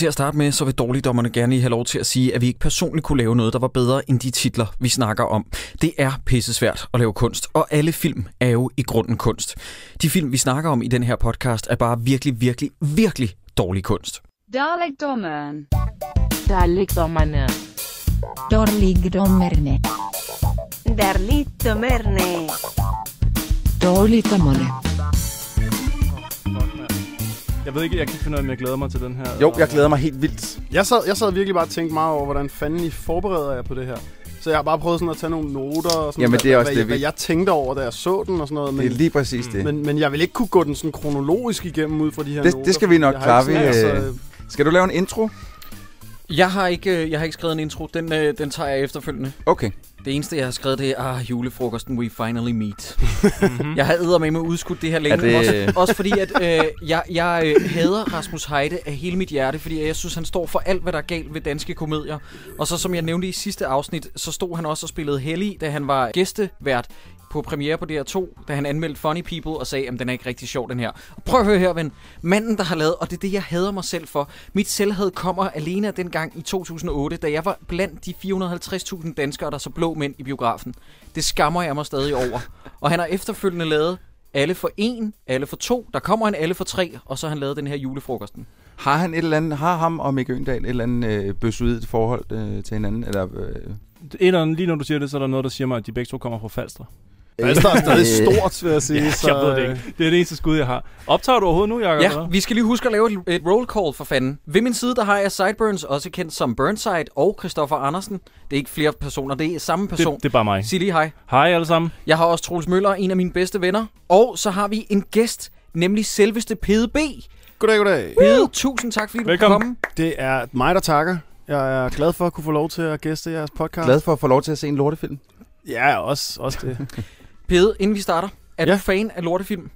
Til at starte med, så vil dårligdommerne gerne lige have lov til at sige, at vi ikke personligt kunne lave noget, der var bedre end de titler, vi snakker om. Det er pissesvært at lave kunst, og alle film er jo i grunden kunst. De film, vi snakker om i den her podcast, er bare virkelig, virkelig, virkelig dårlig kunst. Dalekdommeren. Dalekdommerne. Dårligdommerne. Darligdommerne. Dårligdommerne. Jeg ved ikke, jeg kan ikke finde ud af, om jeg glæder mig til den her. Jo, jeg glæder mig helt vildt. Jeg sad, jeg sad virkelig bare og tænkte meget over, hvordan fanden I forbereder jer på det her. Så jeg har bare prøvet sådan at tage nogle noter og sådan Jamen, hvad, det er også hvad, det, hvad, vi- jeg tænkte over, da jeg så den og sådan noget. Men, Det er lige præcis det. men, men jeg vil ikke kunne gå den sådan kronologisk igennem ud fra de her Det- noter. det skal vi nok klare. sådan- Vi, altså, Skal du lave en intro? Jeg har ikke, øh, jeg har ikke skrevet en intro. Den, øh, den tager jeg efterfølgende. Okay. Det eneste, jeg har skrevet, det er ah, julefrokosten, we finally meet. jeg har med med udskudt det her længe. Det- Også, også fordi, at øh, jeg, jeg øh, hader Rasmus Heide af hele mit hjerte, fordi jeg synes, han står for alt, hvad der er galt ved danske komedier. Og så, som jeg nævnte i sidste afsnit, så stod han også og spillede Hellig, da han var gæstevært på premiere på DR2, da han anmeldte Funny People og sagde, at den er ikke rigtig sjov, den her. Og prøv at høre her, ven. Manden, der har lavet, og det er det, jeg hader mig selv for. Mit selvhed kommer alene af den gang i 2008, da jeg var blandt de 450.000 danskere, der så blå mænd i biografen. Det skammer jeg mig stadig over. Og han har efterfølgende lavet alle for en, alle for to, der kommer en alle for tre, og så har han lavet den her julefrokosten. Har han et eller andet, har ham og Mikke Øndal et eller andet øh, bøssuidt forhold øh, til hinanden? Eller, øh, Et eller andet, lige når du siger det, så er der noget, der siger mig, at de begge to kommer fra Falster. Falster er stadig stort, vil jeg sige. Ja, så, jeg ved det ikke. Det er det eneste skud, jeg har. Optager du overhovedet nu, Jacob? Ja, vi skal lige huske at lave et, et roll call for fanden. Ved min side, der har jeg Sideburns, også kendt som Burnside, og Christoffer Andersen. Det er ikke flere personer, det er samme person. Det, det er bare mig. Sig lige hej. Hej alle sammen. Jeg har også Troels Møller, en af mine bedste venner. Og så har vi en gæst, nemlig selveste Pede B. Goddag, goddag. Pede, tusind tak, fordi du Velkommen. kunne komme. Det er mig, der takker. Jeg er glad for at kunne få lov til at gæste jeres podcast. glad for at få lov til at se en lortefilm? Ja, også, også det. Pede, inden vi starter, er Ja. du fan af lortefilm?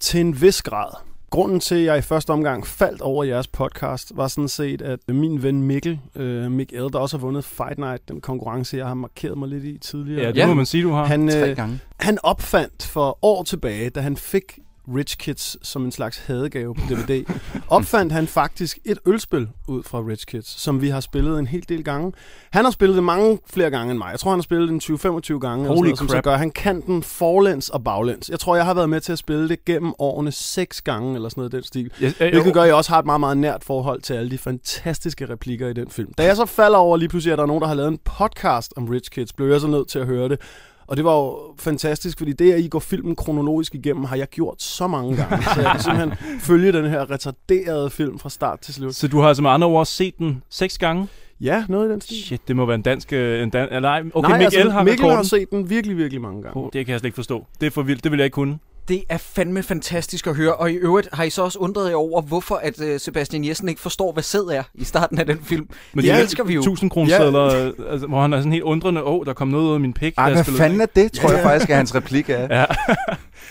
Til en vis grad. Grunden til, at jeg i første omgang faldt over jeres podcast, var sådan set, at min ven Mikkel, øh, Mick L, der også har vundet Fight Night, den konkurrence, jeg har markeret mig lidt i tidligere. Ja, det Ja. må man sige, du har. han, Tre øh, gange. han opfandt for år tilbage, da han fik Rich Kids som en slags hadegave på DVD, opfandt han faktisk et ølspil ud fra Rich Kids, som vi har spillet en hel del gange. Han har spillet det mange flere gange end mig. Jeg tror, han har spillet den 20-25 gange. Holy noget, som så crap. gør, han kan den forlæns og baglæns. Jeg tror, jeg har været med til at spille det gennem årene seks gange, eller sådan noget i den stil. Ja, øh, Hvilket gør, at jeg også har et meget, meget nært forhold til alle de fantastiske replikker i den film. Da jeg så falder over lige pludselig, at der er nogen, der har lavet en podcast om Rich Kids, blev jeg så nødt til at høre det. Og det var jo fantastisk, fordi det, at I går filmen kronologisk igennem, har jeg gjort så mange gange. Så jeg kan simpelthen følge den her retarderede film fra start til slut. Så du har altså med andre ord set den seks gange? Ja, noget i den stil. Shit, det må være en dansk... øh, En dan- nej, okay, Nej, Mikkel altså, har Mikkel har set den virkelig, virkelig mange gange. Oh, det kan jeg slet ikke forstå. Det er for vildt. Det vil jeg ikke kunne. Det er fandme fantastisk at høre, og i øvrigt har I så også undret jer over, hvorfor at uh, Sebastian Jessen ikke forstår, hvad sæd er i starten af den film. Men det de elsker vi jo. 1000 kroner ja. altså, hvor han er sådan helt undrende. Åh, oh, der kom noget ud af min pik. Ej, hvad fanden er det, tror jeg faktisk, er hans replik af. Ja.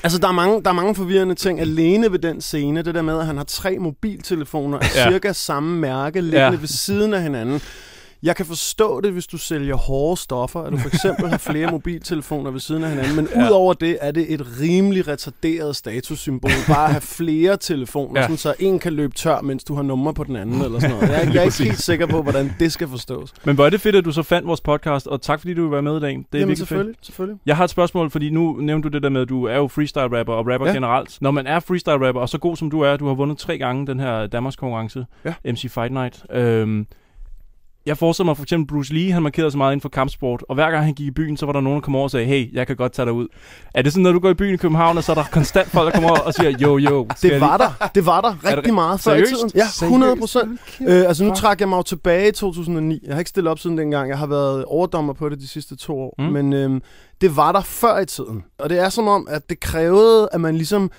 Altså, der er, mange, der er mange forvirrende ting alene ved den scene. Det der med, at han har tre mobiltelefoner af Ja. cirka samme mærke liggende Ja. ved siden af hinanden. Jeg kan forstå det, hvis du sælger hårde stoffer, at du for eksempel har flere mobiltelefoner ved siden af hinanden. Men Ja. udover det er det et rimelig retarderet statussymbol. Bare at have flere telefoner, Ja. sådan, så en kan løbe tør, mens du har nummer på den anden. Eller sådan noget. Jeg, er- jeg er ikke helt sikker på, hvordan det skal forstås. Men hvor er det fedt, at du så fandt vores podcast, og tak fordi du vil være med i dag. Det er Jamen selvfølgelig, fedt. selvfølgelig. Jeg har et spørgsmål, fordi nu nævnte du det der med, at du er jo freestyle rapper og rapper ja. Generelt. Når man er freestyle rapper, og så god som du er, du har vundet tre gange den her Danmarks konkurrence, Ja. MC Fight Night. Øhm, jeg forestiller mig for eksempel Bruce Lee, han markerede så meget inden for kampsport, og hver gang han gik i byen, så var der nogen, der kom over og sagde, hey, jeg kan godt tage dig ud. Er det sådan, når du går i byen i København, og så er der konstant folk, der kommer over og siger, jo, jo. Det var der. Det var der rigtig meget før i tiden. Ja, 100 procent. Øh, altså nu trak jeg mig jo tilbage i 2009. Jeg har ikke stillet op siden dengang. Jeg har været overdommer på det de sidste to år. Mm. Men øhm, det var der før i tiden. Og det er som om, at det krævede, at man ligesom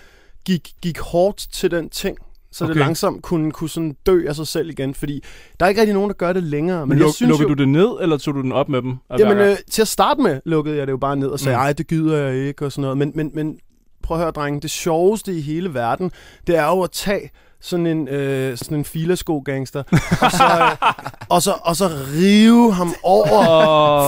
gik, gik hårdt til den ting. Så okay. Det langsomt kunne, kunne sådan dø af sig selv igen. Fordi der er ikke rigtig nogen, der gør det længere. Men luk, jeg synes lukkede jo, du det ned, eller tog du den op med dem? Jamen, øh, til at starte med lukkede jeg det jo bare ned og sagde, Mm. ej, det gider jeg ikke og sådan noget. Men, men, men prøv at høre, drenge, det sjoveste i hele verden, det er jo at tage sådan en, øh, sådan en filasko-gangster, og, så, øh, og, så, og så rive ham over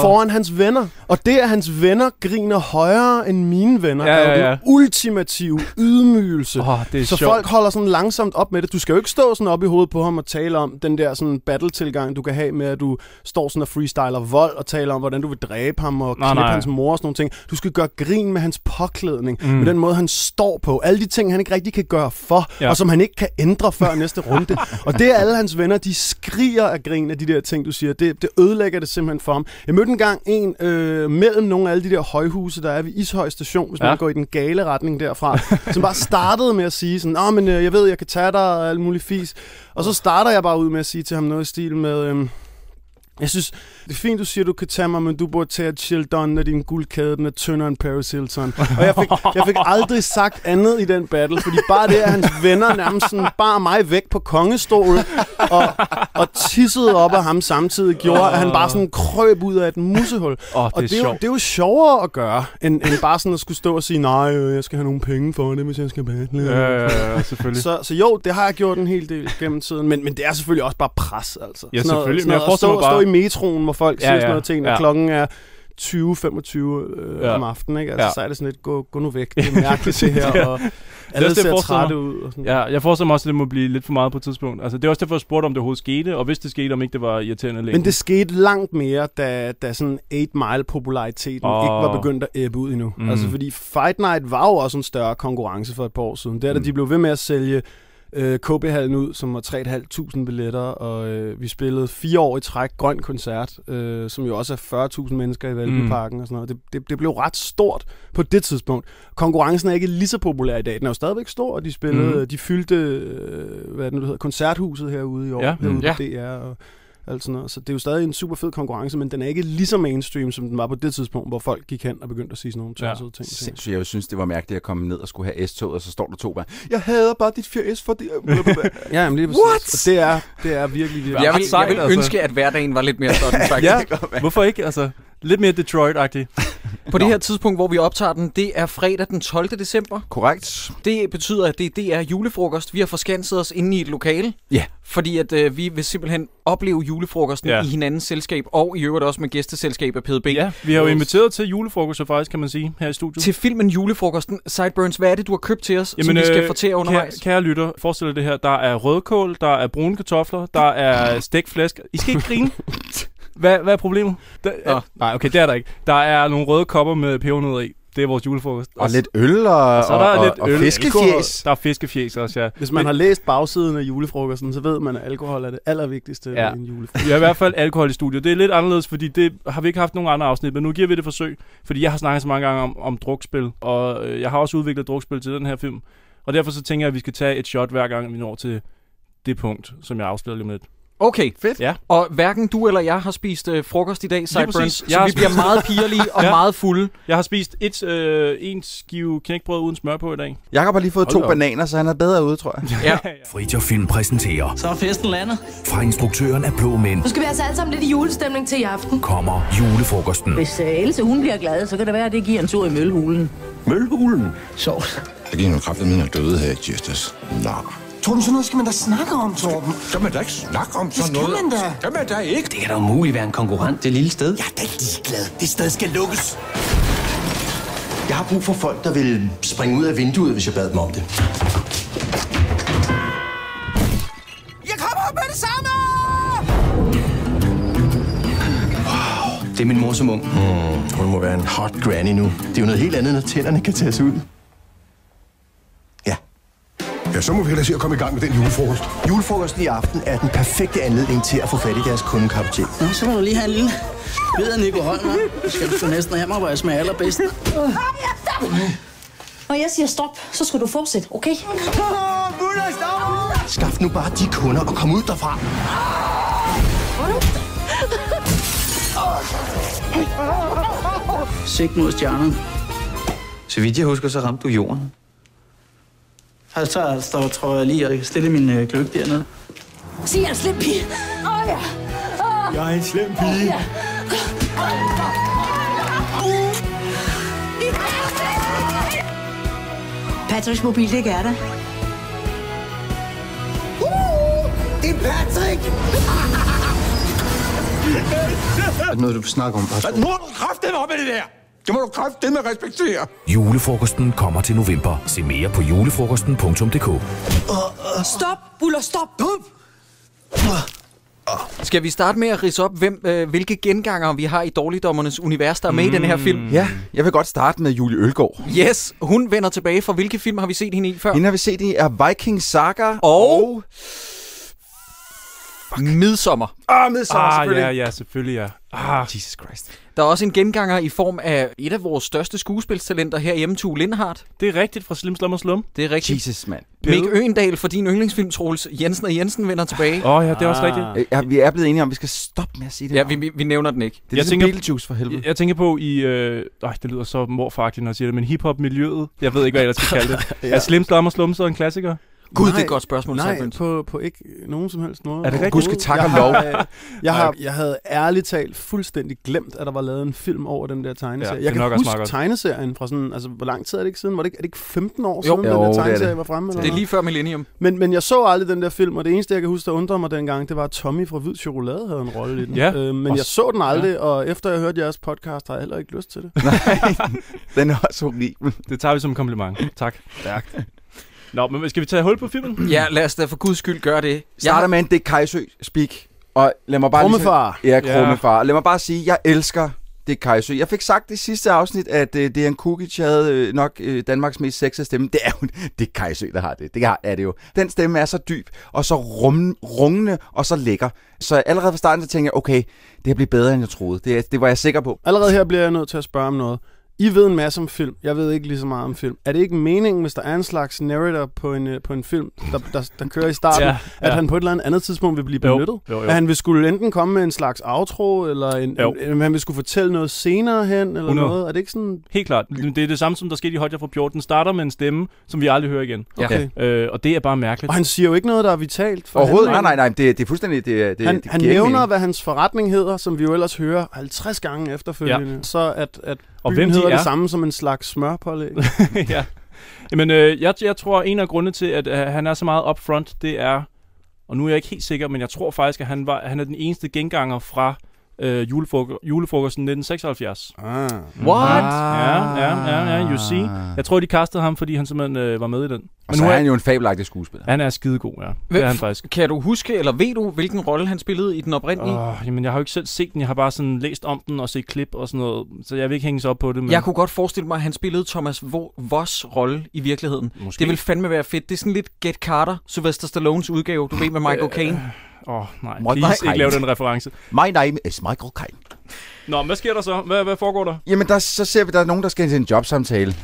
foran hans venner. Og det, at hans venner griner højere end mine venner, Ja, er jo ja, ja. den ultimative ydmygelse. Åh, det er så sjovt. folk holder sådan langsomt op med det. Du skal jo ikke stå sådan op i hovedet på ham og tale om den der sådan battle-tilgang, du kan have med, at du står sådan og freestyler vold og taler om, hvordan du vil dræbe ham og nej. hans mor og sådan nogle ting. Du skal gøre grin med hans påklædning, Mm. med den måde, han står på. Alle de ting, han ikke rigtig kan gøre for, ja. og som han ikke kan ændre før næste runde. og det er alle hans venner, de skriger af grin af de der ting, du siger. Det, det ødelægger det simpelthen for ham. Jeg mødte engang en øh, mellem nogle af alle de der højhuse, der er ved Ishøj station, hvis Ja. man går i den gale retning derfra, som bare startede med at sige sådan, Nå, men øh, jeg ved, jeg kan tage dig og alt muligt fis. Og så starter jeg bare ud med at sige til ham noget i stil med... Øh, jeg synes, det er fint, du siger, du kan tage mig, men du burde tage et done, når din guldkæde den er tyndere end Paris Hilton. Og jeg fik, jeg fik aldrig sagt andet i den battle, fordi bare det, at hans venner nærmest sådan bar mig væk på kongestolen og, og tissede op af ham samtidig, gjorde, at han bare sådan krøb ud af et musehul. Åh, det Og er det er, jo, det er jo sjovere at gøre, end, end bare sådan at skulle stå og sige, nej, øh, jeg skal have nogle penge for det, hvis jeg skal battle. Ja, ja, ja, selvfølgelig. Så, så jo, det har jeg gjort en hel del gennem tiden, men, men det er selvfølgelig også bare pres, altså. Ja, Sådan noget- selvfølgelig, Sådan men jeg noget, at stå, bare- stå i metroen, hvor folk Ja, siger ja, sådan noget ting, og ja. klokken er 20-25 øh, Ja. om aftenen, ikke? Altså, Ja. så er det sådan lidt, gå, gå nu væk, det er mærkeligt det her, og alle det, jeg ser trætte mig. ud. Og sådan. Ja, jeg forestiller mig også, at det må blive lidt for meget på et tidspunkt. Altså, det er også derfor, jeg spurgte, om det overhovedet skete, og hvis det skete, om ikke det var irriterende længe. Men det skete langt mere, da, da sådan 8 Mile populariteten Åh. oh. ikke var begyndt at æbbe ud endnu. Mm. Altså fordi Fight Night var jo også en større konkurrence for et par år siden. Det er da Mm. de blev ved med at sælge øh, KB-hallen ud, som var 3.500 billetter, og øh, vi spillede fire år i træk grøn koncert, øh, som jo også er 40.000 mennesker i Valbyparken mm. og sådan noget. Det, det, det blev ret stort på det tidspunkt. Konkurrencen er ikke lige så populær i dag. Den er jo stadigvæk stor, og de spillede, Mm. de fyldte, øh, hvad er det nu, det hedder, koncerthuset herude i år, ja. herude Mm. på DR, og alt sådan noget. Så det er jo stadig en super fed konkurrence, men den er ikke lige så mainstream, som den var på det tidspunkt, hvor folk gik hen og begyndte at sige sådan nogle Ja. tossede ting. Sindssygt, jeg synes, det var mærkeligt at komme ned og skulle have S-toget, og så står der to bare, jeg hader bare dit fjes for det. Ja, jamen lige præcis. What? Og det er, det er virkelig, virkelig... Jeg vil, jeg vil altså. ønske, at hverdagen var lidt mere sådan, faktisk. Ja, hvorfor ikke? Altså, lidt mere Detroit-agtigt. På det her tidspunkt, hvor vi optager den, det er fredag den 12. december. Korrekt. Det betyder, at det, det er julefrokost. Vi har forskanset os inde i et lokale. Ja. Fordi at øh, vi vil simpelthen opleve julefrokosten Ja. i hinandens selskab, og i øvrigt også med gæsteselskab af PDB. Ja, vi har jo inviteret til julefrokost, faktisk, kan man sige, her i studiet. Til filmen Julefrokosten. Sideburns, hvad er det, du har købt til os, Jamen, som vi skal øh, fortære undervejs? Kære, kære lytter, forestil dig det her. Der er rødkål, der er brune kartofler, der er stegt flæsk. I skal ikke grine. Hvad, hvad er problemet? Der, Nå. nej, okay, det er der ikke. Der er nogle røde kopper med pebernødder i. Det er vores julefrokost. Og lidt øl og, så er der og, lidt og, øl, og fiskefjes. alkohol. Der er fiskefjes også, ja. Hvis man har læst bagsiden af julefrokosten, så ved man, at alkohol er det allervigtigste Ja. ja. i en julefrokost. Vi har i hvert fald alkohol i studiet. Det er lidt anderledes, fordi det har vi ikke haft nogen andre afsnit, men nu giver vi det et forsøg. Fordi jeg har snakket så mange gange om, om drukspil, og øh, jeg har også udviklet drukspil til den her film. Og derfor så tænker jeg, at vi skal tage et shot hver gang, vi når til det punkt, som jeg afslører lige om lidt. Okay, Fedt. Ja. og hverken du eller jeg har spist øh, frokost i dag, præcis. så Jeg vi bliver meget pigerlige og Ja. meget fulde. Jeg har spist et, øh, en skive knækbrød uden smør på i dag. Jakob har lige fået Hold to op. bananer, så han er bedre ude, tror jeg. Ja. Fritjof Film præsenterer Så er festen landet. fra instruktøren af Blå Mænd Nu skal vi altså alle sammen lidt i julestemning til i aften. kommer julefrokosten. Hvis uh, Else hun bliver glad, så kan det være, at det giver en tur i mølhulen. Mølhulen. Sovs. Der gik nogle kræfter med, døde her i tirsdags. Nå. Torben, sådan noget skal man da snakke om, Torben. Skal man da ikke snakke om sådan skal noget? man da. Skal man da ikke? Det kan da umuligt være en konkurrent, det lille sted. Jeg er da ligeglad. Det sted skal lukkes. Jeg har brug for folk, der vil springe ud af vinduet, hvis jeg bad dem om det. Jeg kommer op med det samme! Det er min mor som ung. Hmm, hun må være en hot granny nu. Det er jo noget helt andet, når tænderne kan tages ud. Ja. Så må vi hellere se at komme i gang med den julefrokost. Julefrokosten i aften er den perfekte anledning til at få fat i deres kundekapactet. Nå, så må du lige have en lille bid af Nico Holm, skal du næsten have mig, hvor jeg smager allerbedst. Når jeg siger stop, så skal du fortsætte, okay? Skaff nu bare de kunder og kom ud derfra. Sigt mod stjernerne. Så vidt jeg husker, så ramte du jorden. Altså, står tror jeg lige og stille min øh, gløk dernede. Sig en slip pige. Åh ja. Åh. Jeg er en slem pige. Ja. Patricks mobil, det er der. Patrick! Er det noget, du vil snakke om? Nu har du kraftet op med det der! Det må du kraftet med respektere. Julefrokosten kommer til november. Se mere på julefrokosten.dk. Stop, Buller, stop! Skal vi starte med at rise op, hvem, øh, hvilke genganger vi har i Dårligdommernes univers, der er med mm. i den her film? Ja, jeg vil godt starte med Julie Ølgaard. Yes, hun vender tilbage fra hvilke film har vi set hende i før? Hende har vi set i er Viking Saga Og... Midsommer. Ah, Midsommer, Ah, selvfølgelig. ja, ja, selvfølgelig, ja. Ah, Jesus Christ. Der er også en genganger i form af et af vores største skuespilstalenter herhjemme, Tue Lindhardt. det er rigtigt fra Slim Slum og Slum. Det er rigtigt. Jesus, mand. Mik Øgendal for din yndlingsfilm, Troels. Jensen og Jensen vender tilbage. Åh, oh, ja, det er også rigtigt. Ja, vi er blevet enige om, at vi skal stoppe med at sige det. Ja, vi, vi, vi nævner den ikke. Det er Jeg ligesom tænker- Beetlejuice for helvede. Jeg, jeg tænker på i... Øh, øh, det lyder så morfagtigt, når jeg siger det, men hiphop-miljøet. Jeg ved ikke, hvad jeg ellers skal kalde det. ja. Er Slim Slum og Slum så en klassiker? Gud, det er Nej, et godt spørgsmål, Nej, på, på ikke nogen som helst måde. Er det rigtigt? Gud skal tak jeg og har, lov. øh, Jeg, har, jeg havde ærligt talt fuldstændig glemt, at der var lavet en film over den der tegneserie. Ja, det jeg kan huske tegneserien fra sådan, altså hvor lang tid er det ikke siden? Var det ikke, er det ikke 15 år Jo. siden, den Jo, der det er tegneserie det. var fremme? Eller Det er lige før Millennium. Men, men jeg så aldrig den der film, og det eneste, jeg kan huske, der undrede mig dengang, det var, at Tommy fra Hvid Chokolade havde en rolle i den. Ja. Øh, men jeg så den aldrig, ja. og efter jeg hørte jeres podcast, har jeg heller ikke lyst til det. Nej, den er også horribel. Det tager vi som en kompliment. Tak. Nå, men skal vi tage hul på filmen? Ja, lad os da for guds skyld gøre det. Starter med en Dick Kajsø speak. Og lad mig bare lige- Krummefar. Ja, Ja. Krummefar. Lad mig bare sige, jeg elsker Dick Kajsø. Jeg fik sagt det sidste afsnit, at uh, Dejan Kukic havde uh, nok uh, Danmarks mest sexede stemme. Det er jo Dick Kajsø, der har det. Det har- er det jo. Den stemme er så dyb, og så rum, rungende, og så lækker. Så allerede fra starten, så tænkte jeg, okay, det her bliver bedre, end jeg troede. Det, det var jeg sikker på. Allerede her bliver jeg nødt til at spørge om noget. I ved en masse om film. Jeg ved ikke lige så meget om film. Er det ikke meningen, hvis der er en slags narrator på en, øh, på en film, der, der, der kører i starten, Ja, ja, at ja. han på et eller andet, tidspunkt vil blive Jo, benyttet? jo, jo. At han vil skulle enten komme med en slags outro, eller en, Jo. en, han vil skulle fortælle noget senere hen, eller 100. noget? Er det ikke sådan... Helt klart. Det er det samme, som der skete i Hot for Pjort. Den starter med en stemme, som vi aldrig hører igen. Ja. Okay. Øh, og det er bare mærkeligt. Og han siger jo ikke noget, der er vitalt for Overhovedet. Nej, nej, nej. Det, det er fuldstændig... Det, det, Han, det han nævner, mening. hvad hans forretning hedder, som vi jo ellers hører 50 gange efterfølgende. Ja. Så at, at Og hvem de hedder er. det samme som en slags smørpålæg. ja. Jamen, øh, jeg, jeg tror, en af grundene til, at øh, han er så meget upfront, det er, og nu er jeg ikke helt sikker, men jeg tror faktisk, at han, var, han er den eneste genganger fra øh, julefrok- julefrokosten 1976. ah. What? Ja, ja, ja, ja, you see. Jeg tror, de kastede ham, fordi han simpelthen øh, var med i den. Og så nu er han jo en fabelagtig skuespiller. Han er skidegod, ja. Det Hvem- er han faktisk. Kan du huske, eller ved du, hvilken rolle han spillede i den oprindelige? Oh, jamen, jeg har jo ikke selv set den. Jeg har bare sådan læst om den og set klip og sådan noget. Så jeg vil ikke hænge sig op på det. Men Jeg kunne godt forestille mig, at han spillede Thomas Vo- Voss rolle i virkeligheden. Måske. Det vil fandme være fedt. Det er sådan lidt Get Carter, Sylvester Stallones udgave, du ved med Michael Caine. Åh, oh, nej. Please, the- ikke lave den reference. My name is Michael Caine. Nå, hvad sker der så? Hvad, hvad foregår der? Jamen, der, så ser vi, der er nogen, der skal til en jobsamtale.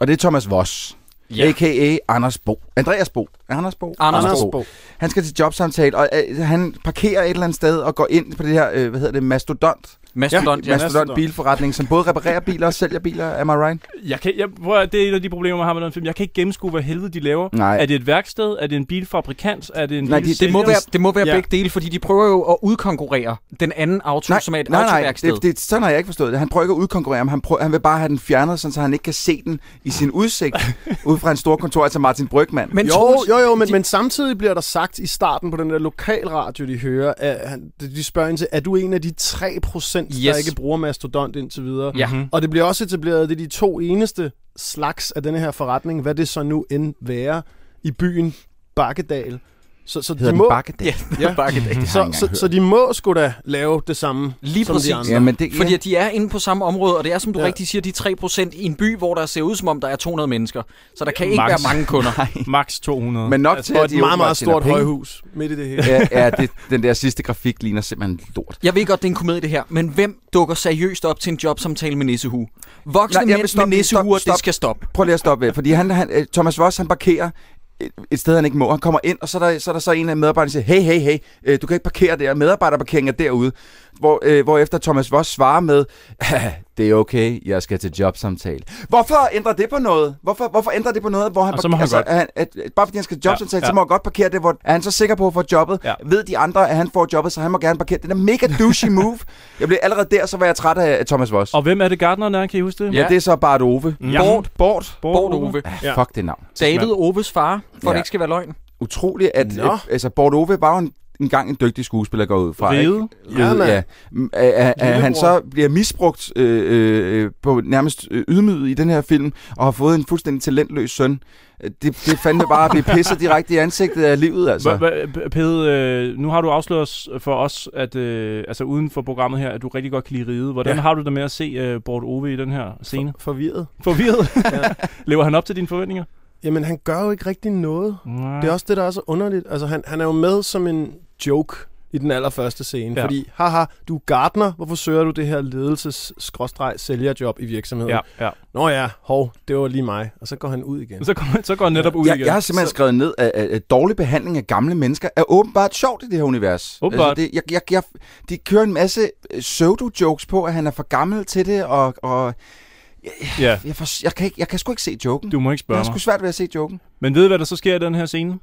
Og det er Thomas Voss. Ja. A.k.a. Anders Bo. Andreas Bo. Anders Bo? Anders Anders Bo. Bo. Han skal til jobsamtale, og øh, han parkerer et eller andet sted og går ind på det her, øh, hvad hedder det, mastodont. Mastodont, ja. Mastodont. bilforretning, som både reparerer biler og sælger biler. Am I right? Jeg kan, jeg, prøv, det er et af de problemer, jeg har med den film. Jeg kan ikke gennemskue, hvad helvede de laver. Nej. Er det et værksted? Er det en bilfabrikant? Er det en Nej, de- bilsælger? Det må være, det må være Ja. begge dele, fordi de prøver jo at udkonkurrere den anden auto, Nej, som er et nej, nej, det, det, sådan har jeg ikke forstået det. Han prøver ikke at udkonkurrere ham. Han, prøver, han vil bare have den fjernet, sådan, så han ikke kan se den i sin udsigt ud fra en stor kontor, altså Martin Brygman. Men Jo, jo, jo, men, de- men samtidig bliver der sagt i starten på den der lokalradio, de hører, at de spørger ind til, er du en af de 3%, yes. der ikke bruger mastodont indtil videre? Ja. Mhm. Og det bliver også etableret, at det er de to eneste slags af denne her forretning, hvad det så nu end være i byen Bakkedal. Så, så hedder de må, Bakkedal? Ja, Ja. Det så, så, så de må sgu da lave det samme Lige som præcis. de andre. Ja, men det, ja. Fordi at de er inde på samme område, og det er, som du Ja. rigtig siger, de 3% i en by, hvor der ser ud, som om der er 200 mennesker. Så der kan ikke Max. være mange kunder. Max 200. Men nok til, Og at et de meget, åbenbart meget tjener stort penge. højhus midt i det hele. Ja, ja det, den der sidste grafik ligner simpelthen lort. Jeg ved godt, det er en komedie det her, men hvem dukker seriøst op til en jobsamtale med nissehue? Voksne Nej, mænd stoppe med nissehuer, Stop, det stop. skal stoppe. Prøv lige at stoppe fordi han, han, Thomas Voss, han parkerer et, sted, han ikke må. Han kommer ind, og så er der så, er der så en af medarbejderne, der siger, hey, hey, hey, øh, du kan ikke parkere der. Medarbejderparkering er derude. Hvor, øh, hvor efter Thomas Voss svarer med, det er okay, jeg skal til jobsamtale. Hvorfor ændrer det på noget? Hvorfor, hvorfor ændrer det på noget, hvor han, Og så må han altså, godt. at, at, at, bare fordi han skal til jobsamtale, Ja, så ja. må han godt parkere det, hvor er han så sikker på at få jobbet? Ja. Ved de andre, at han får jobbet, så han må gerne parkere. Det er en mega douchey move. Jeg blev allerede der, så var jeg træt af Thomas Voss. Og hvem er det gardneren er? Kan I huske det? Ja, det er så Bart Ove. Ja. Bort, Bort. Bort Ove. Ja. Fuck det navn. David Oves far, for ja. Det ikke skal være løgn. utroligt, at øh, altså, Bort Ove var jo en, engang en dygtig skuespiller, går ud fra. Ikke? Ja, ja. At, at, han så bliver misbrugt øh, øh, på nærmest øh, ydmyget i den her film, og har fået en fuldstændig talentløs søn. Øh, Det, det er fandme bare at blive pisset direkte i ansigtet af livet, altså. Pede, øh, nu har du afsløret for os, at altså uden for programmet her, at du rigtig godt kan lide ride. Hvordan har du det med at se Bort Ove i den her scene? For, forvirret. Forvirret? Ja. Lever han op til dine forventninger? Jamen, han gør jo ikke rigtig noget. Nej. Det er også det, der er så underligt. Altså, han, han er jo med som en joke i den allerførste scene. Ja. Ja. Fordi, haha, du er gartner. Hvorfor søger du det her ledelses-sælgerjob i virksomheden? Ja, ja. Nå ja, hov, det var lige mig. Og så går han ud igen. Så går, så går han netop ud jeg, igen. jeg har simpelthen Så- skrevet ned, at, at, at dårlig behandling af gamle mennesker er åbenbart sjovt i det her univers. Åbenbart. Altså, det, jeg, jeg, jeg, de kører en masse øh, pseudo-jokes på, at han er for gammel til det, og, og Ja, jeg, for, jeg, kan ikke, jeg kan sgu ikke se joken. du må ikke jeg spørge har mig. sgu svært ved at se joken. Men ved du, hvad der så sker i den her scene?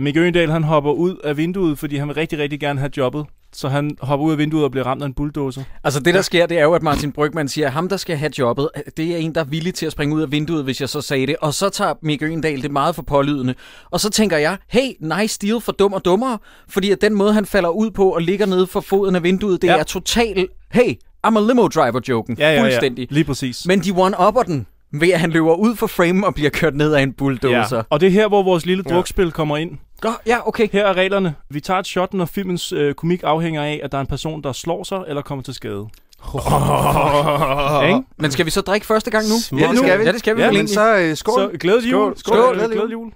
Mikke Øgendal, han hopper ud af vinduet, fordi han vil rigtig, rigtig gerne have jobbet. Så han hopper ud af vinduet og bliver ramt af en bulldozer. Altså det, der sker, det er jo, at Martin Brygman siger, at ham, der skal have jobbet, det er en, der er villig til at springe ud af vinduet, hvis jeg så sagde det. Og så tager Mikke Øgendal det meget for pålydende. Og så tænker jeg, hey, nice deal for dum og dummere. Fordi at den måde, han falder ud på og ligger nede for foden af vinduet, det Ja. er total, hey, I'm a limo driver-joken. Ja, ja, ja. Fuldstændig. Lige præcis. Men de one-upper den ved, at han løber ud for frame og bliver kørt ned af en bulldozer. Ja. Og det er her, hvor vores lille drukspil kommer ind. Ja, ja okay. Her er reglerne. Vi tager et shot, når filmens øh, komik afhænger af, at der er en person, der slår sig eller kommer til skade. Ikke? Men skal vi så drikke første gang nu? Ja, det skal vi. Ja, det skal vi Ja, Men så øh, skål. Så glædelig jul. Skål. Skål. Glædelig Glædelig jul.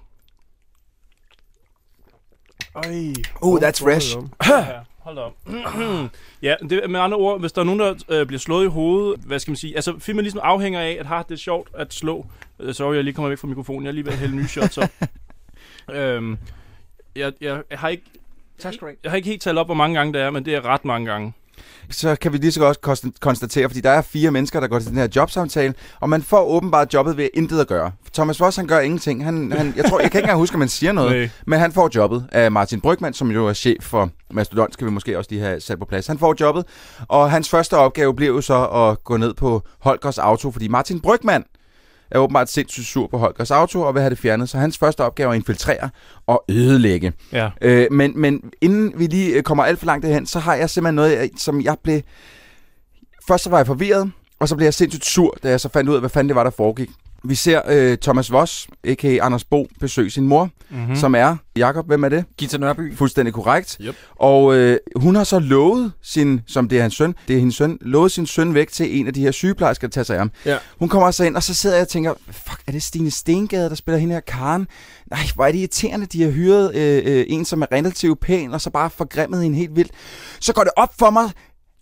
Ej. Oh, that's fresh. Hold op. ja, det, med andre ord, hvis der er nogen, der øh, bliver slået i hovedet, hvad skal man sige, altså filmen ligesom afhænger af, at har det er sjovt at slå. Øh, sorry, jeg lige kommer væk fra mikrofonen, jeg er lige ved at hælde nye shots op. øhm, jeg, jeg, jeg, har ikke, Tak skal du have. jeg har ikke helt talt op, hvor mange gange det er, men det er ret mange gange. Så kan vi lige så godt konstatere, fordi der er fire mennesker, der går til den her jobsamtale, og man får åbenbart jobbet ved intet at gøre. Thomas Voss, han gør ingenting. Han, han, jeg tror, jeg kan ikke engang huske, at man siger noget. Nej. Men han får jobbet af Martin Brygman, som jo er chef for Mastodon, skal vi måske også lige have sat på plads. Han får jobbet, og hans første opgave bliver jo så at gå ned på Holgers auto, fordi Martin Brygman er åbenbart sindssygt sur på Holgers auto og vil have det fjernet. Så hans første opgave er at infiltrere og ødelægge. Ja. Øh, men, men inden vi lige øh, kommer alt for langt derhen, så har jeg simpelthen noget, som jeg blev... Først så var jeg forvirret, og så blev jeg sindssygt sur, da jeg så fandt ud af, hvad fanden det var, der foregik. Vi ser øh, Thomas Voss, a.k.a. Anders Bo, besøge sin mor, Mhm. mm-hmm. som er... Jakob, hvem er det? Gita Nørby. Fuldstændig korrekt. Yep. Og øh, hun har så lovet sin, som det er hans søn, det er hendes søn, lovet sin søn væk til en af de her sygeplejersker, der tager sig af ham. Ja. Hun kommer så ind, og så sidder jeg og tænker, fuck, er det Stine Stengade, der spiller hende her Karen? Nej, hvor er det irriterende, de har hyret øh, øh, en, som er relativt pæn, og så bare forgrimmet hende helt vildt. Så går det op for mig,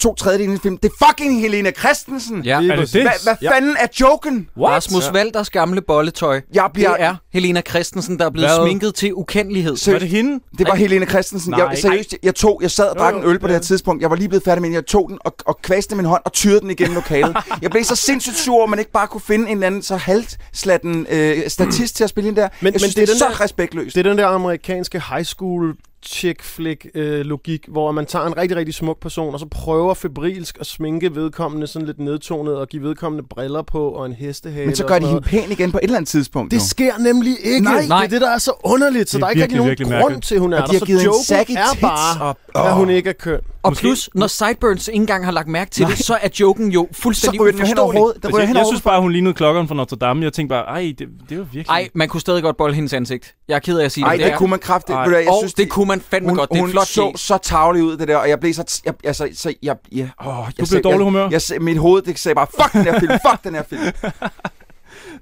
to tredjedele af film, det er fucking Helena Christensen! Ja. Er det det? Hvad, Ja. fanden er joken? What? Rasmus Ja. Valders gamle bolletøj. Jeg bliver... Det er Helena Christensen, der er blevet Hvad? sminket til ukendelighed. Så- Var det hende? Det var Helena Christensen. Nej. Jeg, seriøst, jeg, jeg tog, jeg sad og drak Jo, en øl på det her ja. tidspunkt. Jeg var lige blevet færdig med den. Jeg tog den og, og kvaste min hånd og tyrede den igennem lokalet. jeg blev så sindssygt sur, at man ikke bare kunne finde en eller anden så halvslatten øh, statist til at spille ind der. Men- jeg synes, men det, det er er den så der- respektløst. Det er den der amerikanske high school chick flick øh, logik, hvor man tager en rigtig, rigtig smuk person, og så prøver febrilsk at sminke vedkommende sådan lidt nedtonet, og give vedkommende briller på, og en hestehale. Men så gør de hende pæn igen på et eller andet tidspunkt. Det jo. sker nemlig ikke. Nej. det er det, der er så underligt. Så Det er der er ikke rigtig virkelig, nogen grund til, hun er Og de der. Så joken er bare, og- at hun ikke er køn. Og Måske- plus, når Sideburns ikke engang har lagt mærke til Nej. det, så er joken jo fuldstændig uforståelig. Altså, jeg, hen jeg synes bare, hun lignede klokkeren fra Notre Dame. Jeg tænkte bare, ej, det, det var virkelig... Ej, man kunne stadig godt bolde hendes ansigt. Jeg er ked af at sige Ej, det. det er- kunne man kraftigt. Ej. Jeg og synes, det kunne man fandme hun, godt. Det er hun flot så så, så tavlig ud, det der, og jeg blev så... Jeg, altså, så jeg... Ja, åh, jeg Du blev sagde- dårlig jeg, humør? Jeg, jeg, mit hoved, det sagde bare, fuck den her film, fuck den her film.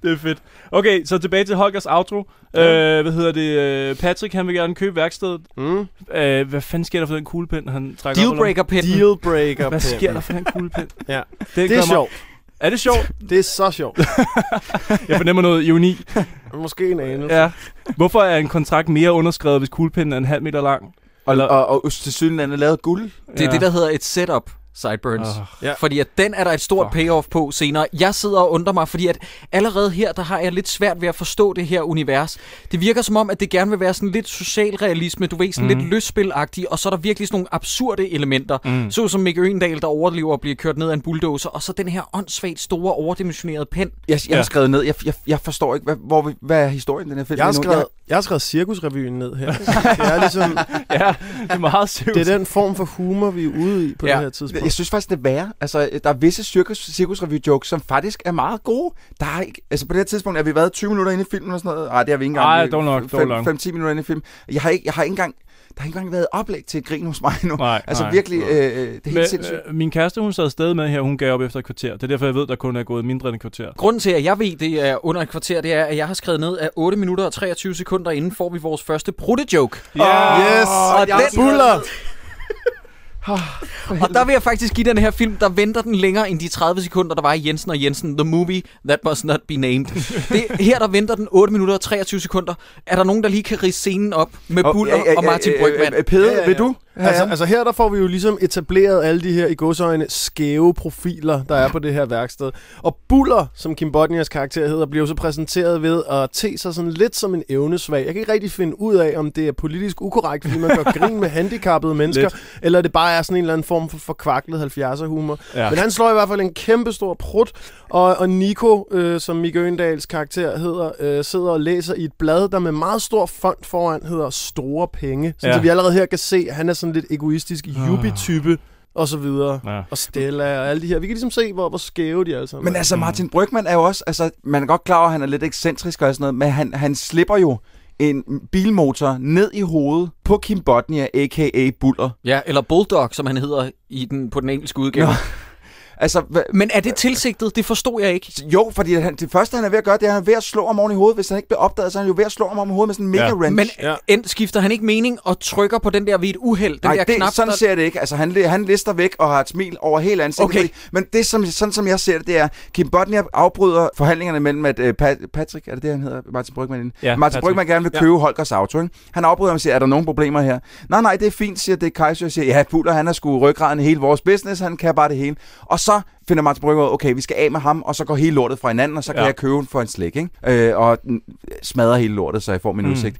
Det er fedt. Okay, så tilbage til Holgers outro. Øh, hvad hedder det? Øh, Patrick, han vil gerne købe værkstedet. Mm. Øh, hvad fanden sker der for den kuglepen, han trækker op? Dealbreaker pinden. Dealbreaker. Hvad sker der for den kuglepen? Ja. Det, Det er sjovt. Er det sjovt? Det er så sjovt. Jeg fornemmer noget ironi. Måske en anelse. Ja. Hvorfor er en kontrakt mere underskrevet, hvis kuglepinden er en halv meter lang? Og, Eller- og, og til synligheden er lavet guld. Det er Ja. det, der hedder et setup. Sideburns. Åh. Ja. Fordi at den er der et stort payoff på senere. Jeg sidder og undrer mig, fordi at allerede her, der har jeg lidt svært ved at forstå det her univers. Det virker som om, at det gerne vil være sådan lidt socialrealisme, du ved, sådan mm. lidt lystspilagtigt, og så er der virkelig sådan nogle absurde elementer, mm. så som Mikke Øgendal, der overlever og bliver kørt ned af en bulldozer, og så den her åndssvagt store, overdimensionerede pen. Jeg, jeg har skrevet ned, jeg, jeg, jeg forstår ikke, hvad, hvor, vi- hvad er historien i den her film? Jeg har skrevet, jeg har skrevet Cirkusrevyen ned her. Det er ligesom... ja, det er meget seriøst. Det er den form for humor, vi er ude i på ja. det her tidspunkt. Jeg synes faktisk, det er værre. Altså, der er visse cirkus, cirkusrevy-jokes, som faktisk er meget gode. Der er ikke, altså på det her tidspunkt er vi været 20 minutter inde i filmen og sådan noget. Nej, det har vi ikke engang. Ej, dog nok, dog nok. 5-10 minutter inde i filmen. Jeg har ikke, jeg har ikke engang der har ikke engang været oplæg til grin hos mig nu. Nej, altså nej. virkelig, øh, det er helt Men, sindssygt. øh, min kæreste, hun sad stadig med her, hun gav op efter et kvarter. Det er derfor, jeg ved, der kun er gået mindre end et kvarter. Grunden til, at jeg ved, det er under et kvarter, det er, at jeg har skrevet ned, at 8 minutter og 23 sekunder inden får vi vores første prutte-joke. Ja! Yes! Og Jeg den buller! Og der vil jeg faktisk give den her film, der venter den længere end de 30 sekunder, der var i Jensen og Jensen. The movie that must not be named. Det, her der venter den 8 minutter og 23 sekunder. Er der nogen, der lige kan rise scenen op med Og- Buller ja, ja, og Martin Brygman? Pede, vil du? Ja, Altså, ja. altså her der får vi jo ligesom etableret alle de her i godsøjne skæve profiler, der er på det her værksted. Og Buller, som Kim Bodnias karakter hedder, bliver jo så præsenteret ved at te sig sådan lidt som en evnesvag. Jeg kan ikke rigtig finde ud af, om det er politisk ukorrekt, fordi man gør grin med handicappede mennesker, Lidt. eller det bare er sådan en eller anden form for forkvaklet 70'er humor. Ja. Men han slår i hvert fald en kæmpe stor prut, og, og Nico, øh, som Mikke Øgendals karakter hedder, øh, sidder og læser i et blad, der med meget stor font foran hedder Store Penge. Så, Ja. vi allerede her kan se, at han er sådan lidt egoistisk yuppie-type, og så videre. Ja. Og Stella og alle de her. Vi kan ligesom se, hvor, hvor skæve de alle sammen Men er. altså, Martin Brygman er jo også, altså, man er godt klar over, at han er lidt ekscentrisk og sådan noget, men han, han slipper jo en bilmotor ned i hovedet på Kim Bodnia, a.k.a. Buller. Ja, eller Bulldog, som han hedder i den, på den engelske udgave. Nå. Altså, hva, Men er det tilsigtet? Det forstod jeg ikke. jo, fordi han, det første, han er ved at gøre, det er, at han er ved at slå ham oven i hovedet. Hvis han ikke bliver opdaget, så er han jo ved at slå ham oven i hovedet med sådan en mega Ja. wrench. Men Ja. end, skifter han ikke mening og trykker på den der ved et uheld? Den Nej, der det, knap, sådan der... ser jeg det ikke. Altså, han, han lister væk og har et smil over hele ansigtet. Okay. Fordi, men det, som, sådan som jeg ser det, det er, Kim Bodnia afbryder forhandlingerne mellem, at uh, Pat, Patrick, er det det, han hedder? Martin Brygman? Ja, Martin Patrick. Brygman gerne vil købe ja. Holgers auto, ikke? Han afbryder ham og siger, er der nogen problemer her? Nej, nej, det er fint, siger det Kaiser. Jeg siger, ja, Buller, han er sgu ryggraden i hele vores business, han kan bare det hele. Og så finder Martin af, okay, vi skal af med ham, og så går hele lortet fra hinanden, og så kan Ja. jeg købe for en slik, ikke? Øh, og mm, smadrer hele lortet, så jeg får min Mm. udsigt.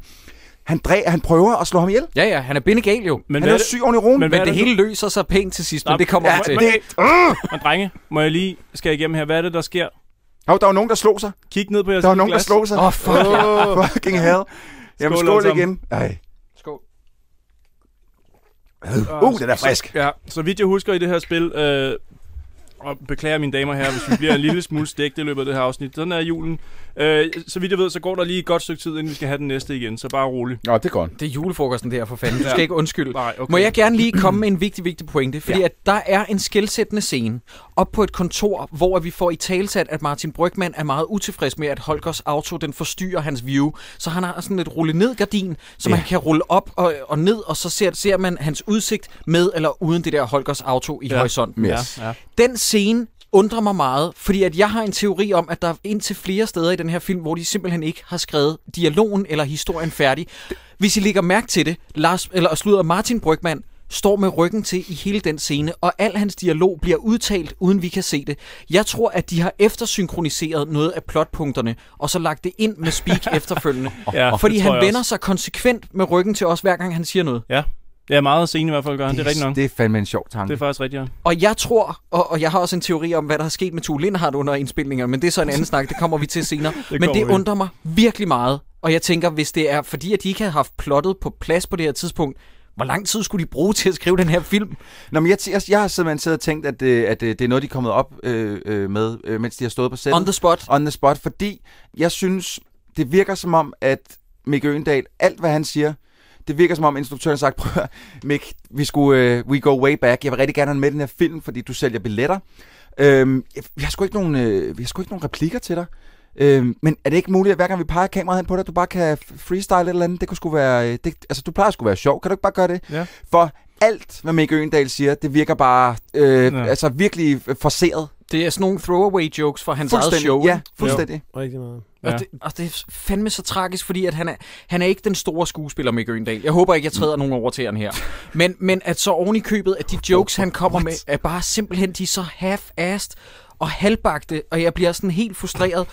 Han, dræ, han prøver at slå ham ihjel. Ja, ja, han er bindegal jo. Men han er er det- syg oven i roen. Men Men det det hele løser sig pænt til sidst, Nå, men det kommer ja, til. men- Men drenge, må jeg lige skal jeg igennem her. Hvad er det, der sker? Hov, der var nogen, der slog sig. Kig ned på jeres Der var nogen, der glas. slog sig. Åh, oh, fuck. Oh, fucking hell. Jamen, Skål skål, igen. Ej. Skål. Uh, den er frisk. Ja, så vidt jeg husker i det her spil, øh, og beklager mine damer her, hvis vi bliver en lille smule stegt i løbet af det her afsnit. Sådan er julen. Øh, så vidt jeg ved, så går der lige et godt stykke tid, inden vi skal have den næste igen, så bare rolig. Nå, det er godt. Det er julefrokosten der for fanden. Du Ja. skal ikke undskylde. Nej, okay. Må jeg gerne lige komme med en vigtig, vigtig pointe? Fordi ja. at der er en skældsættende scene op på et kontor, hvor vi får i talsat, at Martin Brygman er meget utilfreds med, at Holgers auto den forstyrrer hans view. Så han har sådan et rulle ned gardin, som Ja. han kan rulle op og, og ned, og så ser, ser man hans udsigt med eller uden det der Holgers auto i Ja. ja. horisonten. Yes. Ja, ja. Den scene undrer mig meget, fordi at jeg har en teori om, at der er indtil flere steder i den her film, hvor de simpelthen ikke har skrevet dialogen eller historien færdig. Hvis I lægger mærke til det, Lars, eller slutter Martin Brygman står med ryggen til i hele den scene, og al hans dialog bliver udtalt, uden vi kan se det. Jeg tror, at de har eftersynkroniseret noget af plotpunkterne, og så lagt det ind med speak efterfølgende. Ja, Fordi han vender også. sig konsekvent med ryggen til os, hver gang han siger noget. Ja, det er meget scene i hvert fald, gør han. Det er rigtigt nok. Det er fandme en sjov tanke. Det er faktisk rigtigt, ja. Og jeg tror, og, og jeg har også en teori om, hvad der er sket med Tue Lindhardt under indspilningerne, men det er så en anden snak, det kommer vi til senere. men kommer det vi. undrer mig virkelig meget, og jeg tænker, hvis det er fordi, at de ikke havde haft plottet på plads på det her tidspunkt, hvor lang tid skulle de bruge til at skrive den her film? Nå, men jeg, jeg, jeg har simpelthen siddet og tænkt, at, øh, at øh, det er noget, de er kommet op øh, øh, med, øh, mens de har stået på sættet. On the spot. On the spot, fordi jeg synes, det virker som om, at Mick Øgendal, alt hvad han siger, det virker som om instruktøren har sagt, prøv Mick, vi skulle, uh, we go way back, jeg vil rigtig gerne have med den her film, fordi du sælger billetter. Øhm, jeg- vi har sgu ikke nogen, øh, vi har sgu ikke nogen replikker til dig. Øhm, men er det ikke muligt, at hver gang vi peger kameraet hen på dig, at du bare kan freestyle et eller andet? Det kunne sgu være, øh, det, altså du plejer skulle være sjov, kan du ikke bare gøre det? Ja. For alt, hvad Mick Øgendal siger, det virker bare øh, Ja. altså virkelig forceret Det er sådan nogle throwaway jokes fra hans eget show. ja, fuldstændig. Rigtig meget. Og, Ja. det, og det er fandme så tragisk, fordi at han, er, han er ikke den store skuespiller, Mikke Øgendal. Jeg håber ikke, jeg træder nogen over til han her. Men, men at så oven i købet, at de jokes, han kommer med, er bare simpelthen, de er så half-assed og halvbagte, og jeg bliver sådan helt frustreret.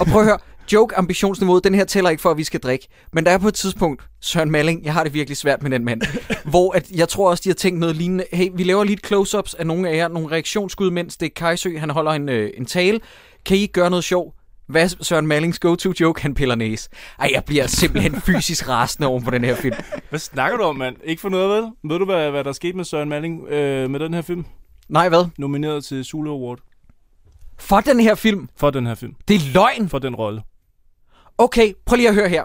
Og prøv at høre, joke-ambitionsniveauet, den her tæller ikke for, at vi skal drikke. Men der er på et tidspunkt, Søren Malling, jeg har det virkelig svært med den mand, hvor at, jeg tror også, de har tænkt noget lignende. Hey, vi laver lige close-ups af nogle af jer, nogle reaktionsskud, mens det er Kajsø, han holder en, øh, en tale. Kan I ikke gøre noget sjov? Hvad er Søren Mallings go-to-joke? Han piller næse. Ej, jeg bliver simpelthen fysisk rasende over på den her film. Hvad snakker du om, mand? Ikke for noget, vel? Ved du, hvad, hvad der skete med Søren Malling øh, med den her film? Nej, hvad? Nomineret til Zulu Award. For den her film? For den her film. Det er løgn! For den rolle. Okay, prøv lige at høre her.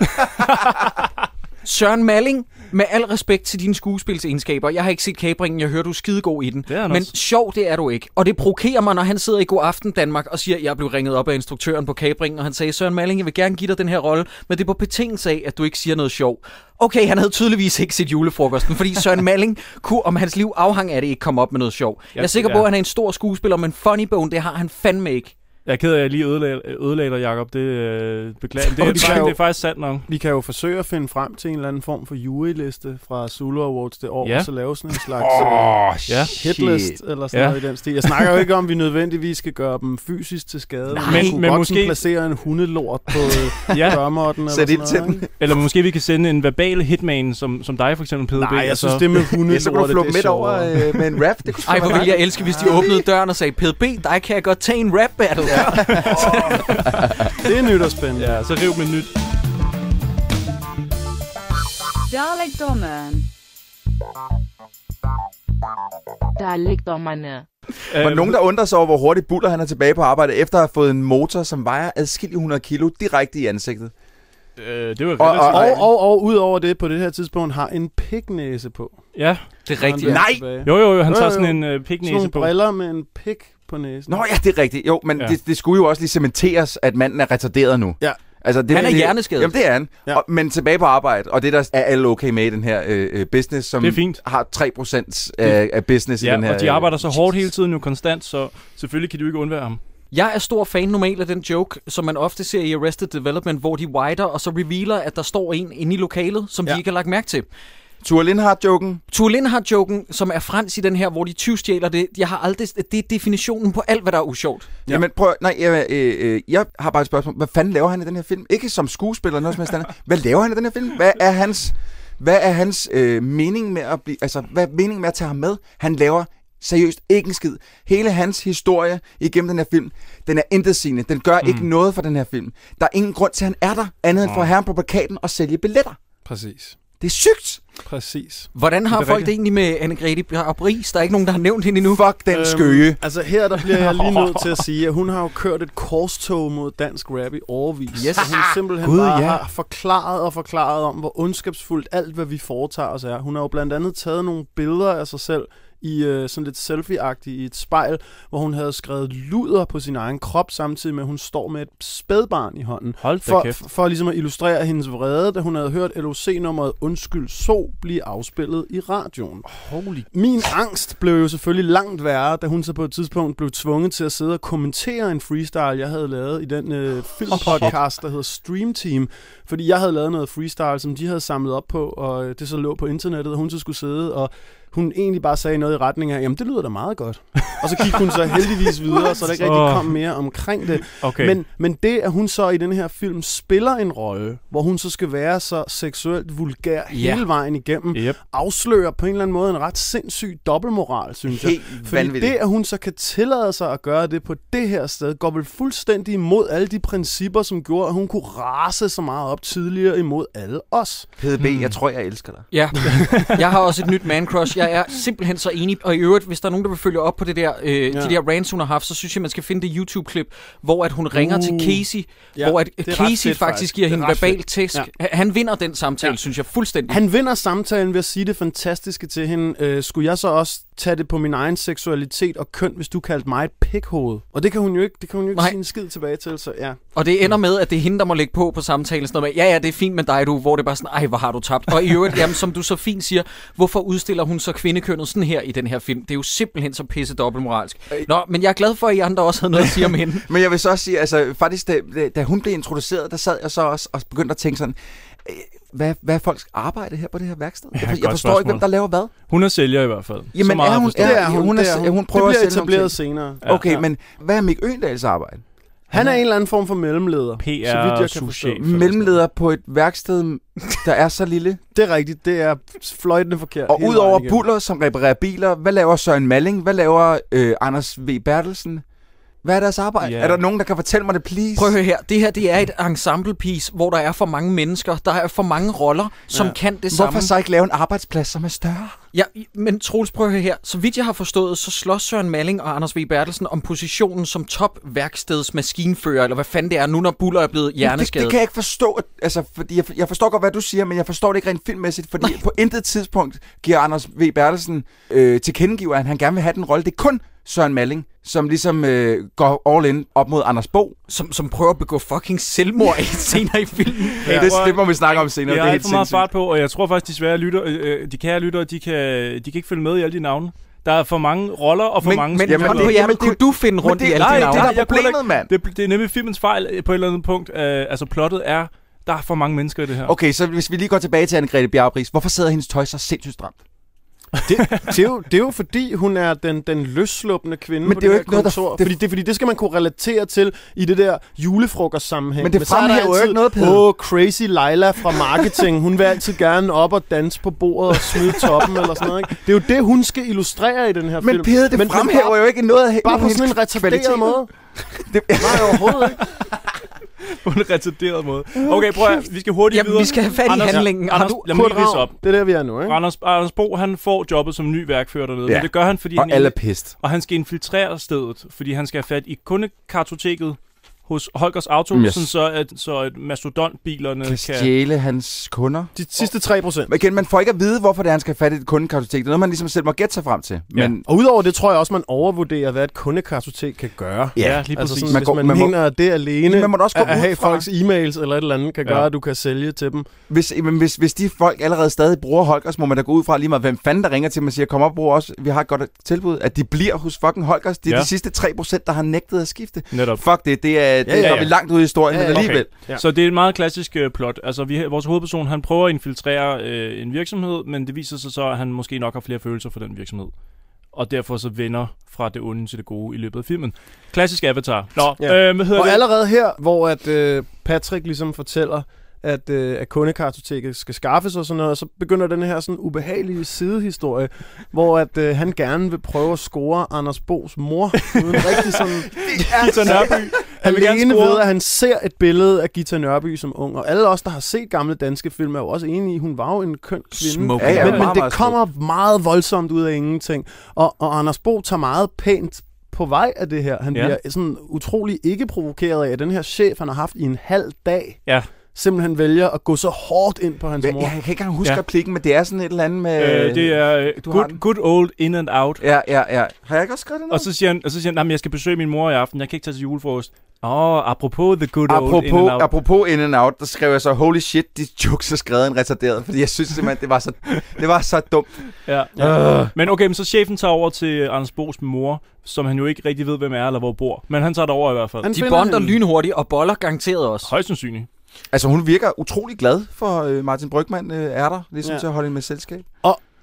Søren Malling, med al respekt til dine skuespilsegenskaber, jeg har ikke set kabringen, jeg hører, du er skidegod i den. Det er Men også. sjov, det er du ikke. Og det provokerer mig, når han sidder i God Aften Danmark og siger, jeg blev ringet op af instruktøren på kabringen, og han sagde, Søren Malling, jeg vil gerne give dig den her rolle, men det er på betingelse af, at du ikke siger noget sjov. Okay, han havde tydeligvis ikke set julefrokosten, fordi Søren Malling kunne, om hans liv afhang af det, ikke komme op med noget sjov. Jeg er sikker på, ja. at han er en stor skuespiller, men funny bone, det har han fandme ikke. Jeg er ked af, at jeg lige ødelagde, dig, Jacob. Det øh, beklager. Det, Og er, vi det, er, jo- det er faktisk sandt nok. Vi kan jo forsøge at finde frem til en eller anden form for juryliste fra Zulu Awards det år, Ja. og så lave sådan en slags øh, Ja. hitlist eller sådan Ja. noget i den stil. Jeg snakker jo ikke om, at vi nødvendigvis skal gøre dem fysisk til skade. Nej. men, Men- måske- placere en hundelort på Ja. ja. dørmåtten. Eller sådan til noget, den. ikke? Eller måske vi kan sende en verbal hitman, som, som dig for eksempel, PDB. Nej, jeg og så- synes, det med Ja, så kunne hundelort, du flå midt er over øh, med en rap. Det kunne Ej, hvor ville jeg elske, hvis de åbnede døren og sagde, PDB, dig kan jeg godt tage en rap battle. Det er nyt og spændende. Ja, så riv med nyt. Dalekdommeren. Dalekdommerne. Der var nogen, der undrer sig over, hvor hurtigt Buller han er tilbage på arbejde, efter at have fået en motor, som vejer adskillige 100 kilo direkte i ansigtet. Øh, det var Og- og- Og, og, og ud over det, på det her tidspunkt, har en piknæse på. ja. Det er rigtigt. Nej! tilbage. Jo, jo, jo, han tager sådan en øh, Sådan piknæse på. briller med en pik på næsen. Nå ja, det er rigtigt. Jo, men Ja. ja. det, det skulle jo også lige cementeres, at manden er retarderet nu. Ja. Altså, det, Han er det, hjerneskadet. Jamen, det er han. Ja. Ja. Og, men tilbage på arbejde, og det der er alle okay med i den her øh, øh, business, som Det er fint. har 3% af, af business i Ja, den her... og de arbejder så hårdt hele tiden jo konstant, så selvfølgelig kan du ikke undvære ham. Jeg er stor fan normalt af den joke, som man ofte ser i Arrested Development, hvor de whiter og så revealer, at der står en inde i lokalet, som ja. Ja. de ikke har lagt mærke til. Tur Lindhardt-joken. Tuolin har joken, som er frans i den her, hvor de 20 stjæler det. Jeg har aldrig, det er definitionen på alt, hvad der er usjovt. Ja. Jamen prøv, nej, jeg, øh, øh, jeg har bare et spørgsmål. Hvad fanden laver han i den her film? Ikke som skuespiller eller noget som helst andet. Hvad laver han i den her film? Hvad er hans, hvad er hans øh, mening med at blive, altså hvad er meningen med at tage ham med? Han laver seriøst ikke en skid. Hele hans historie igennem den her film, den er intetsigende. Den gør mm. ikke noget for den her film. Der er ingen grund til, at han er der, andet end for at have ham på plakaten og sælge billetter. Præcis. Det er sygt. Præcis. Hvordan har Det folk rigtigt. det egentlig med Anne-Grethe Bris? Der er ikke nogen, der har nævnt hende endnu. Fuck den øhm, skøge. Altså her der bliver jeg lige nødt til at sige, at hun har jo kørt et korstog mod dansk rap i overvis. Yes. Og hun simpelthen Gud, Gud, bare ja. har forklaret og forklaret om, hvor ondskabsfuldt alt, hvad vi foretager os er. Hun har jo blandt andet taget nogle billeder af sig selv i øh, sådan lidt selfie-agtigt i et spejl, hvor hun havde skrevet luder på sin egen krop, samtidig med, at hun står med et spædbarn i hånden. Hold For, kæft. for, for ligesom at illustrere hendes vrede, da hun havde hørt LOC-nummeret Undskyld Så blive afspillet i radioen. Holy Min angst blev jo selvfølgelig langt værre, da hun så på et tidspunkt blev tvunget til at sidde og kommentere en freestyle, jeg havde lavet i den øh, filmpodcast, der hedder Stream Team. Fordi jeg havde lavet noget freestyle, som de havde samlet op på, og øh, det så lå på internettet, og hun så skulle sidde og hun egentlig bare sagde noget i retning af, jamen det lyder da meget godt. Og så gik hun så heldigvis videre, så der ikke rigtig kom mere omkring det. Okay. Men, men det, at hun så i den her film spiller en rolle, hvor hun så skal være så seksuelt vulgær Ja. hele vejen igennem, Yep. afslører på en eller anden måde en ret sindssyg dobbeltmoral, synes jeg. Helt Fordi vanvittigt. det, at hun så kan tillade sig at gøre det på det her sted, går vel fuldstændig imod alle de principper, som gjorde, at hun kunne rase så meget op tidligere imod alle os. PDB, jeg tror, jeg elsker dig. Ja, jeg har også et nyt man crush. Jeg er simpelthen så enig. Og i øvrigt, hvis der er nogen, der vil følge op på det der, øh, ja. De der rants, hun har haft, så synes jeg, man skal finde det YouTube-klip, hvor at hun ringer Uh. til Casey, Ja, hvor at Casey fedt, faktisk, giver er hende verbal fedt. tæsk. Ja. Han vinder den samtale, Ja. synes jeg, fuldstændig. Han vinder samtalen ved at sige det fantastiske til hende. Øh, skulle jeg så også tage det på min egen seksualitet og køn, hvis du kaldte mig et pikhoved. Og det kan hun jo ikke, det kan hun jo ikke Nej. sige en skid tilbage til, så ja. Og det ender med, at det er hende, der må lægge på på samtalen. Sådan noget med, ja, ja, det er fint med dig, du. Hvor det er bare sådan, ej, hvor har du tabt. Og i øvrigt, jamen, som du så fint siger, hvorfor udstiller hun så kvindekønnet sådan her i den her film? Det er jo simpelthen så pisse dobbeltmoralsk. Nå, men jeg er glad for, at I andre også havde noget at sige om hende. Men jeg vil så også sige, altså faktisk, da, da- hun blev introduceret, der sad jeg så også og begyndte at tænke sådan, øh, hvad, hvad er folks arbejde her på det her værksted? Ja, jeg, forstår ikke, spørgsmål. hvem der laver hvad. Hun er sælger i hvert fald. Jamen, så meget er hun-. Det er hun, hun det, er- er hun. hun prøver det at bliver sælge nogle etableret senere. Okay, Ja. men hvad er Mick Øendals arbejde? Han er en eller anden form for mellemleder. PR så vidt jeg kan forstå. Mellemleder på et værksted, der er så lille. Det er rigtigt, det er fløjtende forkert. Og udover. Buller, som reparerer biler, hvad laver Søren Malling? Hvad laver øh, Anders V. Bertelsen? Hvad er deres arbejde? Ja. Er der nogen, der kan fortælle mig det, please? Prøv at høre her. Det her, det er et ensemble piece, hvor der er for mange mennesker. Der er for mange roller, som Ja. kan det Hvorfor samme. så ikke lave en arbejdsplads, som er større? Ja, men Troels, prøv at høre her. Så vidt jeg har forstået, så slås Søren Malling og Anders V. Bertelsen om positionen som top værksteds maskinfører, eller hvad fanden det er, nu når Buller er blevet Det, hjerneskadet. det kan jeg ikke forstå. Altså, fordi jeg, jeg forstår godt, hvad du siger, men jeg forstår det ikke rent filmmæssigt, fordi Nej. på intet tidspunkt giver Anders V. Bertelsen øh, tilkendegiver, at han gerne vil have den rolle. Det er kun Søren Malling, som ligesom øh, går all in op mod Anders Bo. som, som prøver at begå fucking selvmord i senere i filmen. Ja, det, det må vi snakke om senere. Jeg det er har helt ikke for meget fart på, og jeg tror faktisk, de svære lytter, øh, øh, de kære lyttere, de kan, de kan ikke følge med i alle de navne. Der er for mange roller og for Men, mange men Jamen, det- på jamen, det- kunne du finde rundt det- i alle nej, de det navne? er der jeg kunne problemet, ikke- mand. Det, det er nemlig filmens fejl øh, på et eller andet punkt. Øh, altså plottet er, der er for mange mennesker i det her. Okay, så hvis vi lige går tilbage til Anne-Grethe Bjarbris. Hvorfor sidder hendes tøj så sindssygt stramt? Det, det, er jo, det er jo fordi, hun er den, den løsslupende kvinde Men på det er jo her ikke noget, der- kontor. det- fordi, det, fordi det skal man kunne relatere til i det der julefrokostsammenhæng. Men det er fremhæver jo ikke noget. Åh, crazy Leila fra marketing. Hun vil altid gerne op og danse på bordet og smide toppen eller sådan noget. Ikke? Det er jo det, hun skal illustrere i den her Men film. Peder, det men, fremhæver bare, jo ikke noget Bare på sådan en retarderet måde. Det, Nej, overhovedet ikke. På en retarderet måde. Okay, prøv at, vi skal hurtigt Jamen, videre. vi skal have fat i Anders, handlingen. Anders, du- lad mig lige ridse op. Det er der, vi er nu, ikke? Anders, Anders Bo, han får jobbet som ny værkfører dernede, Ja. men det gør han, fordi og han alle er pist. og han skal infiltrere stedet, fordi han skal have fat i kundekartoteket hos Holgers Auto, Yes. sådan så, at, så at mastodontbilerne Kan kan... stjæle hans kunder. De sidste 3 procent. Men igen, man får ikke at vide, hvorfor det er, han skal have fat i et kundekartotek. Det er noget, man ligesom selv må gætte sig frem til. Ja. Men Og udover det, tror jeg også, man overvurderer, hvad et kundekartotek kan gøre. Ja, lige Altså præcis. sådan, Man hvis går- man, man må- det alene Man må også gå at, at ud have fra- folks e-mails eller et eller andet, kan gøre, Ja. at du kan sælge til dem. hvis, men hvis, hvis de folk allerede stadig bruger Holgers, må man da gå ud fra lige meget, hvem fanden der ringer til dem og siger, kom op og brug os, vi har et godt tilbud, at de bliver hos fucking Holgers. Det er Ja. de sidste 3%, der har nægtet at skifte. Netop. Fuck det, det er, det Ja, ja, er ja. vi langt ude i historien, Ja, men ja. alligevel. Ja. Så det er et meget klassisk øh, plot. Altså, vi, vores hovedperson, han prøver at infiltrere øh, en virksomhed, men det viser sig så, at han måske nok har flere følelser for den virksomhed. Og derfor så vender fra det onde til det gode i løbet af filmen. Klassisk Avatar. Nå, Ja. øh, hvad hedder Og det? allerede her, hvor at øh, Patrick ligesom fortæller, at, øh, at kundekartoteket skal skaffes og sådan noget, så begynder den her sådan ubehagelige sidehistorie, hvor at øh, han gerne vil prøve at score Anders Bos mor, uden rigtig sådan Gita Nørby. Han vil gerne alene score. ved, at han ser et billede af Gita Nørby som ung. Og alle os, der har set gamle danske film, er jo også enige i, at hun var jo en køn kvinde. Smukke. Ja, ja, men, men det kommer meget voldsomt ud af ingenting. Og, og Anders Bo tager meget pænt på vej af det her. Han Ja. bliver sådan utrolig ikke provokeret af, den her chef, han har haft i en halv dag, Ja. Simpelthen vælger at gå så hårdt ind på hans Jeg, mor. jeg kan ikke engang huske Ja. replikken, men det er sådan et eller andet med... Øh, det er øh, good, good old in and out. Ja, ja, ja. Har jeg ikke også skrevet det ned? Og så siger han, og så siger han, "Nå, men jeg skal besøge min mor i aften, jeg kan ikke tage til julefrokost. Åh, oh, apropos the good old in and Apropos, out. apropos in and out, der skrev jeg så, holy shit, de jokes er skrevet en retarderet, fordi jeg synes simpelthen, det var så, det var så dumt. Ja. Ja. Men okay, men så chefen tager over til Anders Bo's mor, som han jo ikke rigtig ved, hvem er eller hvor bor. Men han tager det over i hvert fald. Han De bonder hende. lynhurtigt og boller garanteret også. Højst sandsynligt. Altså, hun virker utrolig glad for øh, Martin Brygman øh, er der, ligesom Ja. til at holde hende med selskab.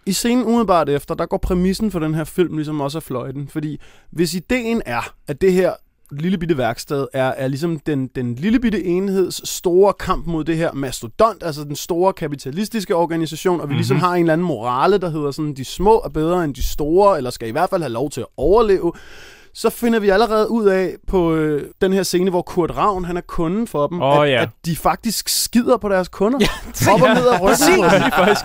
I scenen umiddelbart efter, der går præmissen for den her film ligesom også af fløjten. Fordi hvis ideen er, at det her lille bitte værksted er, er ligesom den, den lille bitte enheds store kamp mod det her mastodont, altså den store kapitalistiske organisation, og vi mm-hmm. ligesom har en eller anden morale, der hedder sådan, de små er bedre end de store, eller skal i hvert fald have lov til at overleve, så finder vi allerede ud af på øh, den her scene, hvor Kurt Ravn, han er kunden for dem, Åh, at, ja. at de faktisk skider på deres kunder. Ja, op og ned af ryggen.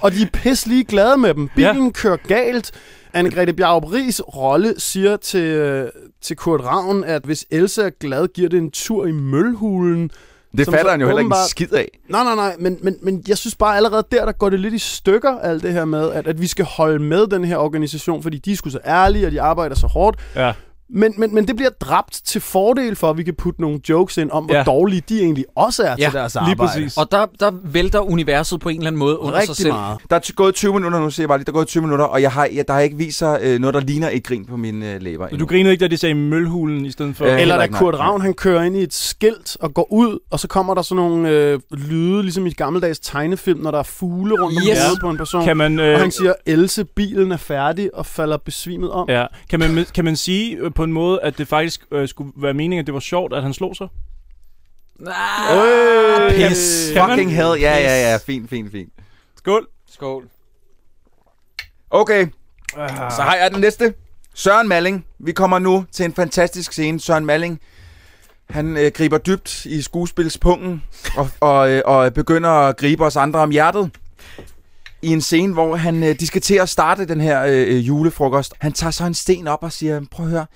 og de er pisselig glade med dem. Bilen ja. kører galt. Anne-Grethe Bjarup Ries rolle siger til, øh, til Kurt Ravn, at hvis Elsa er glad, giver det en tur i mølhulen. Det fatter så han jo heller ikke en skid af. Nej, nej, nej, men, men, men jeg synes bare allerede der, der går det lidt i stykker, alt det her med, at, at vi skal holde med den her organisation, fordi de er sgu så ærlige, og de arbejder så hårdt. Ja. Men, men, men det bliver dræbt til fordel for, at vi kan putte nogle jokes ind om, hvor Ja. dårlige de egentlig også er Ja, til deres lige arbejde. præcis. Og der, der vælter universet på en eller anden måde under sig Rigtig selv. meget. Der er t- gået 20 minutter nu, siger jeg bare lige. Der er gået 20 minutter, og jeg har, jeg, der har ikke vist sig øh, noget, der ligner et grin på mine øh, læber. Endnu. du grinede ikke, da de sagde mølhulen i stedet for... Øh, Eller da. Kurt Ravn, han kører ind i et skilt og går ud, og så kommer der sådan nogle øh, lyde, ligesom i gammeldags tegnefilm, når der er fugle rundt om Yes. hovedet på en person. Kan man, Og øh, han siger, Else, bilen er færdig, og falder besvimet om. ja, kan, man, kan man sige øh, på en måde, at det faktisk øh, skulle være meningen, at det var sjovt, at han slog sig? Øh, Pis. Kan? Fucking hell. Ja, ja, ja. Fint, fint, fint. Skål. Skål. Okay, så har jeg den næste. Søren Malling. Vi kommer nu til en fantastisk scene. Søren Malling, han øh, griber dybt i skuespilspungen og, og, øh, og begynder at gribe os andre om hjertet. I en scene, hvor han, øh, de skal til at starte den her øh, øh, julefrokost. Han tager så en sten op og siger, prøv at høre,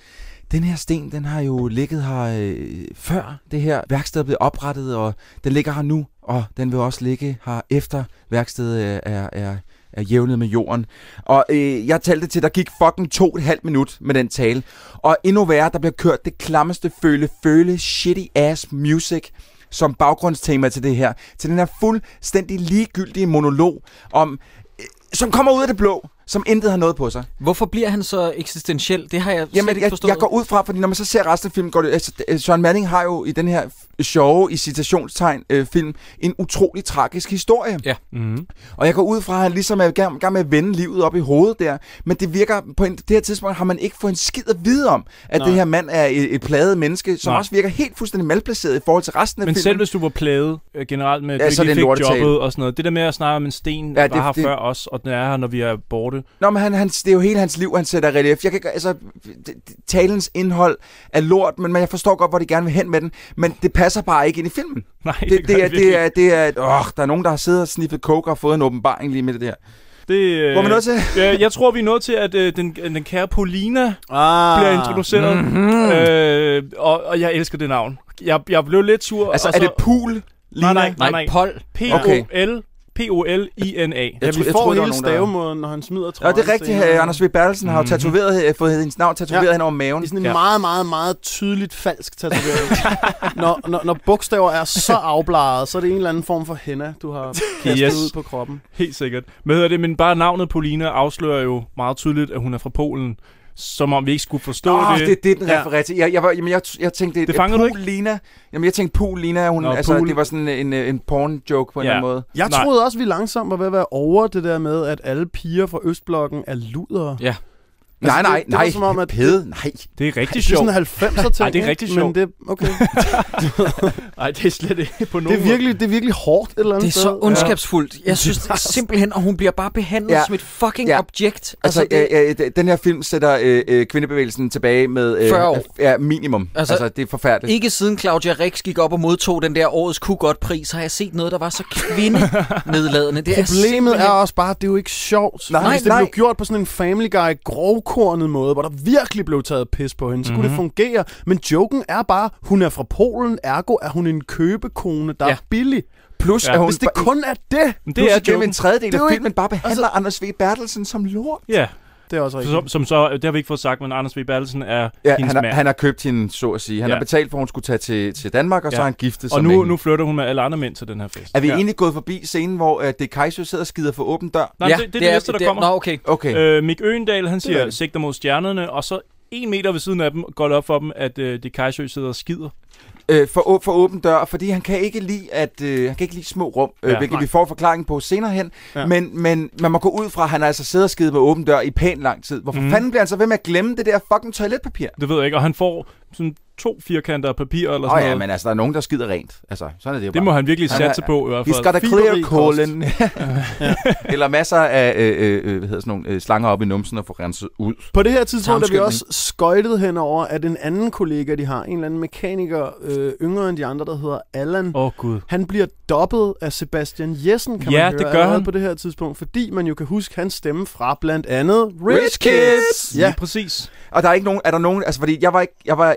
den her sten, den har jo ligget her øh, før det her værksted blev oprettet, og den ligger her nu, og den vil også ligge her efter værkstedet øh, er, er, er jævnet med jorden. Og øh, jeg talte til, der gik fucking to og et halvt minut med den tale. Og endnu værre, der bliver kørt det klammeste føle, føle shitty ass music som baggrundstema til det her. Til den her fuldstændig ligegyldige monolog om, øh, som kommer ud af det blå, som intet har noget på sig. Hvorfor bliver han så eksistentiel? Det har jeg slet Jamen, ikke jeg, forstået. jeg går ud fra, fordi når man så ser resten af filmen, går det, altså, Søren Manning har jo i den her sjove, i citationstegn, øh, film, en utrolig tragisk historie. Ja. Mm-hmm. Og jeg går ud fra, at han ligesom er i gang, gang med at vende livet op i hovedet der. Men det virker, på en, det her tidspunkt har man ikke fået en skid at vide om, at Nej. det her mand er et, et pladet menneske, som Nej. også virker helt fuldstændig malplaceret i forhold til resten af Men filmen. selv hvis du var plaget øh, generelt med, at Ja, du ikke fik jobbet og sådan noget. Det der med at snakke om en sten, Ja, ja, det- var her det- før os, og den er her, når vi er borte. Nå, men han, han, det er jo hele hans liv, han sætter relief. Jeg kan, ikke- altså, talens indhold er lort, men jeg forstår godt, hvor de gerne vil hen med den. Men det passer bare ikke ind i filmen. Nej, Det, det, det, er, det, er, det er, åh, der er nogen, der har siddet og sniffet coke og fået en åbenbaring lige med det der. Det, øh, Hvor er vi nået til? øh, jeg tror, vi er nået til, at øh, den, den kære Paulina Ah. bliver introduceret. Mhm. Øh, og, og jeg elsker det navn. Jeg, jeg blev lidt sur. Altså, og er så, det Pool? Nej, nej, nej, Nej, nej. Pol. P-O-L. P-O-L-I-N-A. Ja, Jeg vi får hele nogen, der- stavemåden, når han smider Ja, trøjen. det er rigtigt. Uh, Anders V. Bertelsen har jo tatoveret, øh, fået hendes navn tatoveret Ja. hen over maven. Det er sådan en Ja. ja. meget, meget, meget tydeligt falsk tatovering. når, når, når bogstaver er så afbladet, så er det en eller anden form for henna, du har kastet Yes. ud på kroppen. Helt sikkert. Men, hedder det, men bare navnet Paulina afslører jo meget tydeligt, at hun er fra Polen. Som om vi ikke skulle forstå Åh, det. det er det, den Ja. til. Jeg, jeg, var, jamen, jeg, jeg tænkte, Det fangede du Pool Lina. Jamen, jeg tænkte, Pool Lina, hun, Nå, altså, Pool. det var sådan en, en, en porn-joke på en Ja. eller anden måde. Jeg Nej. troede også, vi langsomt var ved at være over det der med, at alle piger fra Østblokken er ludere. Ja. Nej, nej, det, det var nej. som om, at Pede, nej. Det er rigtig det er sjovt. sådan en 90'er ting. Ej, det er rigtig sjovt. Men det, okay. Nej, det er slet ikke på det, nogen er virkelig, det er virkelig hårdt et eller andet Det er så sted. ondskabsfuldt. Jeg synes det er simpelthen, at hun bliver bare behandlet Ja. som et fucking Ja. objekt. Altså, det, øh, den her film sætter øh, øh, kvindebevægelsen tilbage med... Øh, 40 år. Ja, minimum. Altså, Altså, altså, det er forfærdeligt. Ikke siden Claudia Rix gik op og modtog den der årets kunne godt pris, har jeg set noget, der var så kvindenedladende. Det er Problemet er simpelthen- også bare, at det er jo ikke sjovt. Nej, Hvis det nej. blev gjort på sådan en Family Guy grovkornet måde, hvor der virkelig blev taget pis på hende, så Mhm. kunne det fungere. Men joken er bare, hun er fra Polen, ergo er hun en købekone, der Ja. er billig. Plus, Ja. at hun... Hvis det kun er det, Men Plus, det er joken. en tredjedel Det af jo filmen bare behandler altså, Anders V. Bertelsen som lort. Ja, det er også rigtigt. som, som så, det har vi ikke fået sagt, men Anders V. Bertelsen er Ja, hendes han, har, mand. han har købt hende, så at sige. Han Ja. har betalt for, at hun skulle tage til, til Danmark, og så Ja. har han giftet sig og med nu, hende. nu flytter hun med alle andre mænd til den her fest. Er vi ja. egentlig gået forbi scenen, hvor uh, det Kajsø sidder og skider for åben dør? Nej, ja, det, det er det næste, der det, kommer. Nå, okay. Okay. Øh, Mick Øgendal, han siger, det. sigter mod stjernerne, og så en meter ved siden af dem går det op for dem, at øh, det Kajsø sidder og skider. Øh, for, for åben dør, fordi han kan ikke lide at øh, han kan ikke lide små rum, øh, Ja. hvilket Nej. vi får forklaring på senere hen. Ja. Men, men man må gå ud fra, at han altså sidder og skider med åben dør i pæn lang tid. Hvorfor mm. fanden bliver han så ved med at glemme det der fucking toiletpapir? Det ved jeg ikke, og han får sådan to firkanter af papir eller Åh sådan oh, ja, noget. men altså, der er nogen, der skider rent. Altså, sådan er det jo det bare. må han virkelig Han er- satse på i hvert fald. He's got a clear colon. Eller masser af øh, øh, hvad hedder sådan nogle, øh, slanger op i numsen og få renset ud. På det her tidspunkt er vi også skøjtet henover, at en anden kollega, de har, en eller anden mekaniker, øh, yngre end de andre, der hedder Allan, Åh, oh, Gud. han bliver dobbet af Sebastian Jessen, kan Ja, man det høre gør allerede han. på det her tidspunkt, fordi man jo kan huske hans stemme fra blandt andet Rich, Rich Kids! Ja, Lige præcis. Og der er ikke nogen, er der nogen, altså fordi jeg var ikke, jeg var,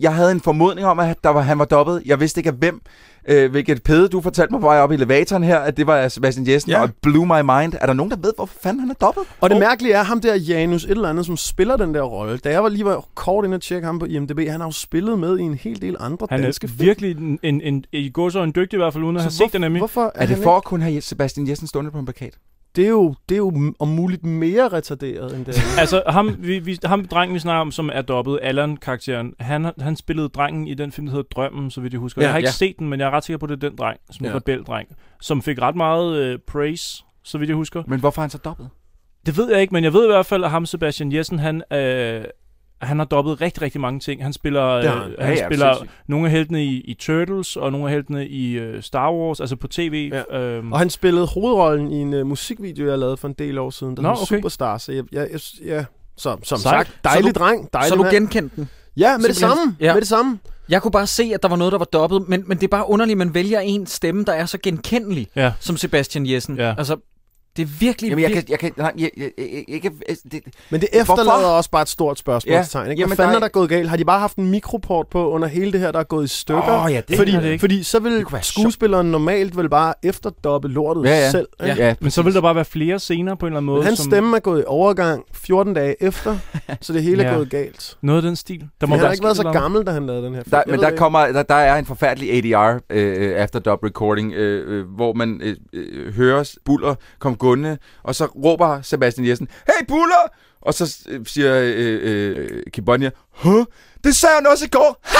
jeg havde en formodning om, at der var, han var dobbet. Jeg vidste ikke af hvem. Øh, hvilket pæde, du fortalte mig på vej op i elevatoren her, at det var Sebastian Jessen, Ja. og blew my mind. Er der nogen, der ved, hvorfor fanden han er dobbet? Og det mærkelige er, ham der Janus et eller andet, som spiller den der rolle. Da jeg var lige var kort inde og tjekke ham på IMDb, han har jo spillet med i en hel del andre Han danske er film. virkelig en, en, en, i går så en dygtig i hvert fald, uden at have set det nemlig. Hvorfor Er det han for at kunne have Sebastian Jessen stående på en plakat? Det er, jo, det er jo om muligt mere retarderet end det. Altså, ham, vi, vi, ham drengen, vi snakker om, som er dobbet, Allan-karakteren, han, han spillede drengen i den film, der hedder Drømmen, så vidt jeg husker. Ja, jeg har ikke ja. set den, men jeg er ret sikker på, at det er den dreng, som Ja. ja. rebeldreng, som fik ret meget øh, praise, så vidt jeg husker. Men hvorfor er han så dobbet? Det ved jeg ikke, men jeg ved i hvert fald, at ham, Sebastian Jessen, han, øh, han har dobbet rigtig, rigtig mange ting. Han spiller, øh, har han, Ja, ja, spiller sindssygt. nogle af heltene i, i Turtles, og nogle af heltene i øh, Star Wars, altså på tv. Ja. Øhm, Og han spillede hovedrollen i en uh, musikvideo, jeg lavede for en del år siden, der Nå, okay. Superstar. Så jeg, jeg, jeg, ja, så, som Sejt. sagt, dejlig Så du- dreng, dejlig Så du mand. genkendte den? Ja, med det samme. Ja. Ja. Med det samme. Jeg kunne bare se, at der var noget, der var dobbelt, men, men det er bare underligt, at man vælger en stemme, der er så genkendelig ja. som Sebastian Jessen. Ja. Altså, det er virkelig, Jamen, jeg kan... Jeg kan nej, jeg, jeg, jeg, jeg, jeg, jeg, det, Men det Hvorfor? efterlader også bare et stort spørgsmålstegn. Ja. Ikke? Hvad Jamen, fanden der er der gået galt? Har de bare haft en mikroport på under hele det her, der er gået i stykker? Åh, ja, det fordi, det ikke. fordi så vil skuespilleren normalt vel bare efterdoppe lortet Ja, ja. selv. Ikke? ja, Men så vil der bare være flere scener på en eller anden måde. Men hans som, stemme er gået i overgang 14 dage efter, så det hele er Ja. gået galt. Noget af den stil. Der må Han har være ikke været så gammel, da han lavede den her film. Der, men der, kommer, der, der er en forfærdelig ADR øh, efter dub recording, øh, øh, hvor man øh, øh, hører Buller komme gående, og så råber Sebastian Jessen, Hey Buller! Og så øh, siger øh, øh, Kim Bonnier, Huh? Det sagde han også i går! Ha!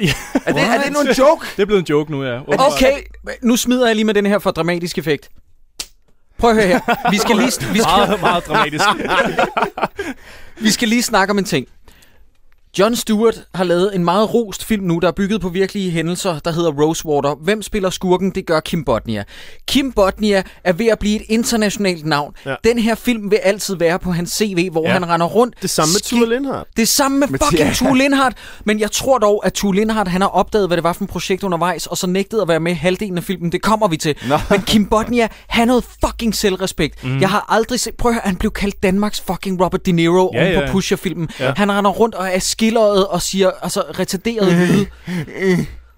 Ja. Er det, er det nu en joke? Det er blevet en joke nu, ja. Okay, nu smider jeg lige med den her for dramatisk effekt. Prøv at høre her. Vi skal lige, vi skal, Meget, meget dramatisk. vi skal lige snakke om en ting. John Stewart har lavet en meget rost film nu, der er bygget på virkelige hændelser, der hedder Rosewater. Hvem spiller skurken? Det gør Kim Bodnia. Kim Bodnia er ved at blive et internationalt navn. Ja. Den her film vil altid være på hans CV, hvor ja. Han render rundt. Det samme med Tue Lindhardt. Det samme med fucking ja. Tue Lindhardt. Men jeg tror dog, at Tue Lindhardt han har opdaget, hvad det var for et projekt undervejs, og så nægtede at være med halvdelen af filmen. Det kommer vi til. Nå. Men Kim Bodnia, han havde fucking selvrespekt. Mm. Jeg har aldrig set... Prøv at høre, han blev kaldt Danmarks fucking Robert De Niro Ja, ja, oven ja. på Pusher-filmen. Ja. Han render rundt og er skilleret og siger altså retarderet lyde.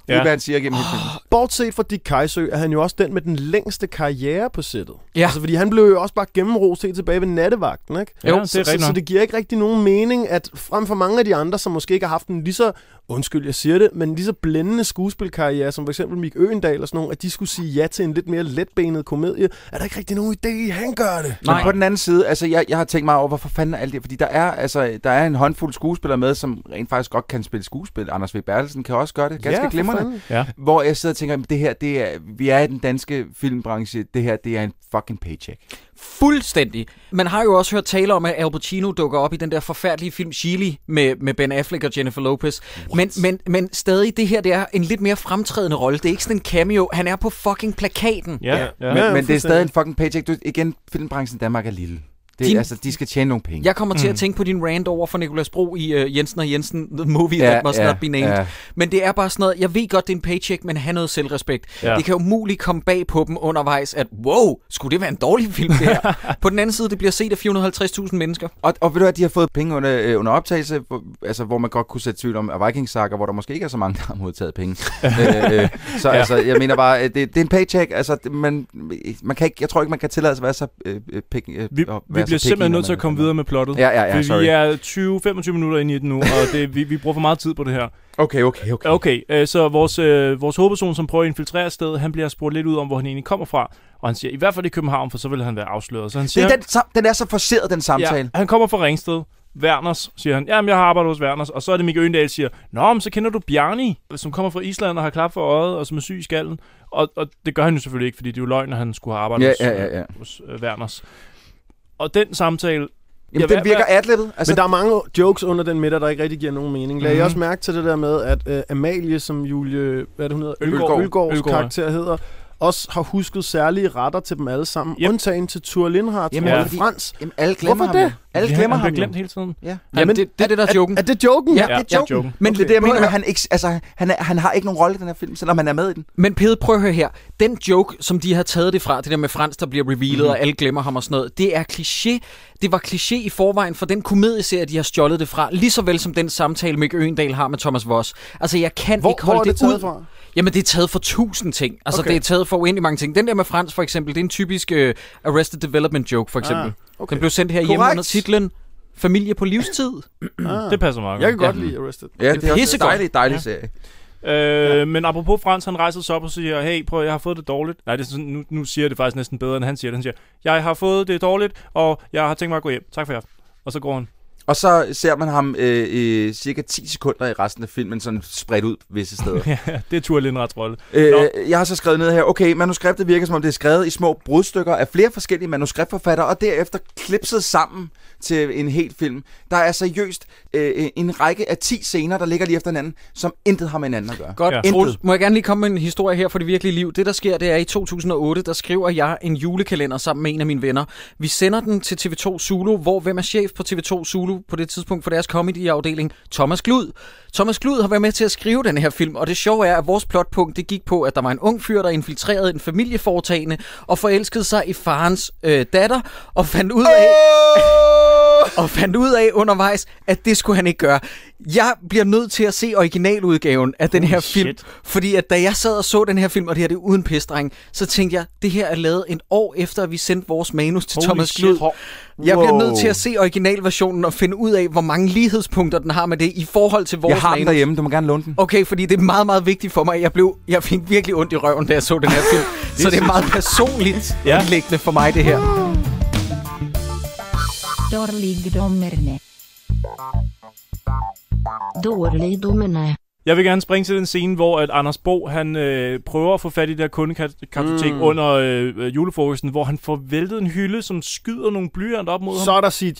Det er, Ja. hvad han siger gennem hele filmen. Bortset fra Dick Kajsø er han jo også den med den længste karriere på sættet. Ja. Altså, fordi han blev jo også bare gennemrost helt tilbage ved nattevagten, ikke? Ja, det er så, rigtigt så, det giver ikke rigtig nogen mening, at frem for mange af de andre, som måske ikke har haft en lige så, undskyld, jeg siger det, men lige så blændende skuespilkarriere, som for eksempel Mik Øgendal og sådan nogle, at de skulle sige ja til en lidt mere letbenet komedie, er der ikke rigtig nogen idé han gør det. Men på den anden side, altså jeg, jeg har tænkt mig over, hvorfor fanden er alt det, fordi der er, altså, der er en håndfuld skuespillere med, som rent faktisk godt kan spille skuespil. Anders V. Bertelsen kan også gøre det ganske Ja, glimrende. Fanden. Ja. Hvor jeg sidder og tænker, "Jamen, det her, det er, vi er i den danske filmbranche, det her, det er en fucking paycheck. Fuldstændig. Man har jo også hørt tale om, at Al Pacino dukker op i den der forfærdelige film Chili med, med Ben Affleck og Jennifer Lopez. Men, men, men stadig, det her det er en lidt mere fremtrædende rolle. Det er ikke sådan en cameo. Han er på fucking plakaten. Ja, Ja. ja. Men, Ja, men det er stadig en fucking paycheck. Du, igen, filmbranchen i Danmark er lille. Det, Din- altså, de skal tjene nogle penge. Jeg kommer til Mm. at tænke på din rant over for Nicolas Bro i uh, Jensen og Jensen, The Movie Ja, That Must ja, Not Be Named. ja. Men det er bare sådan noget, jeg ved godt, det er en paycheck, men have noget selvrespekt. Ja. Det kan umuligt komme bag på dem undervejs, at wow, skulle det være en dårlig film, det her? på den anden side, det bliver set af 450.000 mennesker. Og, og ved du hvad, de har fået penge under, øh, under optagelse, hvor, altså, hvor man godt kunne sætte tvivl om af Vikings Saga, hvor der måske ikke er så mange, der har modtaget penge. øh, øh, så ja. altså, jeg mener bare, øh, det, det er en paycheck. Altså, man, man kan ikke, jeg tror ikke, man kan tillade sig at være så øh, øh, pik, øh, Vi, at vi være bliver simpelthen nødt til at komme videre med plottet. Ja, ja, ja, sorry. vi er 20-25 minutter inde i det nu, og det, vi, vi bruger for meget tid på det her. Okay, okay, okay. Okay, øh, så vores, øh, vores hovedperson, som prøver at infiltrere stedet, han bliver spurgt lidt ud om, hvor han egentlig kommer fra. Og han siger, i hvert fald i København, for så vil han være afsløret. Så han Det siger, er den, den er så forceret, den samtale. Ja, han kommer fra Ringsted. Werners, siger han. Jamen, jeg har arbejdet hos Werners. Og så er det Mikke Øgendal, siger, Nå, men så kender du Bjarni, som kommer fra Island og har klap for øjet, og som er syg i skallen. Og, og det gør han jo selvfølgelig ikke, fordi det er jo løgn, at han skulle have arbejdet Ja, hos, ja, ja, ja. hos øh, Werners. Og den samtale... Jamen, Ja, den virker adlibbet. Altså, men der er mange jokes under den middag, der ikke rigtig giver nogen mening. Lad mm-hmm. Mhm. også mærke til det der med, at øh, Amalie, som Julie, hvad er det, hun hedder? Ølgaard. Ølgaards Ølgaard, karakter hedder, også har husket særlige retter til dem alle sammen, Yep. undtagen til Tur Lindhardt, Jamen, som ja. Frans. Jamen, alle glemmer Hvorfor ham det? Alle Ja, glemmer han ham glemt hele tiden. Ja. Jamen, det, det er det, der er joken. Er, er det joken? Ja, Ja, det er ja, joken. joken. Men det er det, jeg mener, han, ikke, altså, han, er, han har ikke nogen rolle i den her film, selvom han er med i den. Men Pede, prøv at høre her. Den joke, som de har taget det fra, det der med Frans, der bliver revealet, Mhm. mm-hmm. og alle glemmer ham og sådan noget, det er kliché. det var kliché i forvejen for den komedieserie, de har stjålet det fra, lige så vel som den samtale, Mick Øgendal har med Thomas Voss. Altså, jeg kan Hvor- ikke holde hvor er det taget ud. fra? Jamen, det er taget for tusind ting. Altså, Okay. det er taget for uendelig mange ting. Den der med Frans, for eksempel, det er en typisk uh, Arrested Development joke, for eksempel. Ah, Ah, okay. Den blev sendt her hjemme under titlen Familie på livstid. Ah. Det passer meget Jeg kan godt. godt lide Arrested. Ja, det er også en dejlig, dejlig Ja. serie. Øh, Men apropos Frans, han rejser sig op og siger, hey, prøv, jeg har fået det dårligt. Nej, det er sådan, nu, nu siger jeg det faktisk næsten bedre, end han siger det. Han siger, jeg har fået det dårligt, og jeg har tænkt mig at gå hjem. Tak for jer. Og så går han. Og så ser man ham øh, i cirka 10 sekunder i resten af filmen, sådan spredt ud visse steder. ja, det er Tur Lindrets rolle. Øh, jeg har så skrevet ned her, okay, manuskriptet virker som om det er skrevet i små brudstykker af flere forskellige manuskriptforfattere, og derefter klipset sammen til en helt film. Der er seriøst øh, en række af 10 scener, der ligger lige efter hinanden, som intet har med hinanden at gøre. Godt. Ja. Intet. Må jeg gerne lige komme med en historie her for det virkelige liv? Det, der sker, det er i 2008, der skriver jeg en julekalender sammen med en af mine venner. Vi sender den til TV2 Zulu, hvor hvem er chef på TV2 Zulu på det tidspunkt for deres comedy-afdeling? Thomas Glud. Thomas Glud har været med til at skrive den her film, og det sjove er, at vores plotpunkt det gik på, at der var en ung fyr, der infiltrerede en familieforetagende og forelskede sig i farens øh, datter, og fandt ud af... og fandt ud af undervejs, at det skulle han ikke gøre. Jeg bliver nødt til at se originaludgaven af den Holy her film, shit. fordi at da jeg sad og så den her film, og det her det er uden pisdreng, så tænkte jeg, det her er lavet et år efter, at vi sendte vores manus til Holy Thomas shit. Glud. Jeg bliver Wow. nødt til at se originalversionen og finde ud af, hvor mange lighedspunkter den har med det i forhold til vores Jeg har den manus. derhjemme, du må gerne låne den. Okay, fordi det er meget, meget vigtigt for mig. Jeg, blev, jeg fik virkelig ondt i røven, da jeg så den her film. så det er meget personligt Ja. anlæggende for mig, det her. Dårligdommerne. Dårligdommerne. Jeg vil gerne springe til den scene, hvor at Anders Bo han øh, prøver at få fat i det her kundekartotek mm. under øh, øh, julefrokosten, hvor han får væltet en hylde, som skyder nogle blyanter op mod Så ham. er der CGI.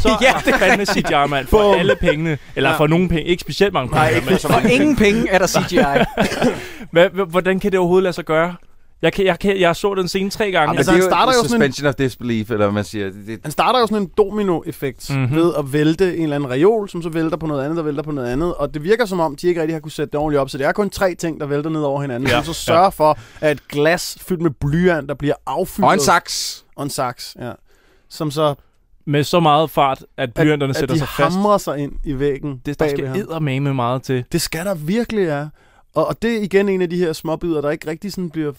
Så Ja, er der fandme CGI, mand. For alle pengene. Eller Ja. for nogle penge. Ikke specielt mange penge. Nej, men, så For ingen penge er der CGI. hvordan kan det overhovedet lade sig gøre? Jeg, kan, jeg, kan, jeg så den scene tre gange. Men Altså, det han starter jo sådan en- suspension of disbelief, eller hvad man siger. Det, det, Han starter jo sådan en domino-effekt Mhm. mm-hmm. ved at vælte en eller anden reol, som så vælter på noget andet, der vælter på noget andet. Og det virker som om, de ikke rigtig har kunne sætte det ordentligt op. Så det er kun tre ting, der vælter ned over hinanden. Ja, Ja. Som så sørger for, at et glas fyldt med blyant, der bliver affyldt. og en saks. Og en saks, ja. Som så, Med så meget fart, at blyanterne at, at sætter de sig fast. hamrer sig ind i væggen Det der skal eddermame meget til. Det skal der virkelig, ja. Og, og det er igen en af de her småbider, der ikke rigtig sådan bliver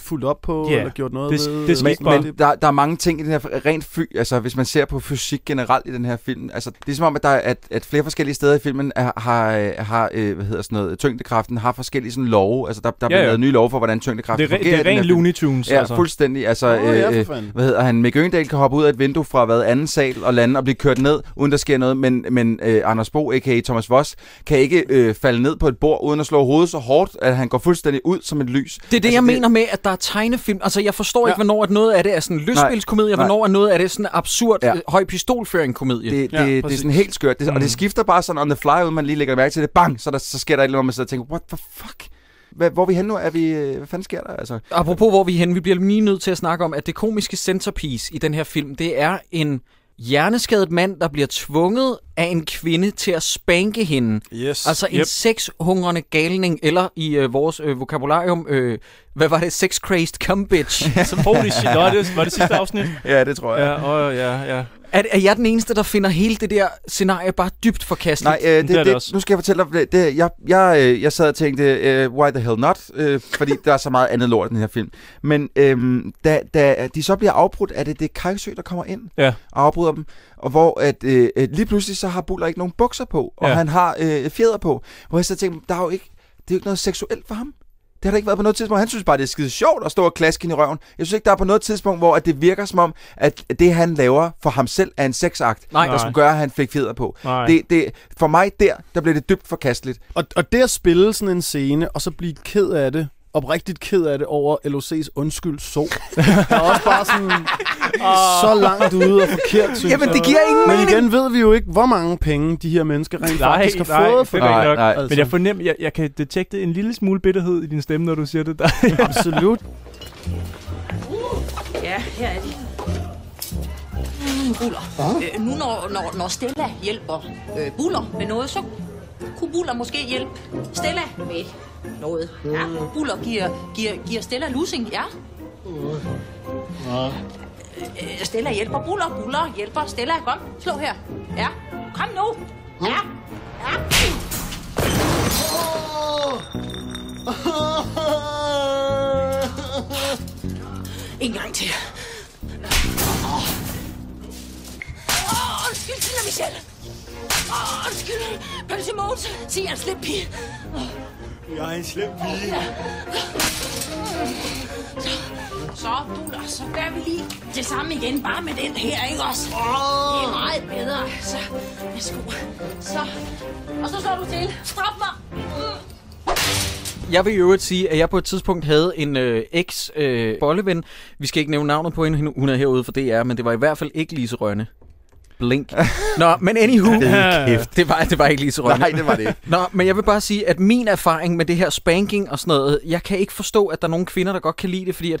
fuldt op på, Ja, eller gjort noget det- ved. det Men- Men der, der er mange ting i den her, rent fy, altså hvis man ser på fysik generelt i den her film, altså det er som om, at, der er, at, at flere forskellige steder i filmen er, har, har øh, hvad hedder sådan noget, tyngdekraften har forskellige sådan love, altså der, der Ja, bliver ja. lavet nye love for, hvordan tyngdekraften Det er, re- fungerer det er i den her ren film. Looney Tunes. Ja, altså. fuldstændig. Altså, Nå, ja, øh, hvad hedder han? Mick Øgendal kan hoppe ud af et vindue fra hvad, anden sal og lande og blive kørt ned, uden der sker noget, men, men øh, Anders Bo, a.k.a. Thomas Voss, kan ikke øh, falde ned på et bord, uden at slå hovedet så hårdt, at han går fuldstændig ud som et lys. Det er det, altså, jeg det... mener med, at der er tegnefilm. Altså, jeg forstår ja. Ikke, hvornår at noget af det er sådan lystspilskomedie, og hvornår er noget af det sådan absurd, Ja. ja. høj pistolføring-komedie. Det, Ja, det, det er sådan helt skørt. Det, Og Mm. det skifter bare sådan on the fly, uden man lige lægger mærke til det. Bang! Så, der, så sker der et eller andet, man sidder og tænker, what the fuck? Hvad, hvor er vi henne nu? Er vi, øh, hvad fanden sker der? Altså, Apropos, hvor vi er henne, vi bliver lige nødt til at snakke om, at det komiske centerpiece i den her film, det er en hjerneskadet mand, der bliver tvunget af en kvinde til at spanke hende. Yes. Altså en Yep. sexhungrende galning, eller i øh, vores øh, vokabularium, øh, hvad var det? Sex-crazed cum bitch. Holy shit. Nå, det, var det sidste afsnit? ja, det tror jeg. Ja, åh, ja, ja. Er, er jeg den eneste, der finder hele det der scenarie bare dybt forkasteligt? Nej, øh, det, Det er det, det også. nu skal jeg fortælle dig, det, jeg, jeg, øh, jeg sad og tænkte, uh, why the hell not? Uh, fordi der er så meget andet lort i den her film. Men øhm, da, da de så bliver afbrudt, er det det Kajsø, der kommer ind Ja. og afbryder dem. Og hvor at, øh, øh, lige pludselig så har Buller ikke nogen bukser på, og Ja. han har øh, fjeder på. Hvor jeg så tænkte, der er jo ikke, det er jo ikke noget seksuelt for ham. Det har der ikke været på noget tidspunkt. Han synes bare, det er skide sjovt at stå og klaske i røven. Jeg synes ikke, der er på noget tidspunkt, hvor at det virker som om, at det han laver for ham selv er en sexakt, Nej. der Nej. skulle gøre, at han fik fjeder på. Nej. Det, det, for mig der, der blev det dybt forkasteligt. Og, og det at spille sådan en scene, og så blive ked af det, oprigtigt ked af det over LOC's undskyld så, er også bare sådan så langt ude og forkert, synes Jamen, jeg. det giver ingen Men mening. igen ved vi jo ikke, hvor mange penge de her mennesker rent Nej, faktisk har nej, fået for er rigtigt nok. Nej, altså. Men jeg fornemmer, jeg, jeg kan detekte en lille smule bitterhed i din stemme, når du siger det der. Absolut. Ja, her er de. Mm, Buller. Øh, nu når, når, når Stella hjælper øh, Buller med noget, så kunne Buller måske hjælpe Stella med noget. Ja, Buller giver, giver, giver Stella lussing, ja. Øh, Stella hjælper. Buller, buller hjælper. Stella, kom. Slå her. Ja. Kom nu. Ja. Ja. En gang til. Åh, undskyld, Tina Michelle. Åh, undskyld, Pølse Mogens. Sig, en slem pige. Jeg er en slem pige. Så, så, Buller, så gør vi lige det samme igen, bare med den her, ikke også? Det er meget bedre. Så, værsgo. Så, og så slår du til. Straf mig. Jeg vil i øvrigt sige, at jeg på et tidspunkt havde en øh, eks-bolleven. Øh, Vi skal ikke nævne navnet på hende, hun er herude for DR, men det var i hvert fald ikke Lise Rønne. Blink. Nå, men anywho, Kæft. det var, det var ikke Lise Rønne. Nej, det var det ikke. Nå, men jeg vil bare sige, at min erfaring med det her spanking og sådan noget, jeg kan ikke forstå, at der er nogle kvinder, der godt kan lide det, fordi at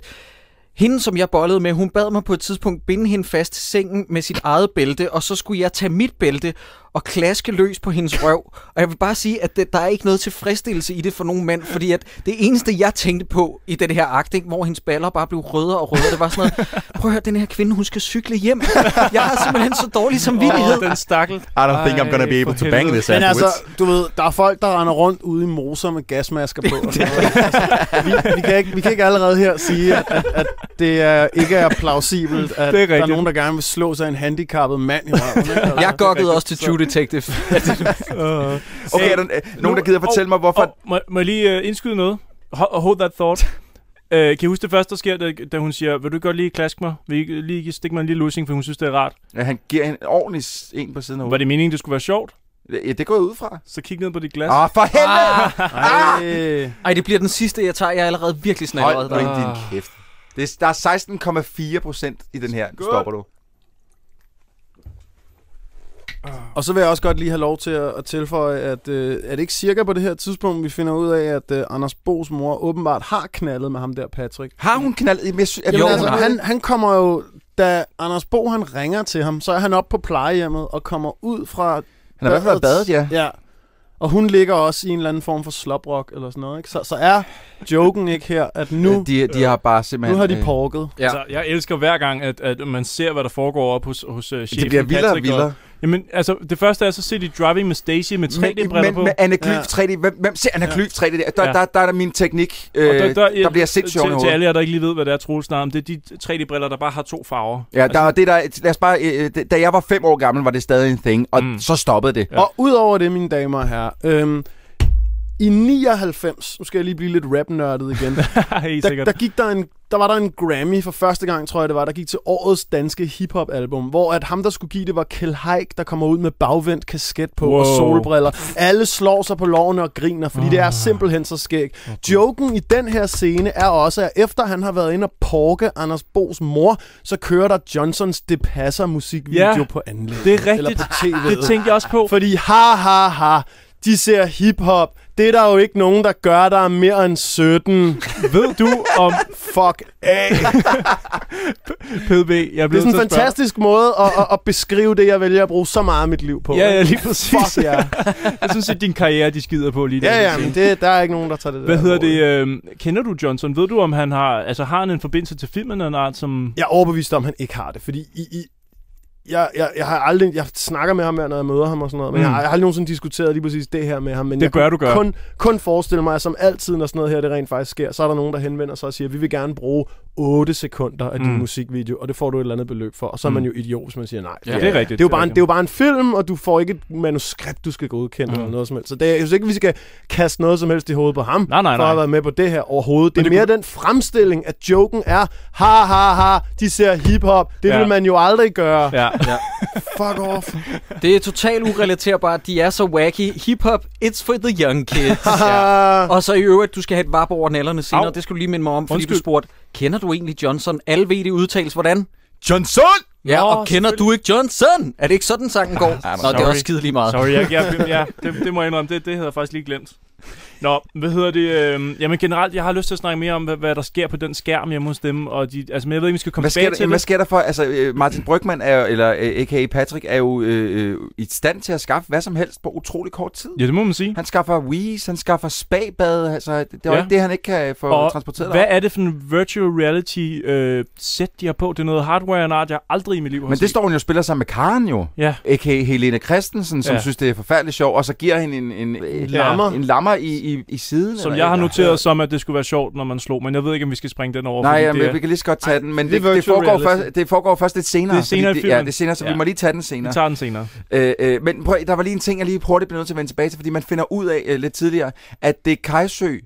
hende, som jeg bollede med, hun bad mig på et tidspunkt binde hende fast til sengen med sit eget bælte, og så skulle jeg tage mit bælte og klaske løs på hendes røv. Og jeg vil bare sige, at det, der er ikke noget tilfredsstillelse i det for nogen mænd, fordi at det eneste, jeg tænkte på i det her akt, ikke, hvor hendes baller bare blev rødere og rødere, det var sådan noget, prøv at høre, den her kvinde, hun skal cykle hjem. Jeg har simpelthen så dårlig samvittighed. Åh, den stakkel. I don't think I'm gonna be able to bang this Men altså, du ved, der er folk, der render rundt ude i moser med gasmasker på. Og sådan noget. altså, vi, vi, kan ikke, vi kan ikke allerede her sige, at, at, at det er, ikke er plausibelt, at Det er der er nogen, der gerne vil slå sig en handicappet mand i røven. ikke? Altså, Jeg gokkede også til True Detective. Okay, er der øh, nogen, der gider fortælle mig, hvorfor... Oh, må, må jeg lige uh, indskyde noget? Hold, that thought. Uh, kan I huske det første, der sker, da, da hun siger, vil du godt lige klaske mig? Vil I lige stikke mig en lille lussing, for hun synes, det er rart? Ja, han giver en ordentlig en på siden af Var det meningen, det skulle være sjovt? Ja, det går jeg ud fra. Så kig ned på dit glas. Åh, for helvede! Ej. Ej, det bliver den sidste, jeg tager. Jeg er allerede virkelig snallet. Hold din kæft. Det er, der er 16,4 procent i den her. Godt. Stopper du. Og så vil jeg også godt lige have lov til at, at tilføje, at øh, er det ikke cirka på det her tidspunkt, vi finder ud af, at øh, Anders Bos mor åbenbart har knaldet med ham der, Patrick? Har hun knaldet? Jamen, jeg sy- Jamen, jo, altså, han, han kommer jo, da Anders Bo han ringer til ham, så er han oppe på plejehjemmet og kommer ud fra Han har i hvert fald været badet, ja. ja. Og hun ligger også i en eller anden form for sloprock eller sådan noget, ikke? Så, så er joken ikke her, at nu, De, de har bare simpelthen... nu har de øh, porket. Ja. Altså, jeg elsker hver gang, at, at man ser, hvad der foregår op hos, hos chefen Det bliver vildere og vildere. Jamen, altså, det første er, så ser de Driving med Stacy med 3D-briller men, på. men med Anaglyph Ja. 3D, hvem, hvem ser Anaglyph 3D der? Der, Ja. der, der er der min teknik, øh, Og der, der, der bliver sindssygt til, til alle jer, der ikke lige ved, hvad det er, Troels om, det er de 3D-briller, der bare har to farver. Ja, der er det der, lad os bare, øh, det- da jeg var fem år gammel, var det stadig en thing, og mm. så stoppede det. Ja. Og udover det, mine damer og herrer, øhm, i 99, nu skal jeg lige blive lidt rap-nørdet igen, der, der, gik der, en, der var der en Grammy for første gang, tror jeg det var, der gik til årets danske hiphop-album, hvor at ham, der skulle give det, var Kel Haik, der kommer ud med bagvendt kasket på wow. og solbriller. Alle slår sig på lårene og griner, fordi det er simpelthen så skæg. Joken i den her scene er også, at efter han har været inde og porke Anders Bos mor, så kører der Johnsons Det Passer musikvideo Ja, på anlæg. det er Eller rigtigt. på tv'et. Det tænkte jeg også på. Fordi ha ha ha, de ser hiphop. Det er der jo ikke nogen, der gør, der er mere end 17. Ved du om... Fuck af. PDB, jeg Det er sådan en fantastisk måde at, at, at beskrive det, jeg vælger at bruge så meget af mit liv på. Ja, ja, ikke? lige præcis. Fuck ja. jeg synes, at din karriere, de skider på lige der. Ja, ja, men det, der er ikke nogen, der tager det Hvad der hedder det? Øh, kender du Johnson? Ved du, om han har... Altså, har han en forbindelse til filmen eller en art, som... Jeg er overbevist om, han ikke har det, fordi i, i, jeg, jeg, jeg har aldrig, jeg snakker med ham, når jeg møder ham og sådan noget, men Mm. jeg, har, jeg har aldrig nogensinde diskuteret lige præcis det her med ham. Men Det jeg bør du gøre. Kun, kun forestille mig, at som altid, når sådan noget her det rent faktisk sker, så er der nogen, der henvender sig og siger, vi vil gerne bruge 8 sekunder af din Mm. musikvideo, og det får du et eller andet beløb for. Og så er Mm. man jo idiot, hvis man siger nej. Ja, det er rigtigt. Det er, jo bare en, det er jo bare en film, og du får ikke et manuskript, du skal godkende Mm. eller noget som helst. Så det, er- jeg synes ikke, vi skal kaste noget som helst i hovedet på ham, Nej, nej, for at have nej. været med på det her overhovedet. Det er mere det den fremstilling, at joken er, ha ha ha, de ser hiphop. Det Ja. vil man jo aldrig gøre. Ja. Ja. Fuck off. Det er totalt urelaterbart. De er så wacky. Hip-hop, it's for the young kids. ja. Og så i øvrigt, du skal have et vap over nallerne senere. Au. Det skal du lige minde mig om, fordi Undskyld. du spurgte, kender du egentlig Johnson? Alle ved det udtales, hvordan? Johnson! Ja, Nå, og kender du ikke Johnson? Er det ikke sådan, sangen går? Nå, det er sorry. også skide lige meget. Sorry, jeg, jeg, ja, det, det må jeg indrømme. Det, det havde jeg faktisk lige glemt. Nå, hvad hedder det? Øh, jamen generelt, jeg har lyst til at snakke mere om, hvad, hvad der sker på den skærm hjemme hos dem. Og de, altså, men jeg ved ikke, vi skal komme Hvad tilbage sker, der, til hvad det. sker der for? Altså, øh, Martin Brygman, er, jo- eller øh, a.k.a. Patrick, er jo øh, øh, i stand til at skaffe hvad som helst på utrolig kort tid. Ja, det må man sige. Han skaffer Wii, han skaffer spabad, altså det er jo Ja. ikke det, han ikke kan få Og transporteret. hvad er det for en virtual reality øh, set, de har på? Det er noget hardware and art, jeg aldrig i mit liv har Men det set. står hun jo og spiller sammen med Karen jo. Ja. A.k.a. Helene Christensen, som Ja. ja. synes, det er forfærdeligt sjovt, og så giver hende en, en, en, lammer. en lammer i, i, i siden. Som jeg har noteret som, at det skulle være sjovt, når man slog. Men jeg ved ikke, om vi skal springe den over. Nej, jamen, det er, vi kan lige så godt tage den, men det er det, det, foregår reality. først, det foregår først lidt senere. Det er senere fordi i Ja, det er senere, så Ja. vi må lige tage den senere. Vi tager den senere. Øh, øh, men prøv, der var lige en ting, jeg lige hurtigt blev nødt til at vende tilbage til, fordi man finder ud af øh, lidt tidligere, at det Kajsø øh,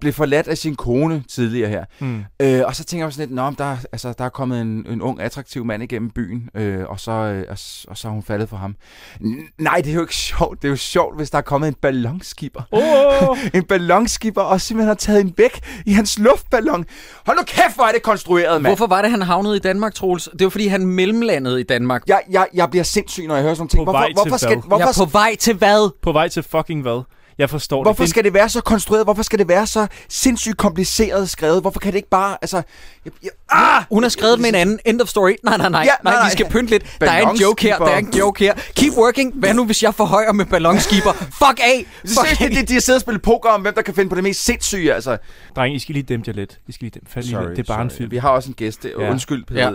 blev forladt af sin kone tidligere her. Mm. Øh, og så tænker jeg sådan lidt, Nå, der, altså, der er kommet en, en ung, attraktiv mand igennem byen, øh, og, så, øh, og, og så har hun faldet for ham. N- nej, det er jo ikke sjovt. Det er jo sjovt, hvis der er kommet en ballonskipper. Oh! en ballonskipper, og simpelthen har taget en væk i hans luftballon. Hold nu kæft, hvor er det konstrueret, mand. Hvorfor var det, han havnede i Danmark, Troels? Det var, fordi han mellemlandede i Danmark. Jeg, jeg, jeg bliver sindssyg, når jeg hører sådan nogle ting. På Hvorfor, vej til hvorfor, skal, hvad? hvorfor, Jeg er på vej til hvad? På vej til fucking hvad? Jeg forstår Hvorfor det. skal det være så konstrueret? Hvorfor skal det være så sindssygt kompliceret skrevet? Hvorfor kan det ikke bare, altså... Jeg, jeg, ah! Hun har skrevet med en anden. End of story. Nej, nej, nej. Ja, nej, nej, vi skal pynte lidt. Der er en joke her. Der er en joke her. Keep working. Hvad nu, hvis jeg forhøjer med ballonskiber? Fuck af! Fuck af! de, de, de har siddet og spillet poker om, hvem der kan finde på det mest sindssyge, altså. Dreng, I skal lige dæmpe jer lidt. I skal lige dæmpe. Fald lige lidt. Det er bare en film. Vi har også en gæst. Ja. Undskyld, ja.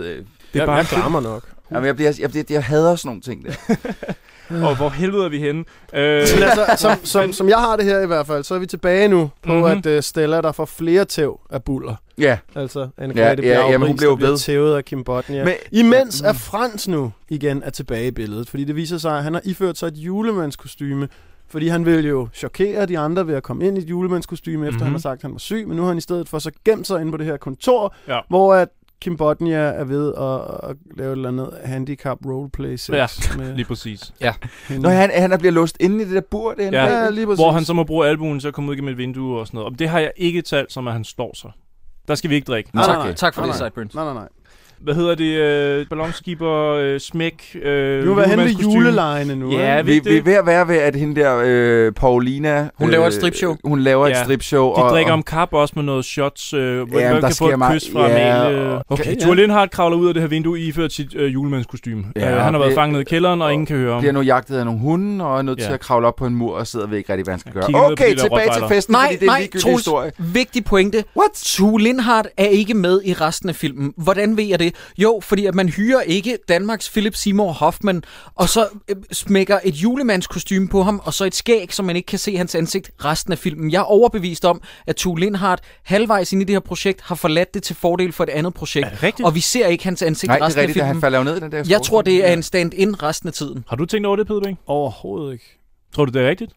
Det er bare en klammer nok. Jamen, jeg, bliver, jeg, bliver, jeg hader sådan nogle ting der. Og hvor helvede er vi henne? Øh, Men altså, som, som, som jeg har det her i hvert fald, så er vi tilbage nu på, Mhm. mm-hmm. at uh, Stella, der får flere tæv af buller. Ja. Altså, anne Ja, ja, jamen, hun bliver jo bliver ved. tævet af Kim Bodnia. Men- Imens er Frans nu igen er tilbage i billedet, fordi det viser sig, at han har iført sig et julemandskostyme, fordi han ville jo chokere de andre ved at komme ind i et julemandskostyme, efter Mhm. mm-hmm. han har sagt, at han var syg, men nu har han i stedet for så gemt sig inde på det her kontor, Ja. hvor at Kim Bodnia er ved at, at lave et eller andet handicap roleplay sex Ja, med lige præcis. hende. Når han, han er blevet låst inde i det der bur, det er Ja, Ja, lige præcis. Hvor han så må bruge albuen til at komme ud gennem et vindue og sådan noget. Og det har jeg ikke talt som, at han slår sig. Der skal vi ikke drikke. Nej, Tak, nej, nej. tak for Nej, det. Sideburns. Nej, nej, nej. Hvad hedder det? Øh, ballonskipper, øh, smæk, øh, Vi må være henne julelejene nu. Ja, vi, vi, vi er ved at være ved, at hende der, øh, Paulina... Hun laver et stripshow. Hun laver Ja. et stripshow. De drikker om kap også med noget shots, øh, hvor Jamen, man der kan få et meget- kys fra ja, Amalie. og- Okay, Thor ja. Lindhardt kravler ud af det her vindue iført sit øh, julemandskostyme. Ja, øh, han har været fanget ned i kælderen, og ingen kan høre ham. bliver nu jagtet af nogle hunde, og er nødt Ja. til at kravle op på en mur, og sidder ved ikke rigtig, hvad han skal Ja, gøre. Okay, tilbage til festen, Nej, fordi det er en nej, Troels, historie. vigtig pointe. What? Lindhardt er ikke med i resten af filmen. Hvordan ved jeg det? Jo, fordi at man hyrer ikke Danmarks Philip Seymour Hoffman, og så øh, smækker et julemandskostyme på ham, og så et skæg, så man ikke kan se hans ansigt resten af filmen. Jeg er overbevist om, at Tue Lindhardt halvvejs ind i det her projekt har forladt det til fordel for et andet projekt. Er det rigtigt? Og vi ser ikke hans ansigt Nej, det er resten af rigtigt, at han filmen. falder jo ned i den der Jeg tror, det er en stand-in resten af tiden. Har du tænkt over det, Peder Bing? Overhovedet ikke. Tror du, det er rigtigt?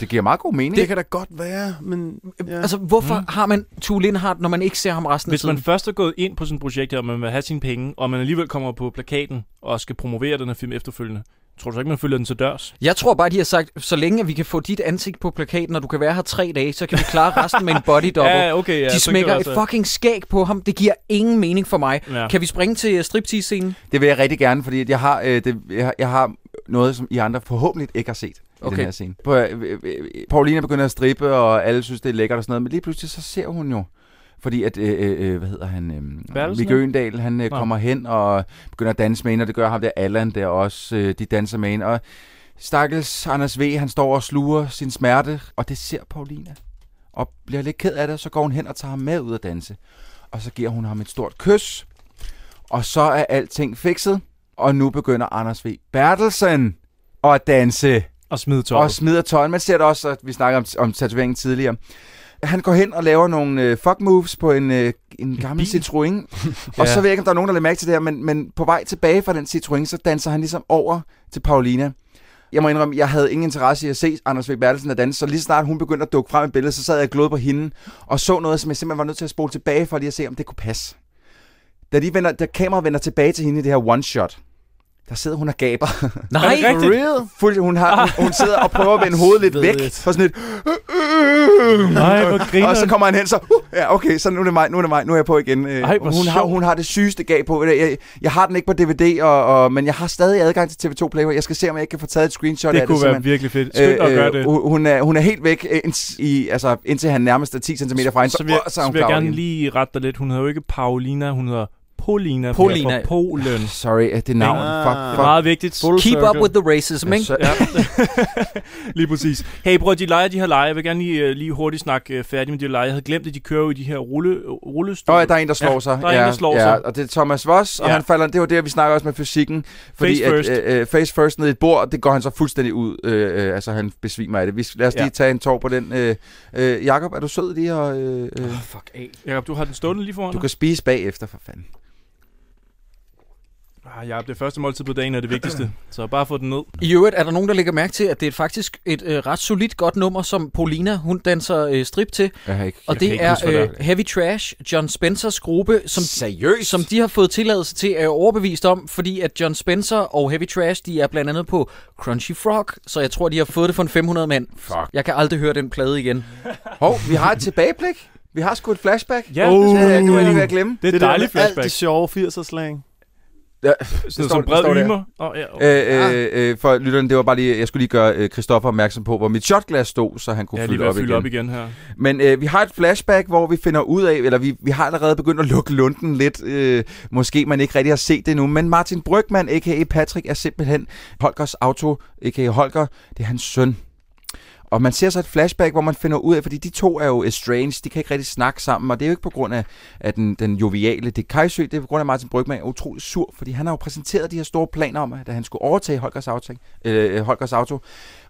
Det giver meget god mening. Det kan da godt være, men... Ja. Altså, hvorfor mm. har man Tue Lindhardt, når man ikke ser ham resten af Hvis tiden? man først er gået ind på sådan et projekt her, og man vil have sine penge, og man alligevel kommer på plakaten og skal promovere den her film efterfølgende, tror du så ikke, man følger den til dørs? Jeg tror bare, de har sagt, så længe vi kan få dit ansigt på plakaten, og du kan være her tre dage, så kan vi klare resten med en body double. Ja, okay, ja, de så smækker et fucking skæg på ham. Det giver ingen mening for mig. Ja. Kan vi springe til øh, striptease-scenen? Det vil jeg rigtig gerne, fordi jeg har, øh, det, jeg, har- jeg har noget, som I andre forhåbentlig ikke har set Okay. den her scene. Øh, øh, øh, Paulina begynder at strippe, og alle synes, det er lækkert og sådan noget, men lige pludselig så ser hun jo, fordi at, øh, øh, hvad hedder han, øh, Mikke Øgendal, han øh, kommer hen og begynder at danse med hende, og det gør ham der Allan der også, øh, de danser med hende, og stakkels Anders V, han står og sluger sin smerte, og det ser Paulina, og bliver lidt ked af det, så går hun hen og tager ham med ud at danse, og så giver hun ham et stort kys, og så er alting fikset, og nu begynder Anders V. Bertelsen at danse Og smide tøjet. og smider tøjen. Man ser det også, at vi snakker om, om tatoveringen tidligere. Han går hen og laver nogle øh, fuck moves på en, øh, en gammel bil? Citroën. og så ved jeg ikke, om der er nogen, der lader mærke til det her, men, men på vej tilbage fra den Citroën, så danser han ligesom over til Paulina. Jeg må indrømme, jeg havde ingen interesse i at se Anders V. Bertelsen at danse, så lige snart hun begyndte at dukke frem i billedet, så sad jeg glod på hende, og så noget, som jeg simpelthen var nødt til at spole tilbage for lige at se, om det kunne passe. Da, de vender, da kameraet vender tilbage til hende i det her one-shot, der sidder hun og gaber. Nej, Er det rigtigt? Real? Fuld, hun, har, hun, hun sidder og prøver at vende hovedet lidt væk. For sådan lidt... Nej, hvor griner Og så kommer han hen, så... Uh, ja, okay, så nu er det mig, nu er det mig, nu er jeg på igen. Øh, Ej, hun, har, hun har det sygeste gab på. Jeg, jeg har den ikke på DVD, og, og, men jeg har stadig adgang til TV2 Play. Jeg skal se, om jeg ikke kan få taget et screenshot Det af kunne det. være simpelthen. virkelig fedt. Skynd at gøre det. hun, er, hun er helt væk, øh, ind, i, altså, indtil han nærmest er 10 cm fra hende. Så vil, jeg, uh, så er hun vil jeg gerne det. lige rette dig lidt. Hun hedder jo ikke Paulina, hun hedder Polina. Polina. Fra Polen. Sorry, øh, det er navn. Ah. Fuck, Det er fuck. meget vigtigt. Full Keep circle. up with the racism, ikke? Ja. lige præcis. Hey bror, de leger de her lege. Jeg vil gerne lige, uh, lige hurtigt snakke uh, færdig med de her lege. Jeg havde glemt, at de kører jo i de her rulle, rullestol. Åh, ja, der er en, der slår Ja, sig. der er en, ja, der slår ja, sig. Og det er Thomas Voss, og Ja. han falder, det var det, vi snakker også med fysikken. Fordi Face first. At, øh, øh, face first ned i et bord, det går han så fuldstændig ud. Øh, øh, altså, han besvimer af det. Vi, lad os lige Ja. tage en tår på den. Øh, øh, Jakob, er du sød lige? Og, øh, øh, Fuck af. Jakob, du har den stående lige foran du dig. kan spise bagefter, for fanden. Ah, Jacob, det første måltid på dagen er det vigtigste. Så bare få den ned. I øvrigt er der nogen, der lægger mærke til, at det er faktisk et øh, ret solidt godt nummer, som Paulina hun danser øh, strip til. Jeg har ikke... Og Jeg det ikke er øh, det. Heavy Trash, John Spencers gruppe, som, Seriøst? som de har fået tilladelse til, er jeg overbevist om, fordi at John Spencer og Heavy Trash, de er blandt andet på Crunchy Frog, så jeg tror, de har fået det for en 500 mand. Fuck. Jeg kan aldrig høre den plade igen. Hov, vi har et tilbageblik. Vi har sgu et flashback. Ja, det, det, det, det at det er et Det der dejligt med alt flashback. det sjove 80'er slang. Ja, Sådan står- som det står bred ymer. Oh, ja, okay. Øh, øh, øh, for lytteren, det var bare lige, jeg skulle lige gøre øh, Christoffer opmærksom på, hvor mit shotglas stod, så han kunne lige fylde op fylde igen. op igen her. Men øh, vi har et flashback, hvor vi finder ud af, eller vi, vi har allerede begyndt at lukke lunden lidt. Øh, måske man ikke rigtig har set det nu, men Martin Brygman, a.k.a. Patrick, er simpelthen Holgers auto, a.k.a. Holger. Det er hans søn. Og man ser så et flashback, hvor man finder ud af, fordi de to er jo estranged, de kan ikke rigtig snakke sammen, og det er jo ikke på grund af, af den, den joviale det Kajsø, det er på grund af, Martin Brygman er utrolig sur, fordi han har jo præsenteret de her store planer om, at han skulle overtage Holgers auto, øh, Holgers auto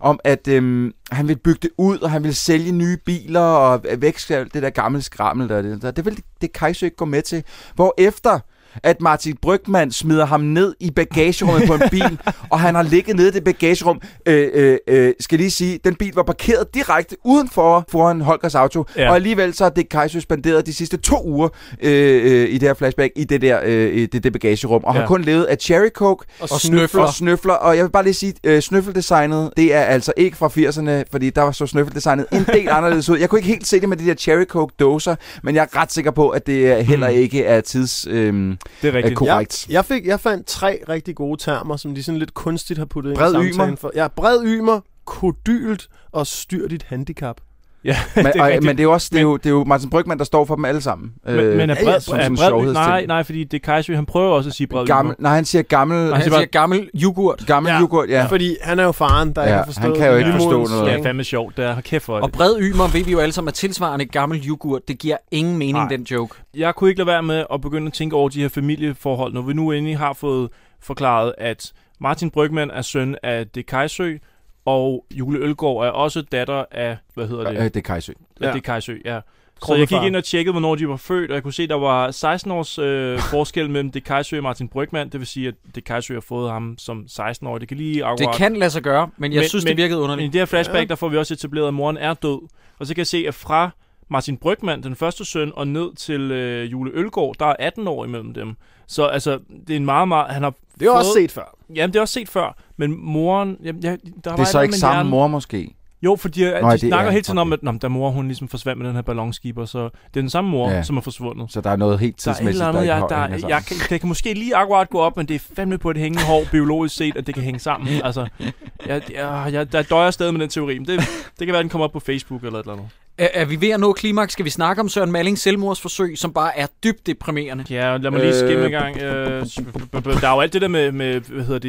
om at øh, han vil bygge det ud, og han vil sælge nye biler, og væk det der gamle skrammel. Der, det, der. det vil det Kajsø ikke gå med til. Hvor efter at Martin Brygman smider ham ned i bagagerummet på en bil, og han har ligget nede i det bagagerum. Øh, øh, øh, skal lige sige, den bil var parkeret direkte udenfor foran Holgers auto, Ja. og alligevel så har det Kajsø spenderet de sidste to uger øh, øh, i det her flashback i det der øh, det, det bagagerum, og Ja. har kun levet af cherry coke Og, Og snøfler. og snøfler. Og jeg vil bare lige sige, øh, snøffeldesignet, det er altså ikke fra 80'erne, fordi der var så snøffeldesignet en del anderledes ud. Jeg kunne ikke helt se det med de der cherry coke dåser, men jeg er ret sikker på, at det er heller Mm. ikke er tids øh, Det er er rigtigt. korrekt. Jeg, fik, jeg fandt tre rigtig gode termer, som de sådan lidt kunstigt har puttet Bred ind i ymer. samtalen. For. Ja, bred ymer, kodylt og styr dit handicap. Ja, Men, det er og, men det er jo også det er jo, det er jo Martin Brygman, der står for dem alle sammen. Men, men er bred, som er bred, nej, nej, fordi det er Kajsø, han prøver også at sige bred gammel, nej, han siger gammel, Og han han siger gammel yoghurt. gammel Ja. ja. yoghurt, ja. Fordi han er jo faren, der Ja, ikke har forstået han kan jo ikke forstå noget. Det er fandme sjovt, det er. Kæft for Og det. bred ymer ved vi jo alle sammen er tilsvarende gammel yoghurt. Det giver ingen mening, Nej. den joke. Jeg kunne ikke lade være med at begynde at tænke over de her familieforhold, når vi nu endelig har fået forklaret, at Martin Brygman er søn af det Kajsø, og Jule Ølgaard er også datter af, hvad hedder det? Øh, det er Kajsø. Ja. Det Kajsø, ja. Så jeg gik ind og tjekkede, hvornår de var født, og jeg kunne se, der var 16 års øh, forskel mellem det Kajsø og Martin Brygman. Det vil sige, at det Kajsø har fået ham som 16-årig. Det kan lige akkurat... Det kan lade sig gøre, men jeg Men- synes, men- det virkede Men i underligt. det her flashback, der får vi også etableret, at moren er død. Og så kan jeg se, at fra Martin Brygman, den første søn, og ned til øh, Jule Ølgaard, der er 18 år imellem dem. Så altså, det er en meget, meget... Han har Det er fået, også set før. Jamen, det er også set før. Men moren... Jamen, ja, der Det var er et så ikke samme hjernen. mor måske. Jo, for de, de Nå, det snakker er- hele tiden om, at nå, da mor hun ligesom forsvandt med den her ballonskiber, så det er den samme mor, Ja. som er forsvundet. Så der er noget helt Der er tidsmæssigt, andet, der jeg, ikke der, hænger sammen. jeg, kan, det kan måske lige akkurat gå op, men det er fandme på et hængende hår, biologisk set, at det kan hænge sammen. Altså, jeg, jeg, jeg, der døjer stadig med den teori, men det, det kan være, den kommer op på Facebook eller et eller andet. Er, er vi ved at nå klimaks? Skal vi snakke om Søren Mallings selvmordsforsøg, som bare er dybt deprimerende? Ja, lad mig lige Øh, skimme i gang. Øh, der er jo alt det der med, med hvad hedder det,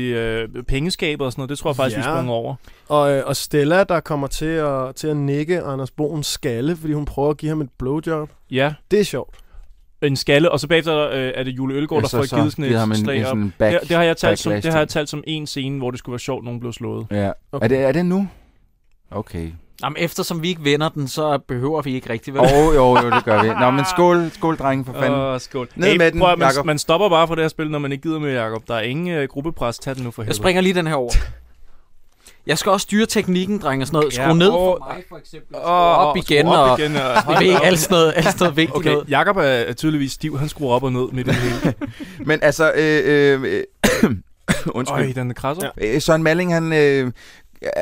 øh, pengeskabet og sådan noget, det tror jeg faktisk, ja. vi Ja. springer over. Og, øh, og Stella, der kommer til at, til at nikke Anders Boens skalle, fordi hun prøver at give ham et blowjob. Ja, Det er sjovt. en skalle, og så bagefter øh, er det Jule Ølgaard, der så- får så givet sådan et en- slag en op. sådan back- det, det, har jeg talt som, det har jeg talt som en scene, hvor det skulle være sjovt, at nogen blev slået. Ja. Okay. Er, det, er det nu? Okay. Jamen, eftersom vi ikke vender den, så behøver vi ikke rigtig, vel? Åh, oh, jo, jo, det gør vi. Nå, men skål, skål, drenge, for fanden. Åh, skål. Ned med den, prøv, man, Jacob. man stopper bare for det her spil, når man ikke gider med, Jacob. Der er ingen uh, gruppepres. Tag den nu for Jeg helvede. springer lige den her over. Jeg skal også styre teknikken, drenge, og sådan noget. Skru Ja, ned for mig, for eksempel. Skru Åh, op igen, op og... igen, og- Vi ved alt sådan noget, alt sådan noget vigtigt Okay, noget. Jakob er tydeligvis stiv. Han skruer op og ned midt i det hele. Men altså, øh, øh, øh, Undskyld. Øj, den krasser. Øh, Søren Malling, han, øh,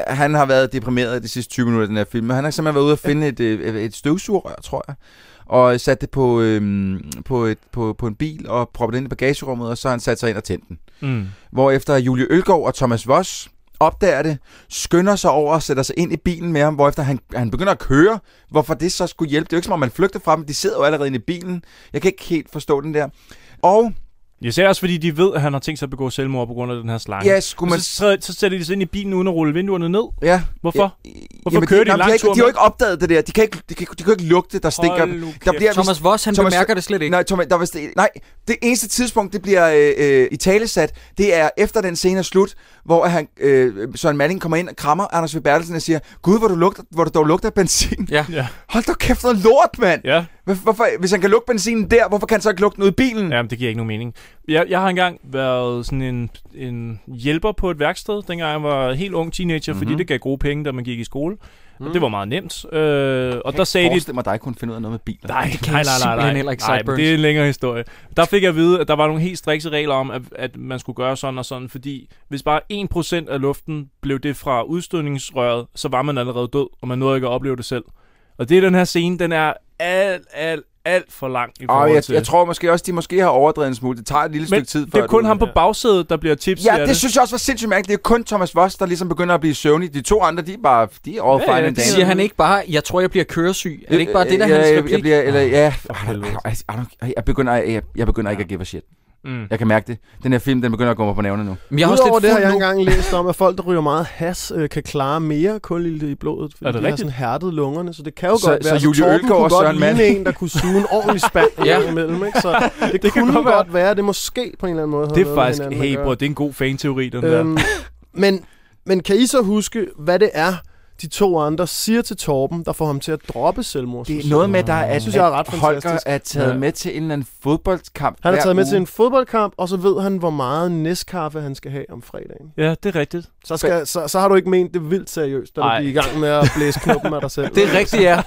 han har været deprimeret de sidste 20 minutter i den her film. Han har simpelthen været ude og finde et, øh, et støvsugerrør, tror jeg. Og sat det på, øh, på, et, på, på en bil og proppet det ind i bagagerummet, og så har han sat sig ind og tændt den. Mm. Hvorefter Julie Ølgaard og Thomas Voss opdager det, skynder sig over og sætter sig ind i bilen med ham, hvorefter han, han begynder at køre. Hvorfor det så skulle hjælpe? Det er jo ikke som om, man flygter fra dem. De sidder jo allerede inde i bilen. Jeg kan ikke helt forstå den der. Og Især også fordi de ved, at han har tænkt sig at begå selvmord på grund af den her slange. Ja, skulle man- Og så, så, så sætter de sig ind i bilen uden at rulle vinduerne ned. Ja. Hvorfor? Hvorfor Jamen, kører de, nej, en lang ikke, De har jo ikke opdaget det der. De kan ikke, de kan, de kan ikke lugte, der stinker. Hold nu der kæft. Thomas Voss, han bemærker det slet ikke. Nej, Thomas, der var, st- nej, det eneste tidspunkt, det bliver øh, øh, i talesat, det er efter den scene er slut, hvor han, øh, Søren Malling kommer ind og krammer Anders V. Bertelsen og siger, Gud, hvor du, lugter, hvor du dog lugter af benzin. Ja. Ja. Hold da kæft noget lort, mand. Ja. Hvor- Hvorfor, hvis han kan lugte benzinen der, hvorfor kan han så ikke lugte noget i bilen? Jamen, det giver ikke nogen mening. Jeg, jeg har engang været sådan en, en hjælper på et værksted, dengang jeg var helt ung teenager, mm-hmm. fordi Mhm. det gav gode penge, da man gik i skole. Mm. Og det var meget nemt. Øh, og der sagde de... Forestil mig, dig kunne finde ud af noget med biler. Nej, Det kan nej, jeg nej, nej, nej. heller ikke, nej, det er en længere historie. Der fik jeg at vide, at der var nogle helt strikse regler om, at, at man skulle gøre sådan og sådan, fordi hvis bare 1% af luften blev det fra udstødningsrøret, så var man allerede død, og man nåede ikke at opleve det selv. Og det er den her scene, den er alt, alt, alt for lang i forhold Og jeg, til... jeg tror måske også, de måske har overdrevet en smule. Det tager et lille Men stykke tid. det er før kun du- ham på bagsædet, der bliver tipsy Ja, det, det. synes jeg også var sindssygt mærkeligt. Det er kun Thomas Voss, der ligesom begynder at blive søvnig. De to andre, de er bare de er all Ja, fine ja, det. Siger han ikke bare, jeg tror, jeg bliver køresyg? Er det ikke bare det, der er ja, hans jeg, replik? jeg, bliver, eller, ja, don't- jeg begynder, jeg, jeg begynder ikke at give a shit. Mm. Jeg kan mærke det. Den her film, den begynder at gå mig på nævnene nu. Men jeg har også Udover lidt det har jeg nu. engang læst om, at folk, der ryger meget has, øh, kan klare mere kulilte i blodet. Fordi Er det de har rigtigt? sådan hærdet lungerne, så det kan jo Så- godt så være. Julie Torben Ølgaard og Søren Malling. en, der kunne suge en ordentlig spand Ja. imellem. Ikke? Så det, det kan kunne godt godt, være. være. Det måske på en eller anden måde. har Det er faktisk... Hey, bror, det er en god fan-teori, den der. Øhm, men, men kan I så huske, hvad det er, de to andre siger til Torben, der får ham til at droppe selvmord? Det er noget med, der er, synes jeg er ret at Holger fantastisk. er taget Ja. med til en eller anden fodboldkamp. Han er taget med uge. til en fodboldkamp, og så ved han, hvor meget næstkaffe han skal have om fredagen. Ja, det er rigtigt. Så, skal, så, så har du ikke ment det vildt seriøst, da du gik i gang med at blæse knuppen af dig selv. Det er rigtigt, ja.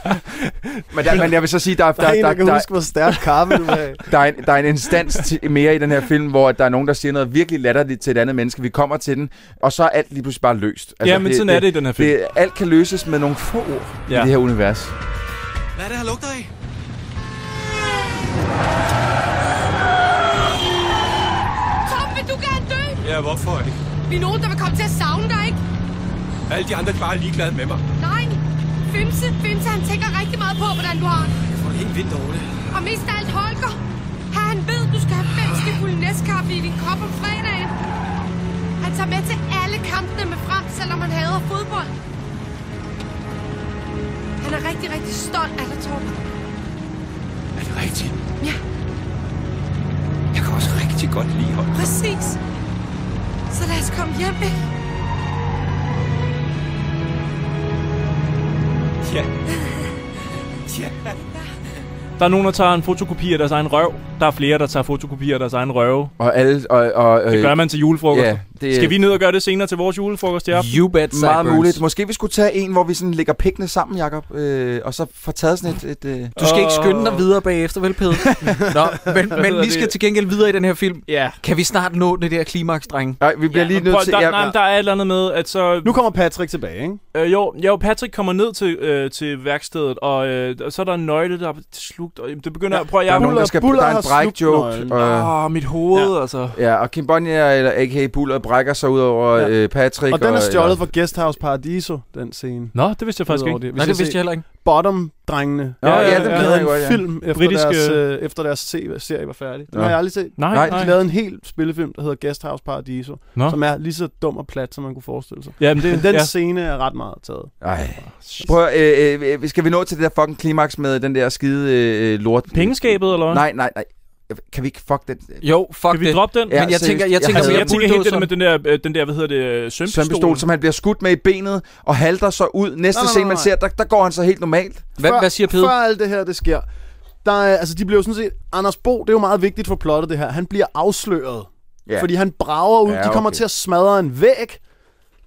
Men, der, men jeg vil så sige, der, Der er en, der, der kan der, huske, hvor stærk kaffe du vil have. der, er en, der er en instans til, mere i den her film, hvor der er nogen, der siger noget virkelig latterligt til et andet menneske. Vi kommer til den, og så er alt lige pludselig bare løst. Ja, men sådan er det i den her film. Det, alt kan løses med nogle få ord ja. I det her univers. Hvad er det, han lugter af? Tom, vil du gerne dø? Ja, hvorfor ikke? Vi er nogen, der vil komme til at savne dig, ikke? Alle de andre er bare ligeglade med mig. Nej. Fimse, Fimse, han tænker rigtig meget på, hvordan du har det. Jeg får det helt vildt dårligt. Og mest af alt Holger. Her han ved, du skal have fem skefulde næstkaffe i din kop om fredagen. Han tager med til alle kampene med frem, selvom han hader fodbold. Han er rigtig, rigtig stolt af dig, Torben. Er det rigtigt? Ja. Jeg kan også rigtig godt lide Holger. Præcis. Så lad os komme hjem, ikke? Ja. Ja. Der er nogen, der tager en fotokopi af deres egen røv. Der er flere, der tager fotokopi af deres egen røve. Og alle, og, og, Det gør man til julefrokost. Ja, det- Skal vi ned og gøre det senere til vores julefrokost i aften? You bet, Meget Sideburns. muligt. Måske vi skulle tage en, hvor vi sådan lægger pikkene sammen, Jacob, øh, og så få taget sådan et... et øh... Du skal ikke skynde dig videre bagefter, vel, Pede? Nå, men, men vi skal det? til gengæld videre i den her film. Ja. Kan vi snart nå det der klimaks, dreng? Nej, vi bliver Ja, lige nødt til... Der, ja, nej, der er et eller andet med, at så... Nu kommer Patrick tilbage, ikke? Øh, jo, jo, Patrick kommer ned til, øh, til værkstedet, og, øh, og så er der en nøgle, der er slugt. Og det begynder... Ja, prøv at der er jeg... nogen, der skal... Buller Der er en nøglen. Og, Åh, mit hoved, ja. altså. ja, og Kim Bonnier, eller a.k.a. Buller, brækker sig ud over Ja. øh, Patrick. Og den er stjålet eller- fra Guesthouse Paradiso, den scene. Nå, det vidste jeg faktisk ikke. Det. Nej, det vidste jeg heller ikke. Bottom-drengene. Ja, ja, ja, den ja. kender lavede en godt, ja. film efter Britiske- deres, øh, efter deres se- serie var færdig. Den Nå. har jeg aldrig set. Nej, Nej. De lavede en hel spillefilm, der hedder Guesthouse Paradiso, Nå. som er lige så dum og plat, som man kunne forestille sig. Jamen, det, Men den ja. scene er ret meget taget. Ej. Prøv, øh, øh, skal vi nå til det der fucking klimaks med den der skide øh, lort? Pengeskabet, eller hvad? Nej, nej, nej. Kan vi ikke fuck den? Jo, fuck Kan vi det. droppe den? Ja, Men jeg seriøst. tænker, jeg Jeg tænker Altså, havde- mere jeg tænker helt det der med den der, øh, den der hvad hedder det, øh, sømpistol. Sømpistol, som han bliver skudt med i benet og halter så ud. Næste Nej, nej, scene, man ser, der, der går han så helt normalt. Hvad, Før- hvad siger Pede? Før alt det her, det sker, der er, altså de bliver jo sådan set, Anders Bo, det er jo meget vigtigt for plottet det her, han bliver afsløret. Ja. Fordi han brager ud, Ja, de kommer okay. til at smadre en væg,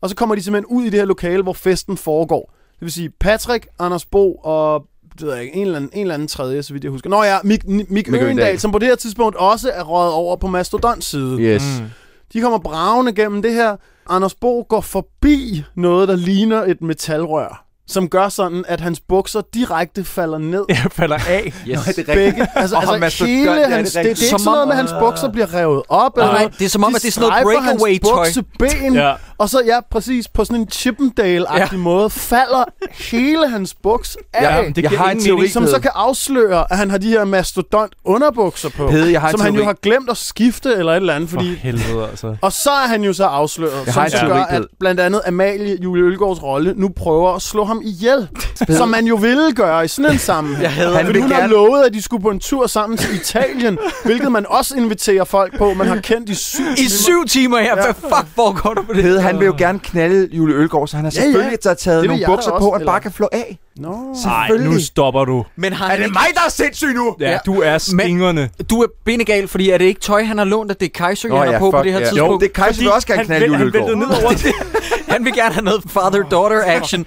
og så kommer de simpelthen ud i det her lokale, hvor festen foregår. Det vil sige Patrick, Anders Bo og det ved jeg ikke, en, eller anden, en eller anden tredje, så vidt jeg husker. Nå ja, Mik, Mik, Mik. Øgendal, som på det her tidspunkt også er røget over på Mastodons side. Yes. Mm. De kommer bravende gennem det her. Anders Bo går forbi noget, der ligner et metalrør som gør sådan, at hans bukser direkte falder ned. Ja, falder af. Yes. Nå, det er Begge, altså, Og ham altså mastodont, hele ja, det er hans, det, det, er rigtigt. ikke Som sådan noget om- med, at hans bukser bliver revet op. eller Nej, noget. det er som om, De at det er sådan noget strejfer hans breakaway-tøj. bukseben, Ja. Ja. og så, ja, præcis, på sådan en Chippendale-agtig ja. måde, falder hele hans buks af. Ja, det jeg har en teori, mening, som så kan afsløre, at han har de her mastodont underbukser på, Pede, jeg har som han jo har glemt at skifte eller et eller andet, For fordi helvede, altså. og så er han jo så afsløret, Jeg som har en så teori, gør, at blandt andet Amalie Julie Ølgaards rolle nu prøver at slå ham ihjel. som man jo ville gøre i sådan en sammenhæng. Jeg hader Han Fordi hun har gerne- lovet, at de skulle på en tur sammen til Italien, hvilket man også inviterer folk på, man har kendt i syv I timer. syv timer her. Hvad fuck foregår der på det? Pede, han vil jo gerne knalde Julie Ølgaard, så han har Ja, ja. selvfølgelig taget, Det nogle bukser også, på, han bare kan flå af. Nå. Nej, Selvfølgelig. nu stopper du. Men har Er han det ikke... mig, der er sindssyg nu? Ja, Ja. du er stingerne. Du er benegal, fordi er det ikke tøj, han har lånt, at det er Kajsø, han har på på det her ja. tidspunkt? Jo, det kan Kajsa vil også gerne knalde Julie han Ølgaard. ned over det. Han vil gerne have noget father-daughter action.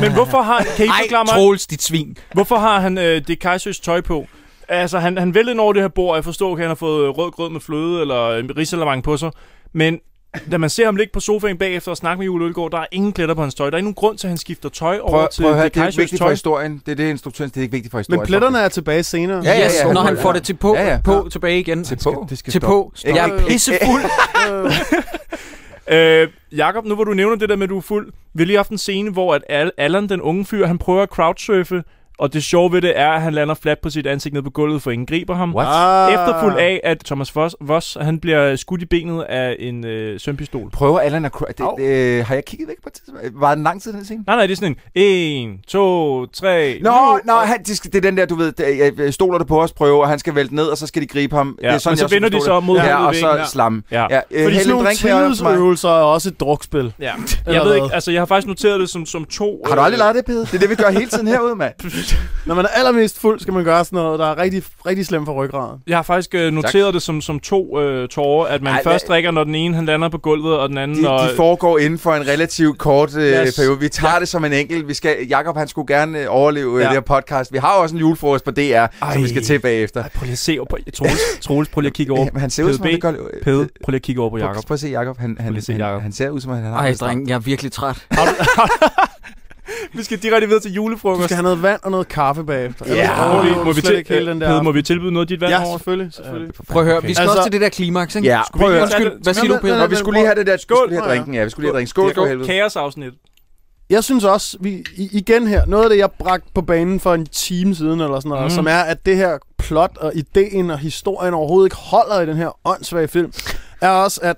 Men hvorfor har... Kan I forklare mig, Troels, dit svin. hvorfor har han øh, det Kajsøs tøj på? Altså, han, han væltede ind over det her bord, og jeg forstår, at han har fået øh, rød grød med fløde, eller øh, risalamang på sig. Men da man ser ham ligge på sofaen bagefter og snakke med Julie Ølgaard, der er ingen pletter på hans tøj. Der er ikke nogen grund til, at han skifter tøj over Prøv, til prøv at høre, det det er vigtigt for tøj. historien. Det er det, instruktøren det er ikke vigtigt for historien. Men pletterne er tilbage senere. Ja, ja, Yes, ja. når han får det til på, Ja, ja. på tilbage igen. Til på. Det skal Til på. Jeg er pissefuld. Øh, Jakob, nu hvor du nævner det der med, at du er fuld. Vi har lige haft en scene, hvor at Al- Allan, den unge fyr, han prøver at crowdsurfe, og det sjove ved det er, at han lander fladt på sit ansigt ned på gulvet, for ingen griber ham. What? Ah. Efterfuldt af, at Thomas Voss, Voss han bliver skudt i benet af en øh, sømpistol. Prøver Allan at... Det, det, har jeg kigget væk på et tidspunkt? Var den lang tid, den scene? Nej, nej, det er sådan en 1, 2, 3... Nå, nå han, de skal, det er den der, du ved, det, jeg stoler det på os prøve, og han skal vælte ned, og så skal de gribe ham. Ja, det er sådan, men så vender de så det. mod ja, og så ja. slam. Ja. Ja, øh, Fordi sådan en nogle tillidsøvelser er også et drukspil. Ja. Jeg ved ikke, altså jeg har faktisk noteret det som, som to... Har du aldrig lavet det, Pede? Det er det, vi gør hele tiden herude, mand. Når man er allermest fuld, skal man gøre sådan noget, der er rigtig, rigtig slemt for ryggraden. Jeg har faktisk øh, noteret det som, som to øh, tårer, at man Ej, først drikker, når den ene han lander på gulvet, og den anden... De, når, de foregår inden for en relativt kort øh, Yes. periode. Vi tager det som en enkelt. Vi skal, Jakob, han skulle gerne øh, overleve ja. Ja. det her podcast. Vi har jo også en julefrokost på DR, Ej. som vi skal til bagefter. Ej, prøv lige at se over på... Troels, Troels, prøv lige at kigge over. Men han ser ud som om, det gør... Pede, prøv lige at kigge over på Prøv, Jakob. prøv at se Jakob. Han, han, han, han ser ud som om, han har Ej, dreng, jeg er virkelig træt. Vi skal direkte videre til Du julefrokost. skal have noget vand og noget kaffe bagefter. Ja. Ellers overlever må vi, slet til, ikke hele den der må vi tilbyde noget af dit vand Ja, over? selvfølgelig. selvfølgelig. Prøv at høre, vi skal Altså- også til det der klimaks, ikke? Ja, Skulle prøv at vi høre. Undskyld, hvad siger du, Peter? Og vi skulle lige have det der. Skål. Vi skulle lige have ja. drinken, ja. Vi skulle lige have drinken. Skål for helvede. Kaosafsnit. Jeg synes også, vi igen her, noget af det, jeg bragte på banen for en time siden, eller sådan noget, mm. som er, at det her plot og ideen og historien overhovedet ikke holder i den her åndssvage film, er også, at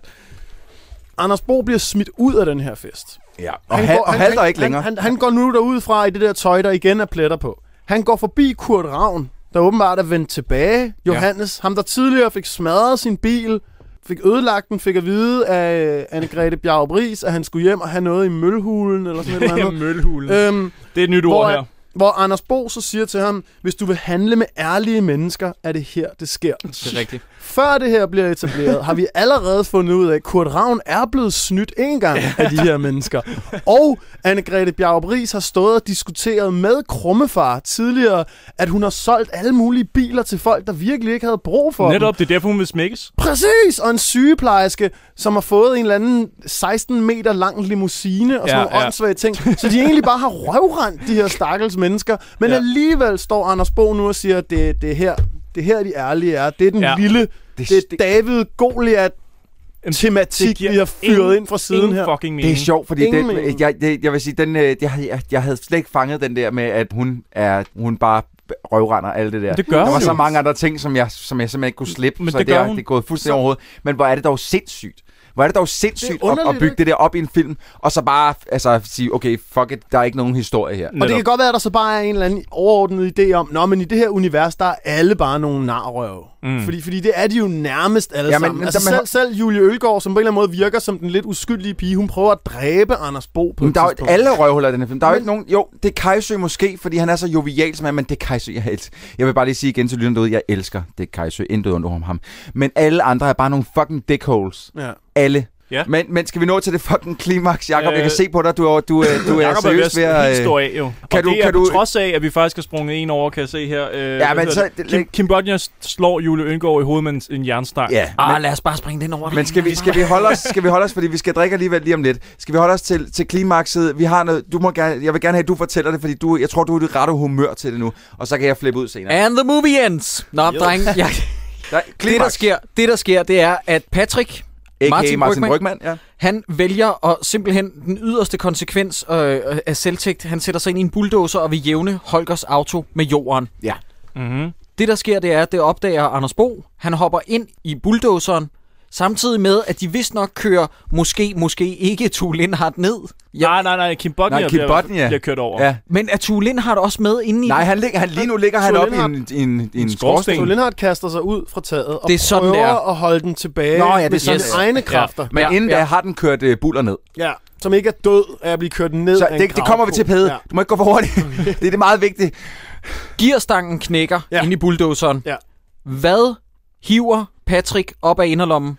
Anders Bo bliver smidt ud af den her fest. Ja, og, han, og halter ikke længere. Han, han, han går nu derud fra i det der tøj, der igen er pletter på. Han går forbi Kurt Ravn, der åbenbart er vendt tilbage. Johannes, ham der tidligere fik smadret sin bil, fik ødelagt den, fik at vide af Anne-Grethe Bjarup Ries, at han skulle hjem og have noget i mølhulen, eller sådan noget. Ja, mølhulen. øhm, Det er et nyt hvor, ord her. hvor Anders Bo så siger til ham, hvis du vil handle med ærlige mennesker, er det her, det sker. Det er rigtigt. Før det her bliver etableret, har vi allerede fundet ud af, at Kurt Ravn er blevet snydt en gang af de her mennesker. Og Anne-Grethe Bjarup Ries har stået og diskuteret med Krummefar tidligere, at hun har solgt alle mulige biler til folk, der virkelig ikke havde brug for dem. Netop, det er derfor, hun vil smækkes. Præcis! Og en sygeplejerske, som har fået en eller anden 16 meter lang limousine og sådan Ja, nogle ja. åndssvage ting. Så de egentlig bare har røvrendt de her stakkels mennesker. Men ja. alligevel står Anders Bo nu og siger, at det, det, er her, det er her, de ærlige er. Det er den Ja. lille, Det- det, det er David Goliath tematik, vi har fyret ind fra siden ingen her. fucking mening. Det er sjovt, fordi Ingen den, mening. jeg, det, jeg vil sige, den, øh, jeg, jeg, jeg havde slet ikke fanget den der med, at hun er hun bare røvrender alt det der. Det gør der hun var så jo. mange andre ting, som jeg, som jeg simpelthen ikke kunne slippe, Men så det det, gør er, hun. det er gået fuldstændig overhovedet. Men hvor er det dog sindssygt. Hvor er det dog sindssygt Det at, at bygge det der op i en film, og så bare altså, sige, okay, fuck it, der er ikke nogen historie her. Og det kan godt være, at der så bare er en eller anden overordnet idé om, Nå, men i det her univers, der er alle bare nogle narrøv. Mm. Fordi, fordi det er de jo nærmest alle Ja, men- sammen. Altså man- selv, selv Julie Ølgaard, som på en eller anden måde virker som den lidt uskyldige pige, hun prøver at dræbe Anders Bo på Men der er jo alle røvhuller i den her film. Der er jo ikke nogen... Jo, det er Kajsø måske, fordi han er så jovial som han, men det er Kajsø, jeg helst. Jeg vil bare lige sige igen til lytterne derude, jeg elsker det er Kajsø, intet under ham. Men alle andre er bare nogle fucking dickholes. Ja. Alle. Ja. Men, men skal vi nå til det fucking klimaks, Jakob? Øh, jeg kan se på dig, du er, du, er- du er Jakob er seriøst ved at... at helt øh, af, jo. Kan og du, det er kan på du, trods af, at vi faktisk har sprunget en over, kan jeg se her. Øh, Ja, men så- det? Kim, Kim Bodnia slår Julie Yngård i hovedet med en, en jernstang. Ja, Ah, lad os bare springe den over. Men skal vi, skal vi holde os, skal vi holde os, fordi vi skal drikke alligevel lige om lidt. Skal vi holde os til, til klimakset? Vi har noget, du må gerne, jeg vil gerne have, at du fortæller det, fordi du, jeg tror, du er i det rette humør til det nu. Og så kan jeg flippe ud senere. And the movie ends. Nå, Jo. dreng, jeg, Nej, det, der sker, det der sker, det er, at Patrick, A.k.a. Martin, Martin Brygmann, Brygmann, ja. han vælger at simpelthen den yderste konsekvens øh, af selvtægt. Han sætter sig ind i en bulldozer og vil jævne Holgers auto med jorden. Ja. Mm-hmm. Det, der sker, det er, at det opdager Anders Bo. Han hopper ind i bulldozeren, samtidig med, at de vist nok kører måske, måske ikke Tue Lindhardt ned. Ja. Nej, nej, nej. Kim Bodnia Nej, Kim bliver, Bodnia. bliver kørt over. Ja. Men er Tue Lindhardt også med inde i Nej, han ligger, han, lige nu ligger han Tore op i en, i en, i en skorsten. Så Lindhardt kaster sig ud fra taget og Det er sådan, prøver det er. at holde den tilbage Nå, ja, det er med sådan, sine er. egne Ja. kræfter. Men Ja, inden ja. da har den kørt uh, buller ned. Ja, som ikke er død af at blive kørt ned Så af en det, det kommer vi til. Pede. Ja. Du må ikke gå for hurtigt. det er det meget vigtigt. Gearstangen knækker Ja. ja. inde i bulldozeren. Ja. Hvad hiver Patrick op af inderlommen?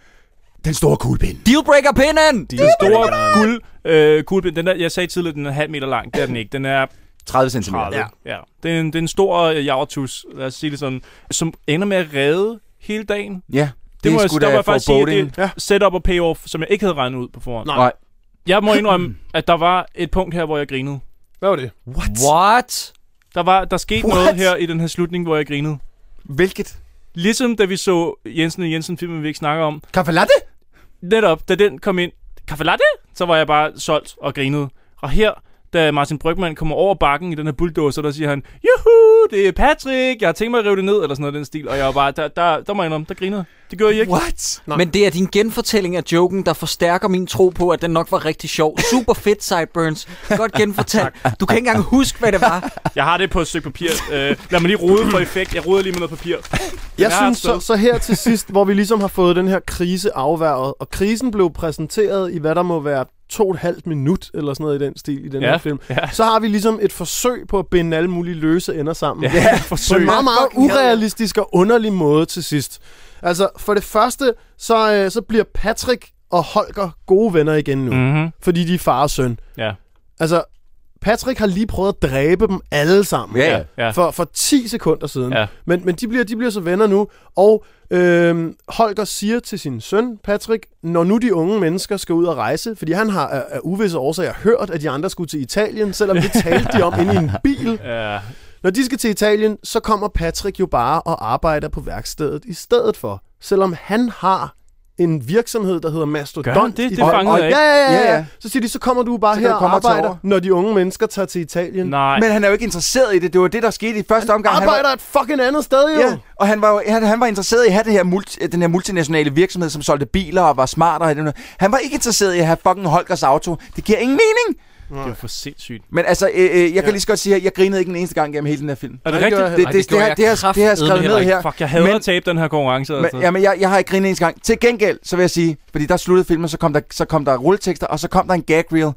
Den store kuglepind. Dealbreaker-pinden! Den store guld, øh, kuglepind, den der, jeg sagde tidligere, den er halv meter lang. Det er den ikke. Den er 30 cm. 30. Ja. ja. Det, er en, det er en stor øh, javertus, lad os sige det sådan, som ender med at redde hele dagen. Ja, Det må er jeg, der må jeg faktisk sige, at det er setup og payoff, som jeg ikke havde regnet ud på forhånd. Nej. Nej. Jeg må indrømme, at der var et punkt her, hvor jeg grinede. Hvad var det? What? What? Der, var, der skete What? noget her i den her slutning, hvor jeg grinede. Hvilket? Ligesom da vi så Jensen og Jensen-filmen, vi ikke snakker om. Kaffe latte? Netop, da den kom ind, kaffe latte, så var jeg bare solgt og grinede. Og her, da Martin Brygman kommer over bakken i den her bulldozer, der siger han, Juhu, det er Patrick, jeg har tænkt mig at rive det ned, eller sådan noget i den stil. Og jeg var bare, der, der, der må jeg indrømme, der grinede. jeg. Det gjorde I ikke. What? Nej. Men det er din genfortælling af joken, der forstærker min tro på, at den nok var rigtig sjov. Super fedt, Sideburns. Godt genfortalt. Du kan ikke engang huske, hvad det var. Jeg har det på et stykke papir. Uh, lad mig lige rode for effekt. Jeg roder lige med noget papir. Jeg er synes så, så her til sidst, hvor vi ligesom har fået den her krise afværget, og krisen blev præsenteret i hvad der må være to og et halvt minut, eller sådan noget i den stil i den Ja, her film, ja. så har vi ligesom et forsøg på at binde alle mulige løse ender sammen. Ja, På forsøg. en meget, meget urealistisk og underlig måde til sidst. Altså, for det første, så, øh, så bliver Patrick og Holger gode venner igen nu, mm. Mm-hmm. fordi de er far og søn. Ja. Altså, Patrick har lige prøvet at dræbe dem alle sammen. Ja, ja. For, for 10 sekunder siden. Ja. Men, men de, bliver, de bliver så venner nu, og øhm, Holger siger til sin søn, Patrick, når nu de unge mennesker skal ud og rejse, fordi han har af, af uvisse årsager hørt, at de andre skulle til Italien, selvom det talte de om inde i en bil. Ja. Når de skal til Italien, så kommer Patrick jo bare og arbejder på værkstedet i stedet for. Selvom han har en virksomhed, der hedder Mastodon. Gør han det? Det fangede og, jeg ikke. ja, ja, ja, Ja, ja. Så siger de, så kommer du bare Så her og arbejder, når de unge mennesker tager til Italien. Nej. Men han er jo ikke interesseret i det. Det var det, der skete i første omgang. Han Arbejder var, et fucking andet sted, jo. ja, og han var, jo- han, han var interesseret i at have det her multi, den her multinationale virksomhed, som solgte biler og var smartere. Han var ikke interesseret i at have fucking Holgers auto. Det giver ingen mening. Det er for sindssygt. Men altså, øh, øh, jeg kan lige så godt sige, at jeg grinede ikke en eneste gang gennem hele den her film. Er det det rigtigt? Det, jeg det, det, det, her, det, her, det her er skrevet ned her. Fuck, jeg hader Men- at tabe den her konkurrence. Men, Altså. jamen, jeg, jeg har ikke grinet en eneste gang. Til gengæld, så vil jeg sige, fordi der sluttede filmen, så kom der, så kom der rulletekster, og så kom der en gag reel.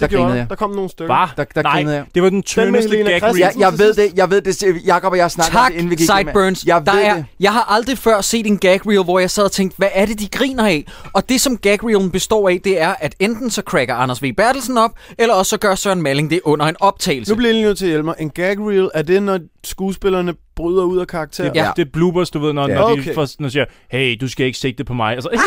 Der gjorde jeg. Der kom nogle stykker. Var? Der, der Nej, jeg. det var den tyndeste gag Christensen. Jeg, jeg ved det, jeg ved det. Jakob og jeg snakker om Tak, det, inden vi gik. Sideburns. Jeg der ved er, det. Jeg har aldrig før set en gag reel, hvor jeg sad og tænkte, hvad er det, de griner af? Og det, som gag reelen består af, det er, at enten så cracker Anders V. Bertelsen op, eller også så gør Søren Malling det under en optagelse. Nu bliver jeg lige nødt til at hjælpe mig. En gag reel, er det, når skuespillerne bryder ud af karakter? Det, Ja. det er bloopers, du ved, når, Ja. når de Okay. først, når de siger, hey, du skal ikke sigte på mig. Altså,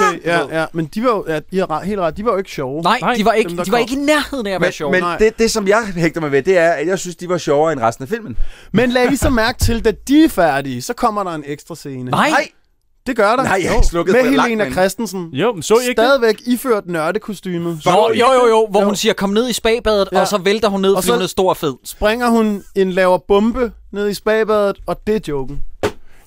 Okay, ja, ja. Men de var jo, ja, I har helt ret, de var jo ikke sjove. Nej, Nej, de var ikke, dem, de var ikke i nærheden af at være Men, sjove. men Nej. det, det, som jeg hægter mig ved, det er, at jeg synes, de var sjovere end resten af filmen. Men lag lige så mærke til, da de er færdige, så kommer der en ekstra scene. Nej, Nej, Det gør der. Nej, jeg har slukket Med for langt Helena ind. Christensen. jo, men så I ikke det? Stadigvæk iført nørdekostymet. Nå, jo, jo, jo, hvor Jo. hun siger, kom ned i spagbadet, Ja. og så vælter hun ned, Og fordi hun er stor fed. Springer hun en laver bombe ned i spagbadet, og det er joken.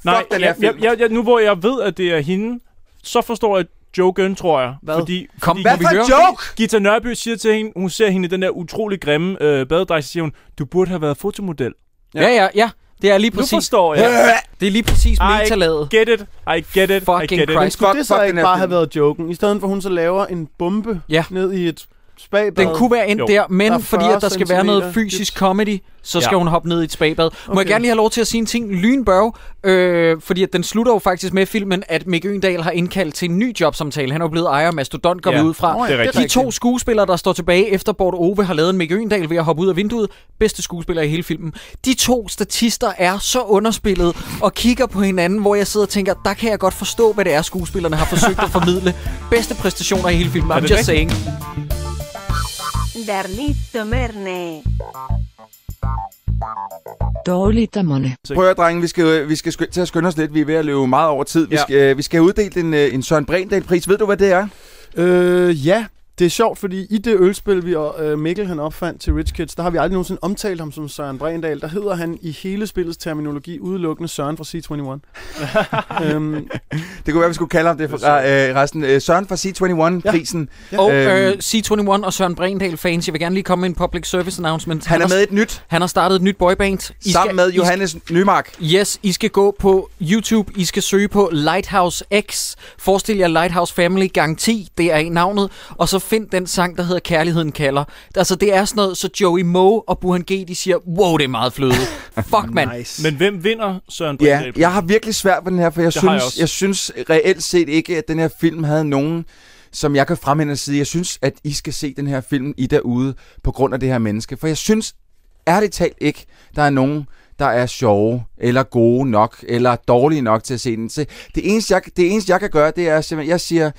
Nej, den her jeg, film. jeg, jeg, nu hvor jeg ved, at det er hende, så forstår jeg joken, tror jeg. Hvad? Fordi, Kom, fordi hvad hvad for en joke? Gita Nørby siger til hende, hun ser hende i den der utrolig grimme øh, badedragt, så siger hun, du burde have været fotomodel. Ja, ja, ja. Det er lige Nu præcis, forstår jeg. det er lige præcis I metalaget. get it, I get it, I Fucking get it. Christ. Skulle Fuck- det så fuck ikke bare have været joken? I stedet for, at hun så laver en bombe Ja. ned i et Spabad. Den kunne være endt Jo. der, men Der er fordi at der skal være noget fysisk comedy, så skal Ja. hun hoppe ned i et spabad. Må jeg Okay. gerne lige have lov til at sige en ting lynbørg, øh, fordi at den slutter jo faktisk med filmen, at Mick Øgendal har indkaldt til en ny jobsamtale. Han er jo blevet ejer af Mastodont, går Ja. vi ud fra. Nå ja, er. De to skuespillere, der står tilbage efter Bort Ove har lavet en Mick Øgendal ved at hoppe ud af vinduet, bedste skuespiller i hele filmen. De to statister er så underspillet og kigger på hinanden, hvor jeg sidder og tænker, der kan jeg godt forstå, hvad det er, skuespillerne har forsøgt at formidle. Bedste præstationer i hele filmen, I'm just saying. Darlito Merne. Dårligdommerne. Prøv at drenge, vi skal, vi skal til at skynde os lidt. Vi er ved at løbe meget over tid. Vi, Ja. skal, vi skal have uddelt en, øh, en Søren Brindal-pris. Ved du, hvad det er? Øh, ja, det er sjovt, fordi i det ølspil, vi øh, Mikkel han opfandt til Rich Kids, der har vi aldrig nogensinde omtalt ham som Søren Brendal. Der hedder han i hele spillets terminologi udelukkende Søren fra C21. øhm, Det kunne være, vi skulle kalde ham det for øh, resten. Øh, Søren fra C21-prisen. Og Øhm. øh, C21 og Søren Brindal fans, jeg vil gerne lige komme med en public service announcement. Han er har- med i et nyt, Han har startet et nyt boyband. I sammen med Johannes Nymark. Yes, I skal gå på YouTube. I skal søge på Lighthouse X. Forestil jer Lighthouse Family gang 10. Det er navnet. Og så find den sang, der hedder Kærligheden kalder. Altså, det er sådan noget, så Joey Moe og Burhan G, de siger, wow, det er meget fløde. Fuck, mand. nice. Men hvem vinder Søren Ja, Brindal? jeg har virkelig svært ved den her, for jeg Det jeg synes, også. jeg synes reelt set ikke, at den her film havde nogen som jeg kan fremhænde og sige, jeg synes, at I skal se den her film, I derude, på grund af det her menneske. For jeg synes ærligt talt ikke, der er nogen, der er sjove, eller gode nok, eller dårlige nok til at se den. Så det, eneste, jeg, det eneste, jeg kan gøre, det er simpelthen, jeg siger,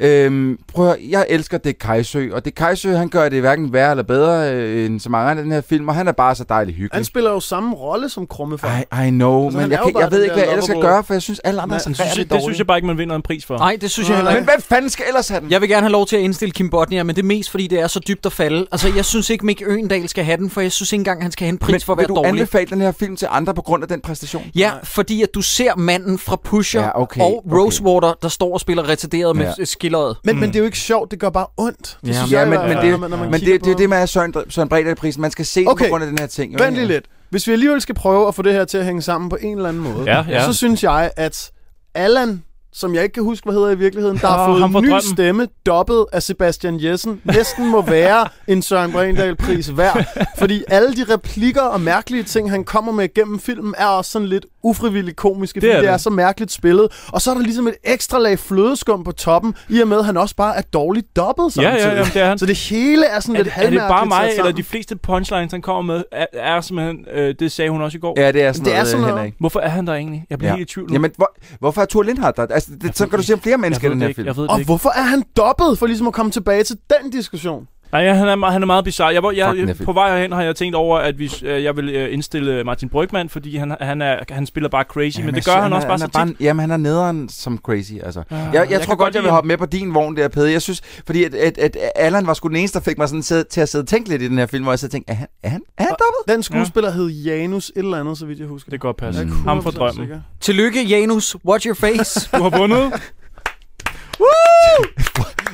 øhm, prøv at, jeg elsker det Kajsø, og det Kajsø, han gør det hverken værre eller bedre øh, end så mange andre i den her film, og han er bare så dejlig hyggelig. Han spiller jo samme rolle som Krummefar. I, I know, Altså, men jeg, kan, jeg ved ikke, hvad jeg ellers skal gøre, for jeg synes, alle andre er Men, så synes, jeg, det synes jeg bare ikke, man vinder en pris for. Nej, det synes jeg heller Men ikke. hvem fanden skal ellers have den? Jeg vil gerne have lov til at indstille Kim Bodnia, men det er mest, fordi det er så dybt at falde. Altså, jeg synes ikke, Mick Øgendal skal have den, for jeg synes ikke engang, han skal have en pris Men for at vil være du dårlig. anbefale den her film til andre på grund af den præstation? Ja, fordi at du ser manden fra Pusher Ja, okay, og okay. Rosewater, der står og spiller retarderet med Ja. skilleret. Men, men det er jo ikke sjovt, det gør bare ondt. Det Ja, jeg men, men, det, når man- når man men kigger det, det er det med Søren, Søren Bredal-prisen. Man skal se Okay. den på grund af den her ting. Vent lige lidt. Hvis vi alligevel skal prøve at få det her til at hænge sammen på en eller anden måde, Ja, ja. så synes jeg, at Allan, som jeg ikke kan huske, hvad hedder i virkeligheden, der har fået en ny drømmen. stemme, dobbet af Sebastian Jessen, næsten må være en Søren Brindal-pris værd. Fordi alle de replikker og mærkelige ting, han kommer med gennem filmen, er også sådan lidt ufrivilligt komiske, fordi Det er det, er det. så mærkeligt spillet. Og så er der ligesom et ekstra lag flødeskum på toppen, i og med, at han også bare er dårligt dobbet Ja, samtidig. ja, jamen, det er han. Så det hele er sådan Er lidt det, er det bare halvmærkeligt mig, eller de fleste punchlines, han kommer med, er, er simpelthen, øh, det sagde hun også i går. Ja, det er sådan Det er noget, sådan noget. Henrik. Hvorfor er han der egentlig? Jeg bliver Ja. helt i tvivl nu. Jamen, hvor, hvorfor er Thor Lindhardt der? Altså, det, så kan du se om flere mennesker i den her ikke. film. Og ikke. hvorfor er han dobbet, for ligesom at komme tilbage til den diskussion? Nej, ja, han, er, meget- han er meget bizarre. Jeg, var- jeg, er jeg, på vej herhen har jeg tænkt over, at vi, øh, jeg vil øh, indstille Martin Brygman, fordi han, han, er, han spiller bare crazy, men det gør han, også bare så han er tit. Jamen, han er nederen som crazy, altså. Ah, jeg, jeg, jeg tror godt, godt jeg vil hoppe med på din vogn der, Pede. Jeg synes, fordi at, at, at Allan var sgu den eneste, der fik mig sådan sidde, til at sidde og tænke lidt i den her film, hvor jeg så tænkte, er han, er han, er han dobbelt? Den skuespiller hed Janus et eller andet, så vidt jeg husker. Det kan godt passe. Er Mm. Ham fra 100% drømmen. sikker. Tillykke, Janus. Watch your face. Du har vundet.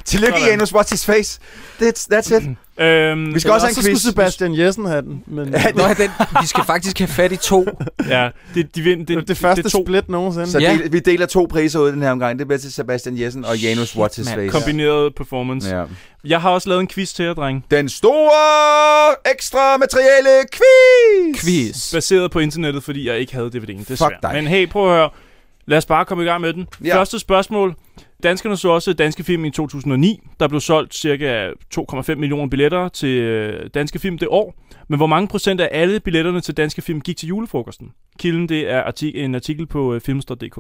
Tillykke, Sådan. Janus. What's his face? That's, that's it. øhm, Vi skal også have en så quiz. skulle Sebastian Jessen have den. Men Nå, ja, den, vi skal faktisk have fat i to. ja, det, de vind, det, det, det første det to split nogensinde. Så Ja. del, vi deler to priser ud i den her omgang. Det bliver til Sebastian Jessen og Janus What's his mand. face. kombineret performance. Ja. Jeg har også lavet en quiz til jer, drenge. Den store ekstra materielle quiz! Quiz. Baseret på internettet, fordi jeg ikke havde DVD'en. Desværre. dig. Men hey, prøv at høre. Lad os bare komme i gang med den. Ja. Første spørgsmål. Danskerne så også danske film i 2009. Der blev solgt cirka 2,5 millioner billetter til øh, danske film det år. Men hvor mange procent af alle billetterne til danske film gik til julefrokosten? Kilden det er artik- en artikel på øh, filmstor.dk.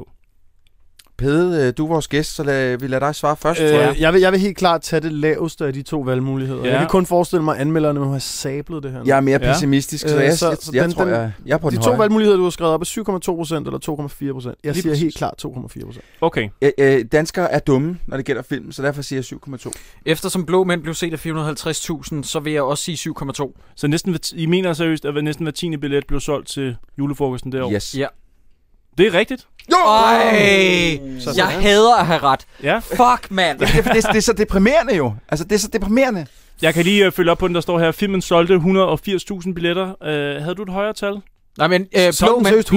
Pede, øh, du er vores gæst, så lad, vi lader dig svare først, tror jeg. Øh, jeg, vil, jeg vil helt klart tage det laveste af de to valgmuligheder. Ja. Jeg kan kun forestille mig, at anmelderne må have sablet det her. Jeg er mere Ja. pessimistisk, så Øh, jeg, så- jeg, så jeg den- tror, den- jeg, jeg er på De den to høje. valgmuligheder, du har skrevet op, er 7,2% eller 2,4%. Jeg Lige siger præcis. helt klart 2,4%. Okay. Øh, øh, danskere er dumme, når det gælder film, så derfor siger jeg 7,2. Eftersom Blå Mænd blev set af 450.000, så vil jeg også sige 7,2. Så næsten, I mener seriøst, at næsten hver tiende billet blev solgt til julefrokosten derovre? Yes. Ja. Det er rigtigt. Jo! Ej, jeg hader at have ret. Ja. Fuck, mand. Det, det, det, det er så deprimerende jo. Altså, det er så deprimerende. Jeg kan lige øh, følge op på den, der står her. Filmen solgte 180.000 billetter. Øh, havde du et højere tal? Nej, men øh, er Blå seriøst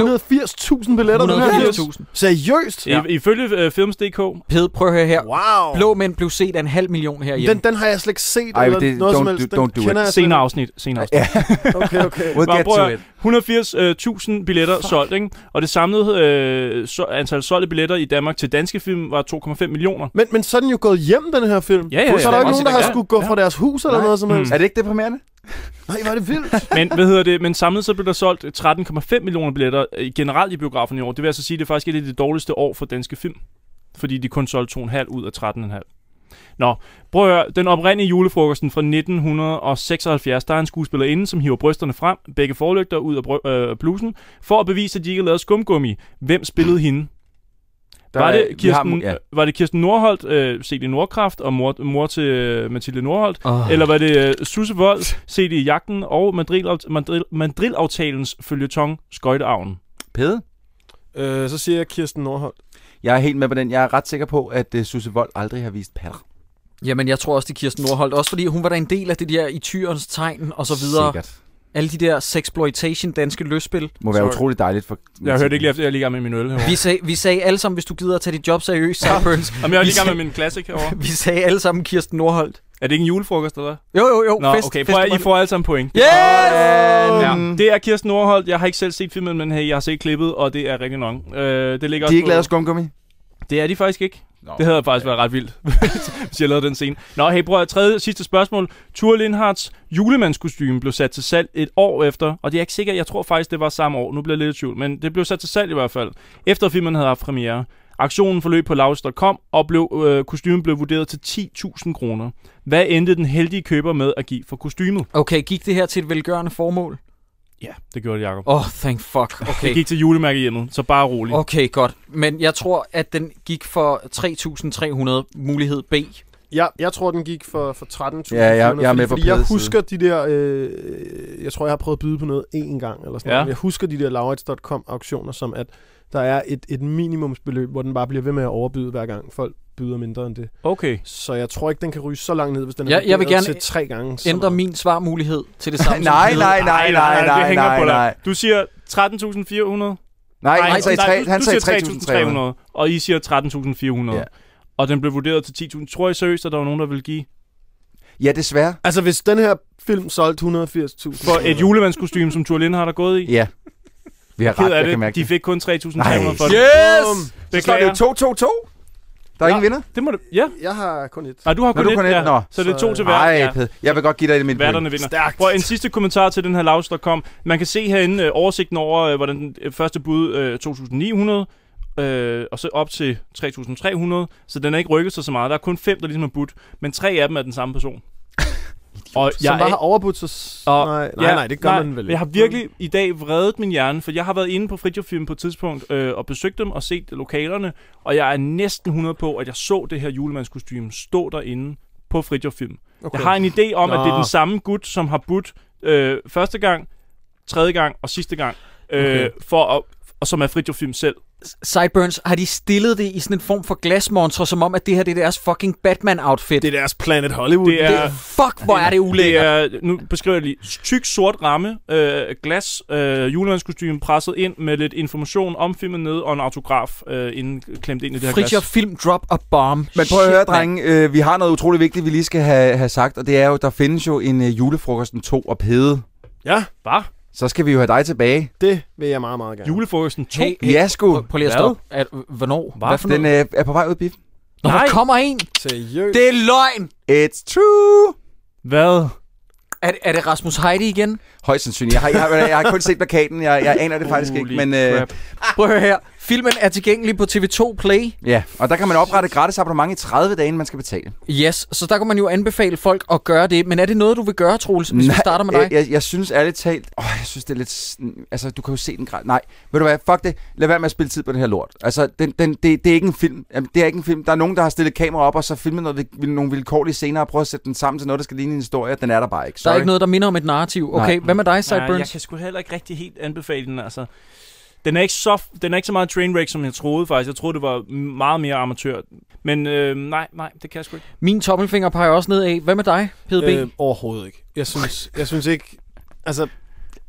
180.000 billetter, den her film? 180.000. Seriøst? Ja. I, ifølge øh, Films.dk. Pede, prøv at høre her. Wow. Blå Mænd blev set af en halv million herhjemme. Den, den har jeg slet ikke set, Ej, eller det- noget som don't helst. do- Den don't do it. Senere afsnit. Senere afsnit. ikke. Okay, okay. We'll Bare get to it. 180.000 billetter Fuck. solgt, ikke? Og det samlede øh, så, antal solgte billetter i Danmark til danske film var 2,5 millioner. Men, men så er den jo gået hjem, den her film. Ja, ja, Så er der ja. jo ikke nogen, der har skulle gå fra deres hus eller Nej. noget som helst. Er det ikke deprimerende? Nej, var det vildt. Men hvad hedder det? Men samlet så blev der solgt øh, 13,5 millioner billetter øh, generelt i biografen i år. Det vil altså sige, at det er faktisk et af de dårligste år for danske film. Fordi de kun solgte 2,5 ud af 13,5. Nå, prøv at høre. Den oprindelige julefrokosten fra 1976, der er en skuespillerinde, som hiver brysterne frem, begge forlygter ud af øh, blusen, for at bevise, at de ikke har lavet skumgummi. Hvem spillede hende? Der var, det Kirsten, har- ja. var det Kirsten Nordholt, øh, set i Nordkraft, og mor, mor til øh, Mathilde Nordholt? Åh. Eller var det øh, Susse Vold, set i Jagten, og Madrid- Madrid- Madrid-aftalens følgetong Skøjteavnen? Pede? Øh, så siger jeg Kirsten Nordholt. Jeg er helt med på den. Jeg er ret sikker på, at uh, Susse Vold aldrig har vist patter. Jamen, jeg tror også, det er Kirsten Nordholt. Også fordi hun var der en del af det der i tyrens tegn og så videre. Sikkert. Alle de der sexploitation danske løsspil. Må være utroligt dejligt for... Jeg hørte ikke lige efter, jeg er lige gang med min øl herovre. Vi sagde, vi sagde alle sammen, hvis du gider at tage dit job seriøst, Sideburns. Jamen, jeg er Vi lige gang med min classic herovre. Vi sagde alle sammen Kirsten Nordholt. Er det ikke en julefrokost, eller? Jo, jo, jo. Nå, fest, okay, fest, prøv at, I fest, får alle sammen point. Yes! Ja, det er Kirsten Nordholt. Jeg har ikke selv set filmen, men hey, jeg har set klippet, og det er rigtig nok. Øh, det ligger De også er ikke lavet skumgummi? Det er de faktisk ikke. Nå, det havde faktisk været ret vildt, hvis jeg lavede den scene. Nå, hey, at tredje sidste spørgsmål. Ture Lindhards julemandskostyme blev sat til salg et år efter, og det er ikke sikkert, jeg tror faktisk, det var samme år. Nu bliver jeg lidt i tvivl, men det blev sat til salg i hvert fald, efter filmen havde haft premiere. Aktionen forløb på lavs.com, og blev, øh, kostymen blev vurderet til 10.000 kroner. Hvad endte den heldige køber med at give for kostymet? Okay, gik det her til et velgørende formål? Ja, det gjorde det, Jacob. Åh, oh, thank fuck. Okay. Det gik til julemærkehjemmet, så bare rolig. Okay, godt. Men jeg tror, at den gik for 3.300 mulighed B. Ja, jeg tror, den gik for, for 13.000. Ja, jeg- jeg er med på fordi, fordi jeg husker de der... Øh, jeg tror, jeg har prøvet at byde på noget én gang. Eller sådan Ja. noget. Jeg husker de der Laurits.com auktioner, som at der er et, et minimumsbeløb, hvor den bare bliver ved med at overbyde hver gang folk byder mindre end det. Okay. Så jeg tror ikke, den kan ryge så langt ned, hvis den er Ja, jeg vil vurderet gerne til tre gange. Ændre min svarmulighed til det samme. Nej, nej, nej, nej, nej, hænger nej, på dig. nej. Du siger 13.400? Nej, han sagde, tre, du, han du sagde siger 3.300. 3.300, og I siger 13.400. Ja. Og den blev vurderet til 10.000. Tror I seriøst, at der var nogen, der vil give Ja, desværre. Altså, hvis den her film solgte 180.000... for et julemandskostyme, som Thor Lindhardt har gået i? Ja. Vi har ret, jeg kan det. mærke De fik kun 3.300 for Nej. det. Yes! Så står det jo 2-2-2. Der er Ja. ingen vinder. Det må det. Ja. Jeg har kun et. Nej, du har Nå, kun du et, kun et. ja. Nå. Så det er to til hver. Ej, ja. Jeg vil godt give dig mit Værterne point. vinder. Stærkt. Prøv en sidste kommentar til den her lavs, der kom. Man kan se herinde øh, oversigten over, øh, hvordan den øh, første bud øh, 2.900, øh, og så op til 3.300, så den er ikke rykket sig så meget. Der er kun fem, der ligesom er budt, men tre af dem er den samme person. Og Som bare har overbudt sig... og, nej, nej, nej, det gør man vel ikke. Jeg har virkelig i dag vredet min hjerne, for jeg har været inde på Fritjof-film på et tidspunkt øh, og besøgt dem og set lokalerne, og jeg er næsten 100 på, at jeg så det her julemandskostyme stå derinde på Fritjof-film. Okay. Jeg har en idé om, at det er Nå. den samme gut, som har budt øh, første gang, tredje gang og sidste gang, øh, Okay. for at, og som er Fritjof-film selv. Sideburns, har de stillet det i sådan en form for glasmontre, som om, at det her det er deres fucking Batman-outfit? Det er deres Planet Hollywood. Det er, Det, fuck, hvor er det det ulækkert. er, nu beskriver jeg lige, tyk sort ramme, øh, glas, øh, julemandskostyme presset ind med lidt information om filmen nede og en autograf øh, inden, klemt ind i det her Fritjof glas. Film Drop a Bomb. Men prøv at høre, drenge. Øh, vi har noget utroligt vigtigt, vi lige skal have, have sagt, og det er jo, der findes jo en øh, julefrokosten 2 og Pede. Ja, Hvad? Så skal vi jo have dig tilbage. det vil jeg meget, meget gerne. Julefrokosten 2? Hey, hey, Ja, sgu. prøv, lige at stoppe. At, hvornår? Hvad? Hvad for Den noget? øh, er på vej ud i biffen. Nå, der Nej. kommer en. Seriøst. Det er løgn. It's true. Hvad? Er, er det Rasmus Heide igen? Højst sandsynligt. Jeg har, jeg, har, jeg har kun set plakaten. Jeg, jeg aner det faktisk ikke. Holy Men øh, crap. Prøv at høre her. Filmen er tilgængelig på TV2 Play. ja, og der kan man oprette et gratis abonnement i 30 dage, inden man skal betale. Yes, så der kan man jo anbefale folk at gøre det. Men er det noget, du vil gøre, Troels, hvis vi starter med dig? Jeg, jeg, jeg synes ærligt talt... Åh, jeg synes, det er lidt... Altså, du kan jo se den grad. Nej, ved du hvad? Fuck det. Lad være med at spille tid på det her lort. Altså, den, den, det, det er ikke en film. Jamen, Det er ikke en film. Der er nogen, der har stillet kamera op, og så filmet noget, vil- nogle vilkårlige scener, og prøvet at sætte den sammen til noget, der skal ligne en historie. Den er der bare ikke. Der Sorry. er ikke noget, der minder om et narrativ. Okay, Nej. hvad med dig, Nej, jeg Sideburns? kan sgu heller ikke rigtig helt anbefale den, altså. Den er, ikke så, den er ikke så meget trainwreck, som jeg troede faktisk. Jeg troede, det var meget mere amatør. Men øh, nej, nej, det kan jeg sgu ikke. Min tommelfinger peger også ned af. Hvad med dig, PDB? Øh, overhovedet ikke. Jeg synes, jeg synes ikke... Altså,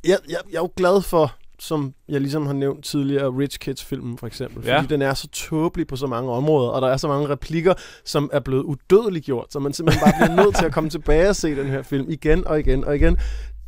jeg, jeg, jeg er jo glad for som jeg ligesom har nævnt tidligere, Rich Kids-filmen for eksempel. Fordi Ja. den er så tåbelig på så mange områder, og der er så mange replikker, som er blevet udødeligt gjort, så man simpelthen bare bliver nødt til at komme tilbage og se den her film igen og igen og igen.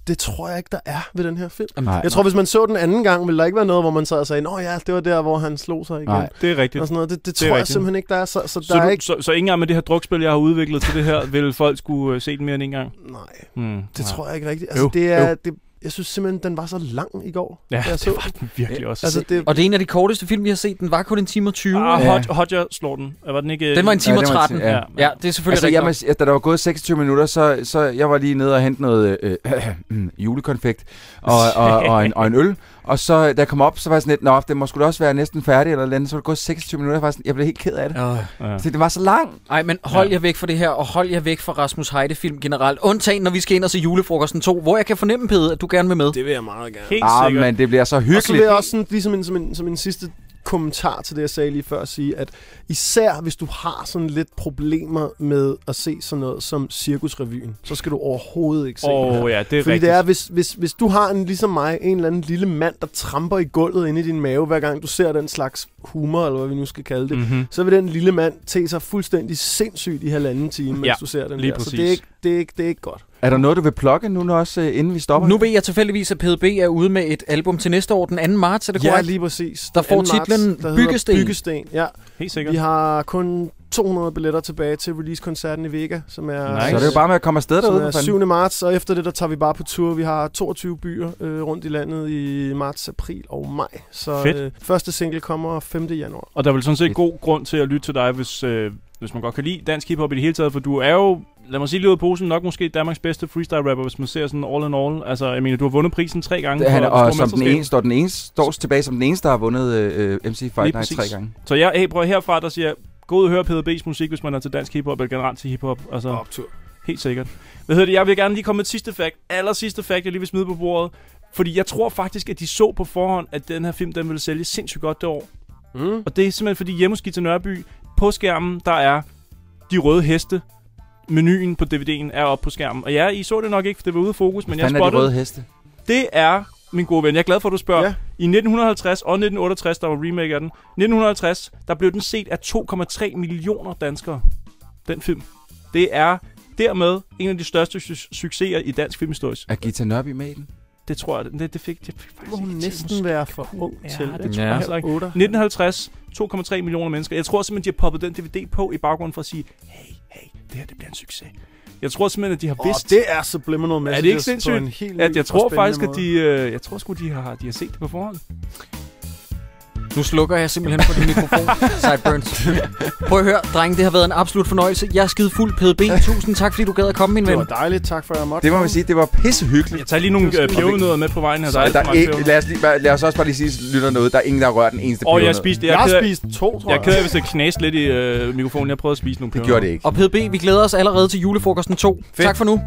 Det tror jeg ikke, der er ved den her film. Nej. jeg tror, hvis man så den anden gang, ville der ikke være noget, hvor man sad og sagde, Nå ja, det var der, hvor han slog sig igen. Nej, det er rigtigt. Og sådan noget. Det, det, Det tror jeg rigtigt. simpelthen ikke, der er. Så, så, der Så, er du, ikke... så, så ikke engang med det her drukspil, jeg har udviklet til det her, vil folk skulle øh, se den mere end en gang? Nej, Hmm, det nej. tror jeg ikke rigtigt. Altså, Øv, det er, øv. det, jeg synes simpelthen, den var så lang i går. Ja, jeg det så var den virkelig også. Altså, det, Og det er en af de korteste film, vi har set. Den var kun en time og 20. Ah, Ja. Hot, Hodger slår den. Var den ikke... Den var en time Ja, og det var en 13. time- Ja, ja. ja, det er selvfølgelig Altså, rigtigt. sige, da der var gået 26 minutter, så, så jeg var lige nede og hente noget øh, øh, julekonfekt og, og, og, en, og en øl. Og så da jeg kom op, så var jeg sådan lidt, nå, det må skulle også være næsten færdig eller andet. Så var det gået 26 minutter, jeg, var sådan, jeg blev helt ked af det. Ja. Så det var så lang. Ej, men hold jer væk fra det her, og hold jer væk fra Rasmus Heide-film generelt. Undtagen, når vi skal ind og se julefrokosten 2, hvor jeg kan fornemme, Pede, at du gerne vil med. det vil jeg meget gerne. Helt Ah, sikkert. men det bliver så Og så vil hyggeligt. jeg også sådan, ligesom en, som, en, som en sidste kommentar til det, jeg sagde lige før, sige, at især hvis du har sådan lidt problemer med at se sådan noget som Cirkusrevyen, så skal du overhovedet ikke se Åh den her. oh, ja, det er Fordi rigtigt. det er, hvis, hvis, hvis du har en, ligesom mig, en eller anden lille mand, der tramper i gulvet inde i din mave, hver gang du ser den slags humor, eller hvad vi nu skal kalde det, Mhm. så vil den lille mand te sig fuldstændig sindssygt i halvanden time, mens Ja, du ser den lige der. Så det er, ikke, det, er ikke, det er ikke godt. Er der noget, du vil plukke nu nu også, øh, inden vi stopper? Nu ved jeg tilfældigvis, at PDB er ude med et album til næste år, den 2. marts, er det Ja, korrekt? lige præcis. Der får 2. marts, titlen der Byggesten. Byggesten, ja. Helt sikkert. Vi har kun 200 billetter tilbage til release-koncerten i Vega, som er, Nice. Så er det jo bare med at komme afsted som derude. er for fanden. 7. marts, og efter det, der tager vi bare på tur. Vi har 22 byer øh, rundt i landet i marts, april og maj. Så Fedt. øh, første single kommer 5. januar. Og der er vel sådan set god grund til at lytte til dig, hvis, øh, hvis man godt kan lide dansk hiphop i det hele taget, for du er jo, lad mig sige lige ud af posen, nok måske Danmarks bedste freestyle rapper, hvis man ser sådan all in all. Altså, jeg mener, du har vundet prisen tre gange. Det, han, for og som den ene, står den ene står tilbage som den eneste, der har vundet øh, MC Fight Night præcis. tre gange. Så jeg, hey, prøv herfra, der siger, gå ud og høre PDB's musik, hvis man er til dansk hiphop, eller generelt til hiphop. Altså, Optur. Helt sikkert. Hvad hedder det? Jeg vil gerne lige komme med et sidste fact. Aller sidste fact, jeg lige vil smide på bordet. Fordi jeg tror faktisk, at de så på forhånd, at den her film, den ville sælge sindssygt godt det år. Mm. Og det er simpelthen fordi hjemme hos Gita Nørby, på skærmen, der er de røde heste. Menuen på DVD'en er oppe på skærmen. Og ja, I så det nok ikke, for det var ude af fokus, men jeg Fanden er de spottede. røde heste? Det er, min gode ven, jeg er glad for, at du spørger. Ja. Ja. I 1950 og 1968, der var remake af den. 1950, der blev den set af 2,3 millioner danskere. Den film. Det er dermed en af de største su- succeser i dansk filmhistorie. Er Gita Nørby med i den? Det tror jeg, det, det fik, det fik Må faktisk hun ikke til, næsten være for ung Ja, til det tror jeg Ja. heller ikke. 8. 1950, 2,3 millioner mennesker. Jeg tror simpelthen, de har poppet den DVD på i baggrunden for at sige, hey, hey, det her det bliver en succes. Jeg tror simpelthen, at de har Og vidst... det er subliminal er messages det ikke på sindssygt? en helt At jeg tror faktisk, at de, øh, jeg tror sgu, de har, de har set det på forhånd. Nu slukker jeg simpelthen på din mikrofon, Sideburns. Prøv at høre, drenge, det har været en absolut fornøjelse. Jeg er skide fuld PDB. Tusind tak, fordi du gad at komme, min Det ven. var dejligt. Tak for, at jeg måtte. Det må man sige, det var pissehyggeligt. Jeg tager lige nogle Det øh, skide pebermøder med på vejen her. Så Der er der er peber. lad, os lige, bare- lad os også bare lige sige, lytter noget. Der er ingen, der har rørt den eneste Og jeg spiste... Jeg Jeg, har spist to, tror jeg jeg. er ked af, hvis det knæste lidt i øh, mikrofonen. Jeg prøvede at spise nogle Det gjorde det ikke. Og PDB, vi glæder os allerede til julefrokosten 2. Tak for nu.